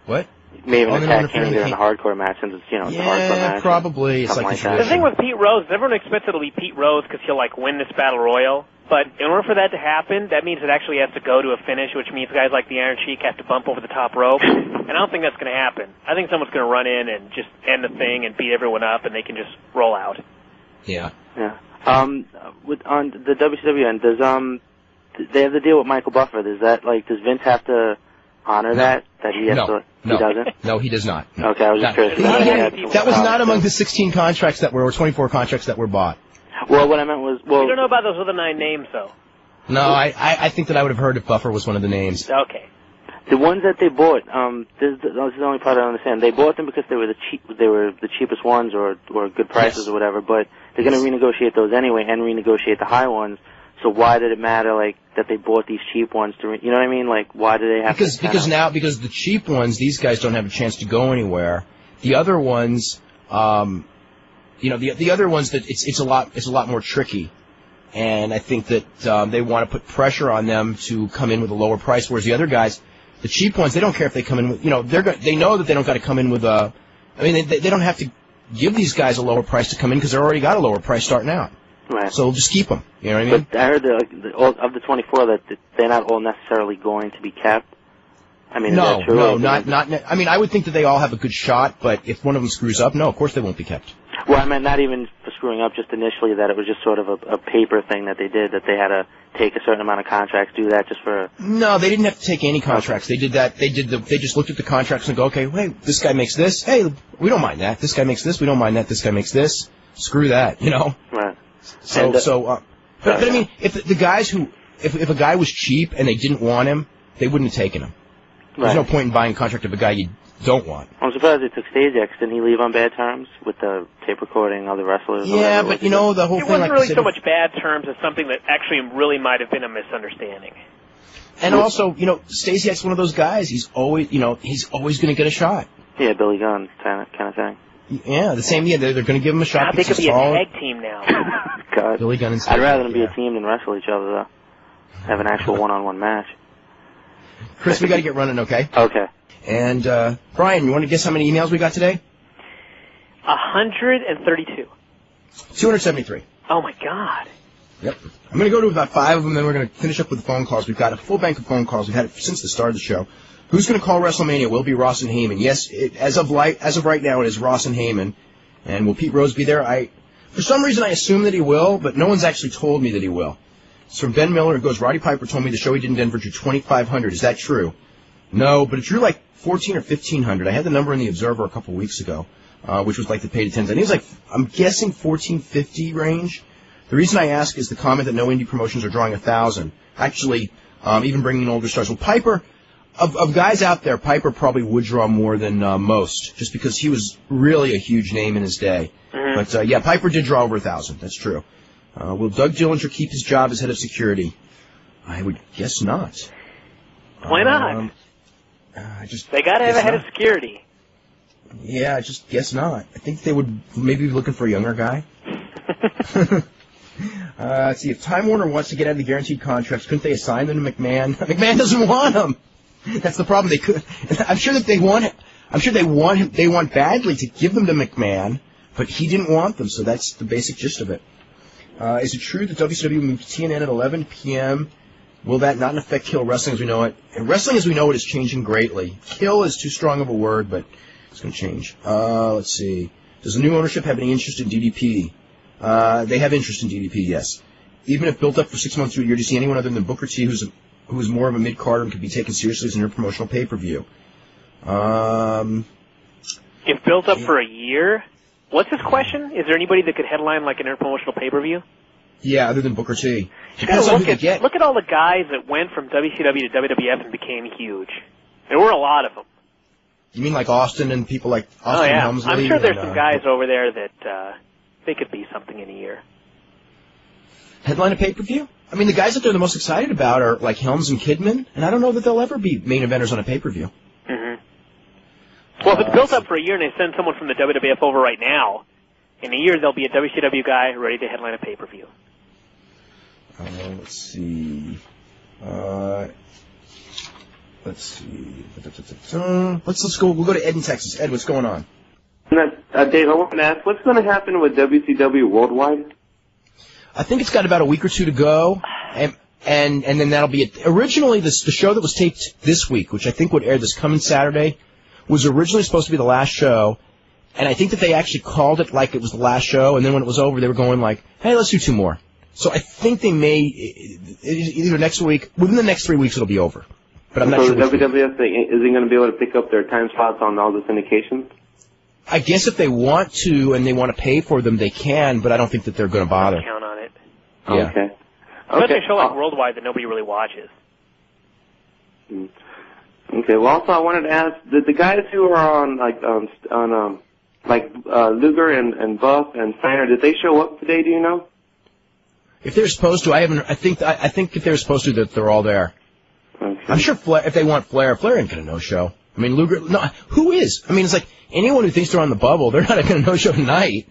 [SPEAKER 1] What?
[SPEAKER 12] Maybe
[SPEAKER 1] Oh,
[SPEAKER 12] an attack
[SPEAKER 1] interfering
[SPEAKER 12] team
[SPEAKER 1] in the
[SPEAKER 12] a hardcore match since it's you know it's a hardcore
[SPEAKER 1] Yeah,
[SPEAKER 12] match.
[SPEAKER 1] probably. It's
[SPEAKER 12] something
[SPEAKER 1] like the
[SPEAKER 12] like
[SPEAKER 2] The thing with Pete Rose, everyone expects it'll be Pete Rose because he'll like win this battle royal. But in order for that to happen, that means it actually has to go to a finish, which means guys like the Iron Sheik have to bump over the top rope. And I don't think that's going to happen. I think someone's going to run in and just end the thing and beat everyone up, and they can just roll out.
[SPEAKER 1] Yeah.
[SPEAKER 12] Yeah. Um, with on the WCW end, does um, they have the deal with Michael Buffer? Does that like does Vince have to honor that? That he has
[SPEAKER 1] No,
[SPEAKER 12] to?
[SPEAKER 1] no,
[SPEAKER 12] He doesn't.
[SPEAKER 1] no, he does not. No.
[SPEAKER 12] Okay, I was just
[SPEAKER 1] Not-
[SPEAKER 12] curious. 'cause I know he
[SPEAKER 1] that was not among the 16 contracts that were, or 24 contracts that were bought.
[SPEAKER 12] Well, what I meant was, well,
[SPEAKER 2] we don't know about those other nine names, though.
[SPEAKER 1] No, I, I, I think that I would have heard if Buffer was one of the names.
[SPEAKER 2] Okay.
[SPEAKER 12] The ones that they bought, um, this, is the- this is the only part I don't understand. They bought them because they were the cheap, they were the cheapest ones or or good prices
[SPEAKER 1] Yes.
[SPEAKER 12] or whatever. But they're going to renegotiate those anyway and renegotiate the high ones. So why did it matter, like that they bought these cheap ones to, re- you know what I mean? Like why do they have
[SPEAKER 1] Because
[SPEAKER 12] to?
[SPEAKER 1] because now because the cheap ones, these guys don't have a chance to go anywhere. The other ones, um, you know, the the other ones that it's it's a lot it's a lot more tricky, and I think that um, they want to put pressure on them to come in with a lower price. Whereas the other guys, the cheap ones, they don't care if they come in with you know they're go- they know that they don't got to come in with a, I mean they they don't have to give these guys a lower price to come in because they already got a lower price starting out.
[SPEAKER 12] Right.
[SPEAKER 1] So just keep them. You know what I mean?
[SPEAKER 12] But I heard that the, all, of the 24 that that they're not all necessarily going to be kept. I mean,
[SPEAKER 1] no, no, not not. I mean, I would think that they all have a good shot, but if one of them screws up, no, of course they won't be kept.
[SPEAKER 12] Well, I meant not even for screwing up. Just initially, that it was just sort of a, a paper thing that they did. That they had to take a certain amount of contracts, do that just for.
[SPEAKER 1] No, they didn't have to take any contracts. They did that. They did the. They just looked at the contracts and go, okay, wait, this guy makes this. Hey, we don't mind that. This guy makes this. We don't mind that. This guy makes this. Screw that. You know.
[SPEAKER 12] Right.
[SPEAKER 1] So
[SPEAKER 12] And, uh,
[SPEAKER 1] so. Uh, but, but I mean, if the, the guys who, if if a guy was cheap and they didn't want him, they wouldn't have taken him. There's no point in buying a contract of a guy you don't want.
[SPEAKER 12] I'm surprised they took Stasiak. Didn't he leave on bad terms with the tape recording other wrestlers? or
[SPEAKER 1] Yeah,
[SPEAKER 12] whatever?
[SPEAKER 1] but you know the whole thing.
[SPEAKER 2] It wasn't
[SPEAKER 1] like
[SPEAKER 2] really so much bad terms as something that actually really might have been a misunderstanding.
[SPEAKER 1] And also, you know, Stasiak's one of those guys. He's always, you know, he's always going to get a shot.
[SPEAKER 12] Yeah, Billy Gunn kind of kind of thing.
[SPEAKER 1] Yeah, the same. Yeah, they're, they're going to give him a shot.
[SPEAKER 2] God, they
[SPEAKER 1] because
[SPEAKER 2] could be a tag team now.
[SPEAKER 12] God,
[SPEAKER 1] Billy Gunn and
[SPEAKER 12] I'd rather them be
[SPEAKER 1] yeah.
[SPEAKER 12] a team than wrestle each other though. Have an actual one-on-one match.
[SPEAKER 1] Chris, we got to get running, okay?
[SPEAKER 12] Okay.
[SPEAKER 1] And uh, Brian, you want to guess how many emails we got today?
[SPEAKER 2] A hundred and thirty-two.
[SPEAKER 1] 273.
[SPEAKER 2] Oh my God.
[SPEAKER 1] Yep. I'm going to go to about five of them, then we're going to finish up with the phone calls. We've got a full bank of phone calls. We've had it since the start of the show. Who's going to call WrestleMania? Will it be Ross and Heyman. Yes, it, as of light, as of right now, it is Ross and Heyman. And will Pete Rose be there? I, for some reason, I assume that he will, but no one's actually told me that he will. It's from Ben Miller. It goes, Roddy Piper told me the show he did in Denver drew 2,500. Is that true? No, but it drew like 14 or 1,500. I had the number in the Observer a couple weeks ago, uh, which was like the paid attendance. I think it was like, I'm guessing 1450 range. The reason I ask is the comment that no indie promotions are drawing a thousand. Actually, um, even bringing in older stars. Well, Piper, of, of guys out there, Piper probably would draw more than uh, most, just because he was really a huge name in his day. But uh, yeah, Piper did draw over a thousand. That's true. Uh, will Doug Dillinger keep his job as head of security? I would guess not.
[SPEAKER 2] Why not?
[SPEAKER 1] Um, I just
[SPEAKER 2] They got to have a head
[SPEAKER 1] not.
[SPEAKER 2] of security.
[SPEAKER 1] Yeah, I just guess not. I think they would maybe be looking for a younger guy. uh, let's see, if Time Warner wants to get out of the guaranteed contracts, couldn't they assign them to McMahon? McMahon doesn't want them. That's the problem. They could. I'm sure that they want. I'm sure they want him. They want badly to give them to McMahon, but he didn't want them, so that's the basic gist of it. Uh, is it true that WCW moved TNN at 11 p.m.? Will that not affect Kill Wrestling as we know it? And wrestling as we know it is changing greatly. Kill is too strong of a word, but it's going to change. Uh, let's see. Does the new ownership have any interest in DDP? Uh, they have interest in DDP, yes. Even if built up for six months to a year, do you see anyone other than Booker T who's who is more of a mid carder and could be taken seriously as an interpromotional pay per view? Um,
[SPEAKER 2] If built up for a year, what's his question? Is there anybody that could headline like an interpromotional pay per view?
[SPEAKER 1] yeah, other than Booker T.
[SPEAKER 2] You
[SPEAKER 1] Depends
[SPEAKER 2] look at
[SPEAKER 1] get.
[SPEAKER 2] look at all the guys that went from WCW to WWF and became huge. There were a lot of them.
[SPEAKER 1] You mean like Austin and people like Austin
[SPEAKER 2] oh yeah,
[SPEAKER 1] Helmsley?
[SPEAKER 2] I'm sure there's
[SPEAKER 1] and,
[SPEAKER 2] some
[SPEAKER 1] uh,
[SPEAKER 2] guys over there that uh, they could be something in a year.
[SPEAKER 1] Headline a pay per view? I mean, the guys that they're the most excited about are like Helms and Kidman, and I don't know that they'll ever be main eventers on a pay per view.
[SPEAKER 2] Mm-hmm. Well, if it's built up for a year and they send someone from the WWF over right now, in a year there'll be a WCW guy ready to headline a pay per view.
[SPEAKER 1] Uh, let's see. Uh, let's see. Let's let's go. We'll go to Ed in Texas. Ed, what's going on?
[SPEAKER 13] Uh, Dave, I wanted to ask, what's going to happen with WCW Worldwide?
[SPEAKER 1] I think it's got about a week or two to go, and and and then that'll be it. Originally, this the show that was taped this week, which I think would air this coming Saturday, was originally supposed to be the last show, and I think that they actually called it like it was the last show, and then when it was over, they were going like, "Hey, let's do two more." So I think they may either next week, within the next three weeks, it'll be over. But I'm not
[SPEAKER 13] so
[SPEAKER 1] sure.
[SPEAKER 13] the. WWF thing, is he going to be able to pick up their time slots on all the syndications?
[SPEAKER 1] I guess if they want to and they want to pay for them, they can, but I don't think that they're going to bother.
[SPEAKER 2] Count on it.
[SPEAKER 1] Yeah.
[SPEAKER 13] Okay.
[SPEAKER 2] Especially
[SPEAKER 13] Okay.
[SPEAKER 2] a show like Worldwide that nobody really watches.
[SPEAKER 13] Mm. Okay. Well, also I wanted to ask the the guys who are on like um on um like uh Luger and and Buff and Steiner, did they show up today? Do you know?
[SPEAKER 1] If they're supposed to, I haven't. I think I, I think if they're supposed to, that they're all there. I'm sure Flair, if they want Flair, Flair ain't gonna no show. I mean, Luger. No, who is? I mean, it's like anyone who thinks they're on the bubble, they're not gonna no show tonight.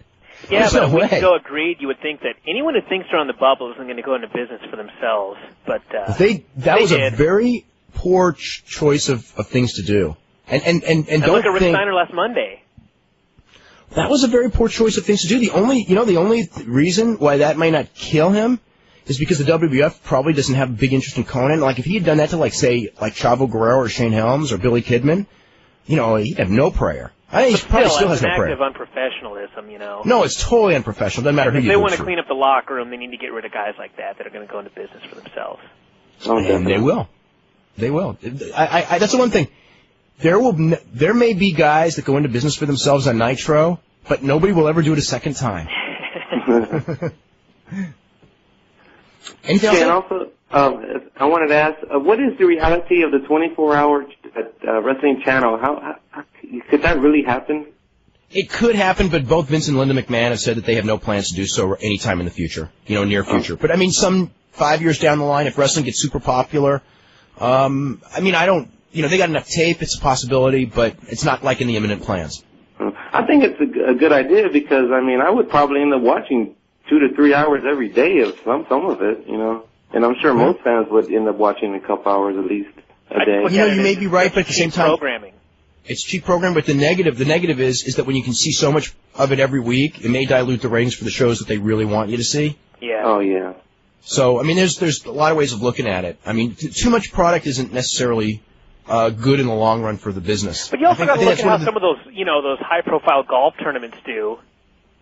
[SPEAKER 2] Yeah,
[SPEAKER 1] There's
[SPEAKER 2] but
[SPEAKER 1] no
[SPEAKER 2] week
[SPEAKER 1] way.
[SPEAKER 2] ago agreed, you would think that anyone who thinks they're on the bubble isn't going to go into business for themselves. But uh,
[SPEAKER 1] They that
[SPEAKER 2] they
[SPEAKER 1] was
[SPEAKER 2] did.
[SPEAKER 1] a very poor ch- choice of, of things to do. And and and, and
[SPEAKER 2] And
[SPEAKER 1] don't
[SPEAKER 2] look at Rick
[SPEAKER 1] think
[SPEAKER 2] Steiner last Monday.
[SPEAKER 1] that was a very poor choice of things to do. The only you know the only th- reason why that may not kill him is because the WWF probably doesn't have a big interest in Konnan. Like if he had done that to like say like Chavo Guerrero or Shane Helms or Billy Kidman, you know he'd have no prayer. I think he probably
[SPEAKER 2] still,
[SPEAKER 1] still
[SPEAKER 2] it's
[SPEAKER 1] has
[SPEAKER 2] an
[SPEAKER 1] no
[SPEAKER 2] act
[SPEAKER 1] prayer.
[SPEAKER 2] of unprofessionalism, you know.
[SPEAKER 1] No, it's totally unprofessional. Doesn't matter who
[SPEAKER 2] if
[SPEAKER 1] you
[SPEAKER 2] they want to
[SPEAKER 1] to.
[SPEAKER 2] clean up the locker room, they need to get rid of guys like that that are going to go into business for themselves.
[SPEAKER 1] Oh, and they will. They will. I, I, I, that's the one thing. There will. There may be guys that go into business for themselves on Nitro, but nobody will ever do it a second time. Anything
[SPEAKER 13] Okay, and also, um, I wanted to ask, uh, what is the reality of the 24-hour uh, wrestling channel? How, how, how could that really happen?
[SPEAKER 1] It could happen, but both Vince and Linda McMahon have said that they have no plans to do so anytime in the future. You know, near future. But I mean, some five years down the line, if wrestling gets super popular, um, I mean, I don't. You know, they got enough tape. It's a possibility, but it's not like in the imminent plans.
[SPEAKER 13] I think it's a, g- a good idea because I mean I would probably end up watching two to three hours every day of some some of it, you know. And I'm sure most fans would end up watching a couple hours at least a day.
[SPEAKER 1] You know, you may be right, but at the same time,
[SPEAKER 2] Programming.
[SPEAKER 1] It's cheap program, but the negative, the negative is, is that when you can see so much of it every week, it may dilute the ratings for the shows that they really want you to see.
[SPEAKER 2] Yeah.
[SPEAKER 13] Oh yeah.
[SPEAKER 1] So, I mean, there's there's a lot of ways of looking at it. I mean, t- too much product isn't necessarily uh, good in the long run for the business.
[SPEAKER 2] But you also got to look at how
[SPEAKER 1] the-
[SPEAKER 2] some of those, you know, those high-profile golf tournaments do,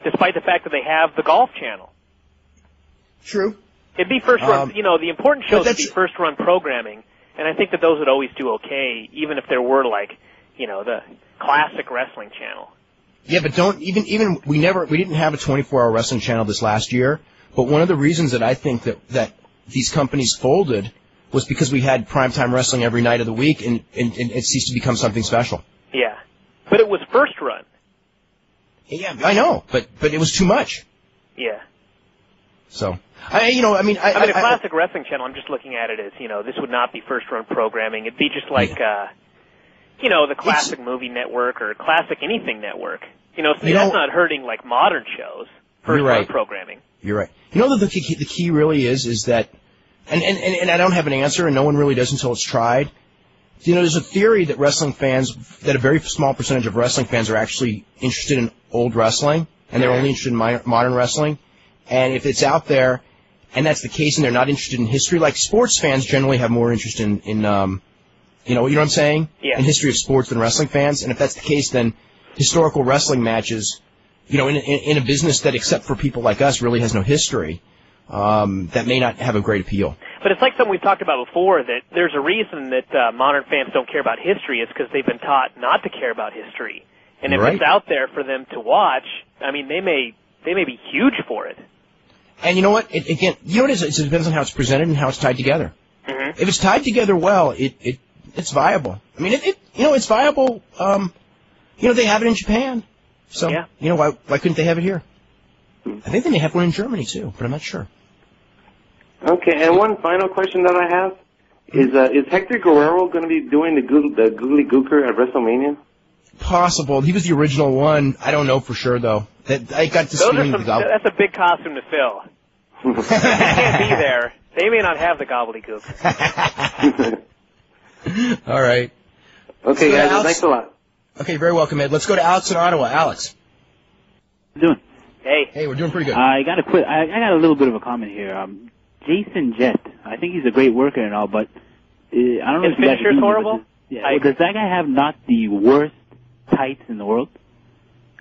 [SPEAKER 2] despite the fact that they have the golf channel.
[SPEAKER 1] True.
[SPEAKER 2] It'd be first run,
[SPEAKER 1] Um,
[SPEAKER 2] you know, the important shows would be first run programming, and I think that those would always do okay, even if there were like, you know, the classic wrestling channel.
[SPEAKER 1] Yeah, but don't even even we never we didn't have a 24-hour wrestling channel this last year. But one of the reasons that I think that that these companies folded was because we had primetime wrestling every night of the week, and, and, and it ceased to become something special.
[SPEAKER 2] Yeah. But it was first run.
[SPEAKER 1] Yeah, I know, but but it was too much.
[SPEAKER 2] Yeah.
[SPEAKER 1] So I you know I mean I,
[SPEAKER 2] I mean, a
[SPEAKER 1] I-
[SPEAKER 2] classic wrestling channel. I'm just looking at it as you know, this would not be first run programming. It'd be just like, uh, you know, the classic movie network or classic anything network. You know, so
[SPEAKER 1] You
[SPEAKER 2] that's
[SPEAKER 1] know-
[SPEAKER 2] not hurting like modern shows. First
[SPEAKER 1] You're
[SPEAKER 2] run
[SPEAKER 1] right.
[SPEAKER 2] programming.
[SPEAKER 1] You're right. You know that the key, the key really is is that, and, and and and I don't have an answer, and no one really does until it's tried. You know, there's a theory that wrestling fans, that a very small percentage of wrestling fans are actually interested in old wrestling, and they're only interested in modern wrestling. And if it's out there, and that's the case, and they're not interested in history, like sports fans generally have more interest in, in um, you know, you know what I'm saying?
[SPEAKER 2] Yeah.
[SPEAKER 1] In history of sports than wrestling fans. And if that's the case, then historical wrestling matches, you know, in, in, in a business that, except for people like us, really has no history, um, that may not have a great appeal.
[SPEAKER 2] But it's like something we've talked about before that there's a reason that uh, modern fans don't care about history. It's because they've been taught not to care about history. And if
[SPEAKER 1] Right.
[SPEAKER 2] it's out there for them to watch, I mean, they may they may be huge for it.
[SPEAKER 1] And you know what? It, again, you know what it is? It depends on how it's presented and how it's tied together.
[SPEAKER 2] Mm-hmm.
[SPEAKER 1] If it's tied together well, it, it it's viable. I mean, it, it you know it's viable. Um, you know they have it in Japan, so
[SPEAKER 2] Yeah.
[SPEAKER 1] you know why why couldn't they have it here? I think they may have one in Germany too, but I'm not sure.
[SPEAKER 13] Okay, and one final question that I have is: uh, Is Hector Guerrero going to be doing the Goog- the Googly Gooker at WrestleMania?
[SPEAKER 1] Possible. He was the original one. I don't know for sure though. That I got this
[SPEAKER 2] Those are
[SPEAKER 1] feeling
[SPEAKER 2] some. That's a big costume to fill. if you can't be there, they may not have the gobbledygook.
[SPEAKER 1] All right.
[SPEAKER 13] Okay, guys,
[SPEAKER 1] Alex-
[SPEAKER 13] thanks a lot.
[SPEAKER 1] Okay, very welcome, Ed. Let's go to Alex in Ottawa. Alex.
[SPEAKER 14] doing?
[SPEAKER 2] Hey.
[SPEAKER 1] Hey, we're doing pretty good.
[SPEAKER 14] I got a quick. I, I got a little bit of a comment here. Um, Jason Jett. I think he's a great worker and all, but uh, I don't know
[SPEAKER 2] His
[SPEAKER 14] if you guys
[SPEAKER 2] finisher's
[SPEAKER 14] agree with me, but
[SPEAKER 2] horrible?
[SPEAKER 14] does- Yeah. Well, does that guy have not the worst tights in the world?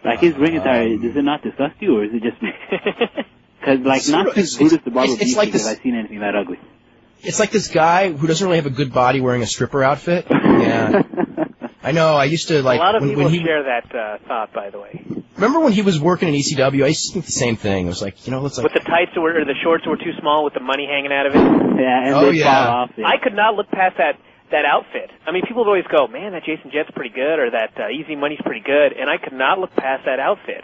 [SPEAKER 14] Like his ring attire,
[SPEAKER 1] Um,
[SPEAKER 14] does it not disgust you, or is it just me? Because like
[SPEAKER 1] Sort
[SPEAKER 14] not
[SPEAKER 1] of-
[SPEAKER 14] since
[SPEAKER 1] it's-
[SPEAKER 14] Brutus the Barber
[SPEAKER 1] it's- it's
[SPEAKER 14] beat
[SPEAKER 1] like this,
[SPEAKER 14] have I seen anything that ugly.
[SPEAKER 1] It's like this guy who doesn't really have a good body wearing a stripper outfit. Yeah. I know. I used to like
[SPEAKER 2] a lot of
[SPEAKER 1] when,
[SPEAKER 2] people
[SPEAKER 1] when he
[SPEAKER 2] share that uh, thought, by the way.
[SPEAKER 1] Remember when he was working in ECW. I used to think the same thing. It was like you know, it's like
[SPEAKER 2] With the tights were, or the shorts were too small, with the money hanging out of it.
[SPEAKER 14] Yeah, and
[SPEAKER 1] Oh,
[SPEAKER 14] they
[SPEAKER 1] yeah.
[SPEAKER 14] fall off. Yeah.
[SPEAKER 2] I could not look past that that outfit. I mean, people would always go, "Man, that Jason Jett's pretty good," or "That uh, Easy Money's pretty good," and I could not look past that outfit.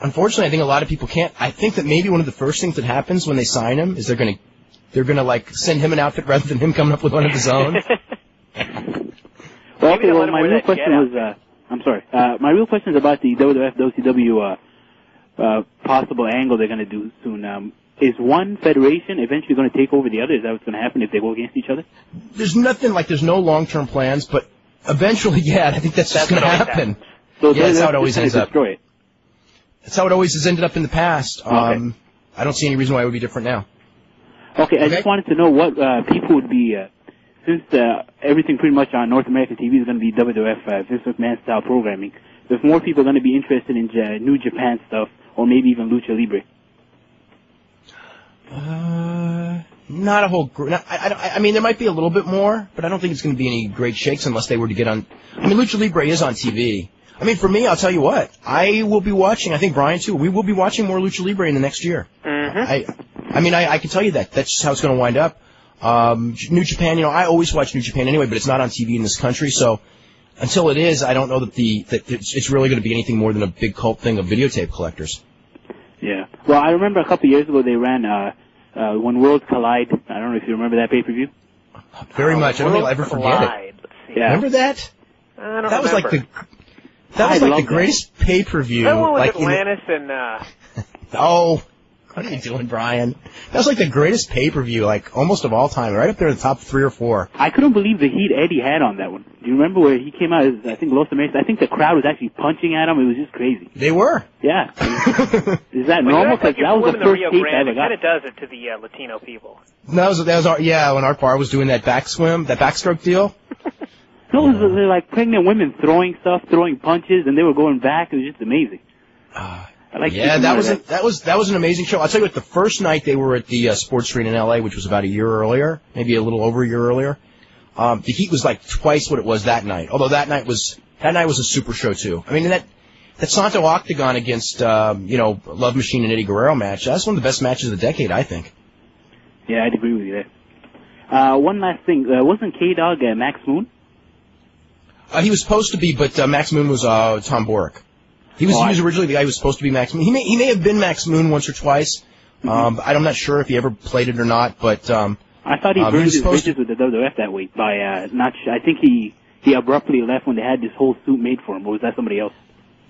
[SPEAKER 1] unfortunately, I think a lot of people can't. I think that maybe one of the first things that happens when they sign him is they're gonna they're gonna like send him an outfit rather than him coming up with one of his own.
[SPEAKER 14] Well, okay, well, my
[SPEAKER 2] wear
[SPEAKER 14] real
[SPEAKER 2] that
[SPEAKER 14] question was, uh, I'm sorry, uh, my real question is about the WWF WCW uh, uh, possible angle they're going to do soon. Um, is one federation eventually going to take over the other? Is that what's going to happen if they go against each other?
[SPEAKER 1] there's nothing like there's no long term plans, but eventually, yeah, I think that's just
[SPEAKER 2] That's
[SPEAKER 1] gonna
[SPEAKER 2] what always
[SPEAKER 1] happen.
[SPEAKER 14] So
[SPEAKER 1] Yeah, that's
[SPEAKER 14] they're
[SPEAKER 1] how it always ends up.
[SPEAKER 14] it.
[SPEAKER 1] That's how it always has ended up in the past. Um, I don't see any reason why it would be different now.
[SPEAKER 14] Okay, I
[SPEAKER 1] Okay.
[SPEAKER 14] just wanted to know what uh, people would be, uh, since uh, everything pretty much on North American TV is going to be WWF uh, Vince McMahon style programming. If more people are going to be interested in uh, New Japan stuff, or maybe even Lucha Libre.
[SPEAKER 1] Uh, not a whole. Gr- not, I, I, I mean, there might be a little bit more, but I don't think it's going to be any great shakes unless they were to get on. I mean, Lucha Libre is on TV. I mean, for me, I'll tell you what. I will be watching. I think Bryan too. We will be watching more Lucha Libre in the next year.
[SPEAKER 2] Mm-hmm.
[SPEAKER 1] I, I mean, I, I can tell you that. That's just how it's going to wind up. Um, New Japan. You know, I always watch New Japan anyway, but it's not on TV in this country, so. Until it is, I don't know that the that it's, it's really going to be anything more than a big cult thing of videotape collectors.
[SPEAKER 14] Yeah. Well, I remember a couple of years ago they ran uh, uh, when Worlds Collide. I don't know if you remember that pay per view.
[SPEAKER 1] Very much. I don't think I'll ever forget it.
[SPEAKER 2] Collide. Let's.
[SPEAKER 14] Yeah.
[SPEAKER 1] Remember that?
[SPEAKER 2] I don't
[SPEAKER 1] That was like the that was
[SPEAKER 14] I
[SPEAKER 1] like the greatest pay per view.
[SPEAKER 2] That one was
[SPEAKER 1] Like in the-
[SPEAKER 2] Atlantis and uh,
[SPEAKER 1] oh, what are you doing, Bryan? That was like the greatest pay per view, like almost of all time, right up there in the top three or four.
[SPEAKER 14] I couldn't believe the heat Eddie had on that one. Do you remember where he came out as I think Los Americas? I think the crowd was actually punching at him. It was just crazy.
[SPEAKER 1] They were.
[SPEAKER 14] Yeah. Is that normal?
[SPEAKER 2] you act like
[SPEAKER 14] Because that was the
[SPEAKER 2] living
[SPEAKER 14] first
[SPEAKER 2] Rio
[SPEAKER 14] tape I
[SPEAKER 2] Grande.
[SPEAKER 14] ever
[SPEAKER 2] It
[SPEAKER 14] got.
[SPEAKER 2] kind of does it to the uh, Latino people.
[SPEAKER 1] That was that was our yeah when Art Barr was doing that back swim, that backstroke deal.
[SPEAKER 14] No, it was like pregnant women throwing stuff, throwing punches, and they were going back. It was just amazing. I like
[SPEAKER 1] yeah, that was a, that was that was an amazing show. I'll tell you what. The first night they were at the uh, Sports Street in L.A., which was about a year earlier, maybe a little over a year earlier. Um, the heat was like twice what it was that night. Although that night was that night was a super show too. I mean that that Santo Octagon against um, you know Love Machine and Eddie Guerrero match. That's one of the best matches of the decade, I think.
[SPEAKER 14] Yeah, I'd agree with you there. Uh, one last thing. Uh, wasn't K Dog uh, Max Moon?
[SPEAKER 1] Uh, he was supposed to be, but uh, Max Moon was uh, Tom Boric. He was,
[SPEAKER 14] Oh,
[SPEAKER 1] he was originally the guy who was supposed to be Max Moon. He may he may have been Max Moon once or twice.
[SPEAKER 14] Mm-hmm.
[SPEAKER 1] Um, I'm not sure if he ever played it or not, but um,
[SPEAKER 14] I thought he
[SPEAKER 1] um,
[SPEAKER 14] burned
[SPEAKER 1] was
[SPEAKER 14] his bridges with the WWF that week by uh, not. Sh- I think he he abruptly left when they had this whole suit made for him. Or was that somebody else?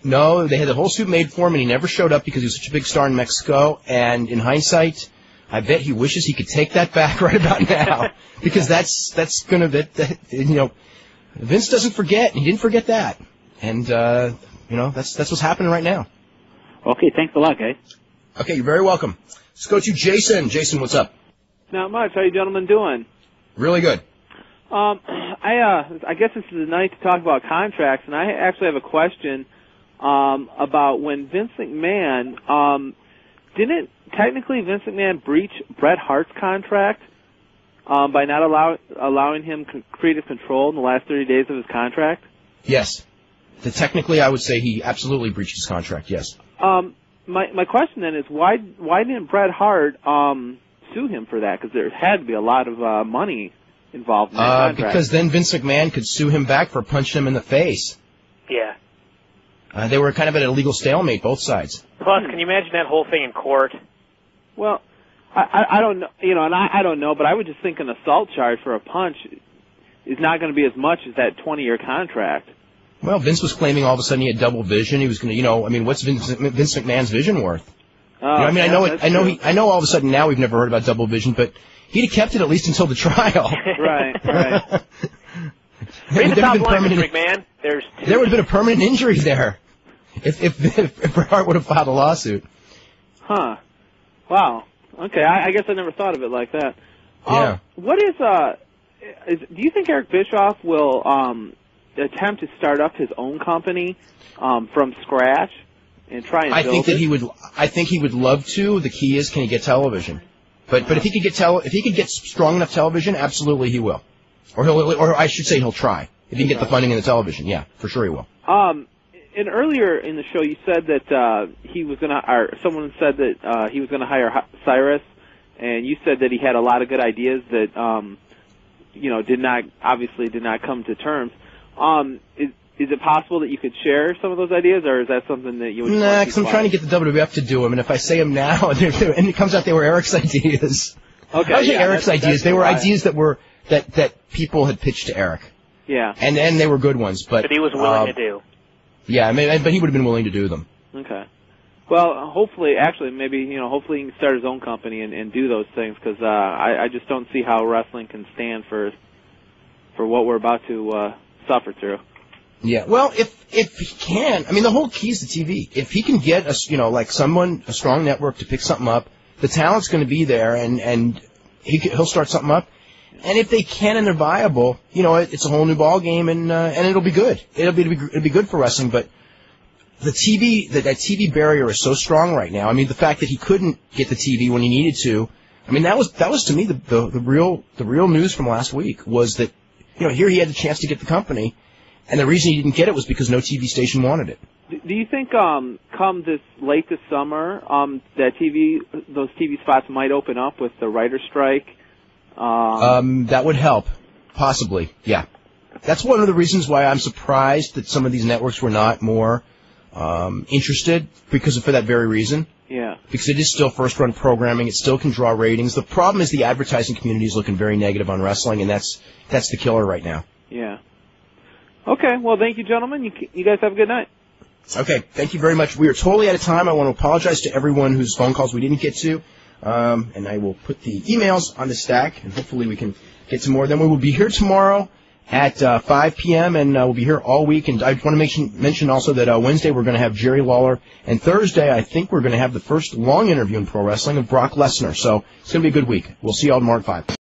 [SPEAKER 1] No, they had the whole suit made for him, and he never showed up because he was such a big star in Mexico. And in hindsight, I bet he wishes he could take that back right about now, because that's that's gonna that, that you know, Vince doesn't forget. and He didn't forget that, and uh, you know that's that's what's happening right now.
[SPEAKER 14] Okay, thanks a lot, guys.
[SPEAKER 1] Okay, you're very welcome. Let's go to Jason. Jason, what's up?
[SPEAKER 15] Not much. How you gentlemen doing?
[SPEAKER 1] Really good.
[SPEAKER 15] Um, I uh, I guess this is the night to talk about contracts, and I actually have a question um, about when Vince McMahon um, didn't technically Vince McMahon breach Bret Hart's contract um, by not allow, allowing him creative control in the last 30 days of his contract.
[SPEAKER 1] Yes. The, technically, I would say he absolutely breached his contract. Yes.
[SPEAKER 15] Um, my my question then is why why didn't Bret Hart um, sue him for that? Because there had to be a lot of uh, money involved in that
[SPEAKER 1] Uh,
[SPEAKER 15] contract.
[SPEAKER 1] because then Vince McMahon could sue him back for punching him in the face.
[SPEAKER 2] Yeah.
[SPEAKER 1] Uh, they were kind of at a legal stalemate, both sides.
[SPEAKER 2] Plus, can you imagine that whole thing in court?
[SPEAKER 15] Well, I, I I don't know, you know, and I I don't know, but I would just think an assault charge for a punch is not going to be as much as that 20 year contract.
[SPEAKER 1] Well, Vince was claiming all of a sudden he had double vision. He was going to, you know, I mean, what's Vince, Vince McMahon's vision worth?
[SPEAKER 15] Oh,
[SPEAKER 1] you know, I mean, I know it. I know he. I know all of a sudden now we've never heard about double vision, but he'd have kept it at least until the trial.
[SPEAKER 15] right, right.
[SPEAKER 2] Read the
[SPEAKER 1] There'd have
[SPEAKER 2] top
[SPEAKER 1] been
[SPEAKER 2] line, Mr. McMahon. There's two.
[SPEAKER 1] There would have been a permanent injury there if if if, if Bret Hart would have filed a lawsuit.
[SPEAKER 15] Huh. Wow. Okay, I, I guess I never thought of it like that.
[SPEAKER 1] Yeah.
[SPEAKER 15] Um, what is uh? Is, do you think Eric Bischoff will um attempt to start up his own company um from scratch and try and
[SPEAKER 1] I think that
[SPEAKER 15] it?
[SPEAKER 1] he would. I think he would love to. The key is, can he get television? But but if he could get tele, if he could get strong enough television, absolutely he will. Or he'll, or I should say he'll try. If he can get the funding in the television, yeah, for sure he will.
[SPEAKER 15] Um, and earlier in the show, you said that uh, he was going to, or someone said that uh, he was going to hire Cyrus, and you said that he had a lot of good ideas that, um, you know, did not obviously did not come to terms. Um, is is it possible that you could share some of those ideas, or is that something that you would?
[SPEAKER 1] Nah, because I'm trying to get the WWF to do them, and if I say them now, they're, they're, and it comes out they were Eric's ideas.
[SPEAKER 15] Okay,
[SPEAKER 1] I was
[SPEAKER 15] yeah,
[SPEAKER 1] Eric's
[SPEAKER 15] that's-
[SPEAKER 1] ideas.
[SPEAKER 15] that's
[SPEAKER 1] They were
[SPEAKER 15] why-
[SPEAKER 1] ideas that were that that people had pitched to Eric,
[SPEAKER 15] Yeah.
[SPEAKER 1] and and they were good ones. But
[SPEAKER 2] that he was willing
[SPEAKER 1] uh,
[SPEAKER 2] to do.
[SPEAKER 1] Yeah, I mean, but he would have been willing to do them.
[SPEAKER 15] Okay. Well, hopefully, actually, maybe you know, hopefully he can start his own company and, and do those things because uh, I, I just don't see how wrestling can stand for for what we're about to uh, suffer through.
[SPEAKER 1] Yeah. Well, if if he can, I mean, the whole key is the TV. If he can get a you know like someone a strong network to pick something up, the talent's going to be there, and and he he'll start something up. And if they can and they're viable, you know, it, it's a whole new ball game, and uh, and it'll be good. It'll be it'll be, good for wrestling, but. The TV, that, that TV barrier is so strong right now. I mean, the fact that he couldn't get the TV when he needed to. I mean, that was that was to me the, the the real the real news from last week was that you know here he had the chance to get the company, and the reason he didn't get it was because no TV station wanted it.
[SPEAKER 15] Do you think, um, come this late this summer, um, that TV those TV spots might open up with the writer strike? Um,
[SPEAKER 1] Um, that would help, possibly. Yeah, that's one of the reasons why I'm surprised that some of these networks were not more um, interested because of, for that very reason.
[SPEAKER 15] Yeah.
[SPEAKER 1] Because it is still first run programming, it still can draw ratings. The problem is the advertising community is looking very negative on wrestling, and that's that's the killer right now.
[SPEAKER 15] Yeah. Okay. Well, thank you, gentlemen. You you guys have a good night.
[SPEAKER 1] Okay, thank you very much. We are totally out of time. I want to apologize to everyone whose phone calls we didn't get to. Um, and I will put the emails on the stack, and hopefully we can get some more of them. We will be here tomorrow at uh, 5 p.m., and uh, we'll be here all week. And I want to mention, mention also that uh, Wednesday we're going to have Jerry Lawler, and Thursday I think we're going to have the first long interview in pro wrestling of Brock Lesnar. So it's going to be a good week. We'll see you all tomorrow at 5.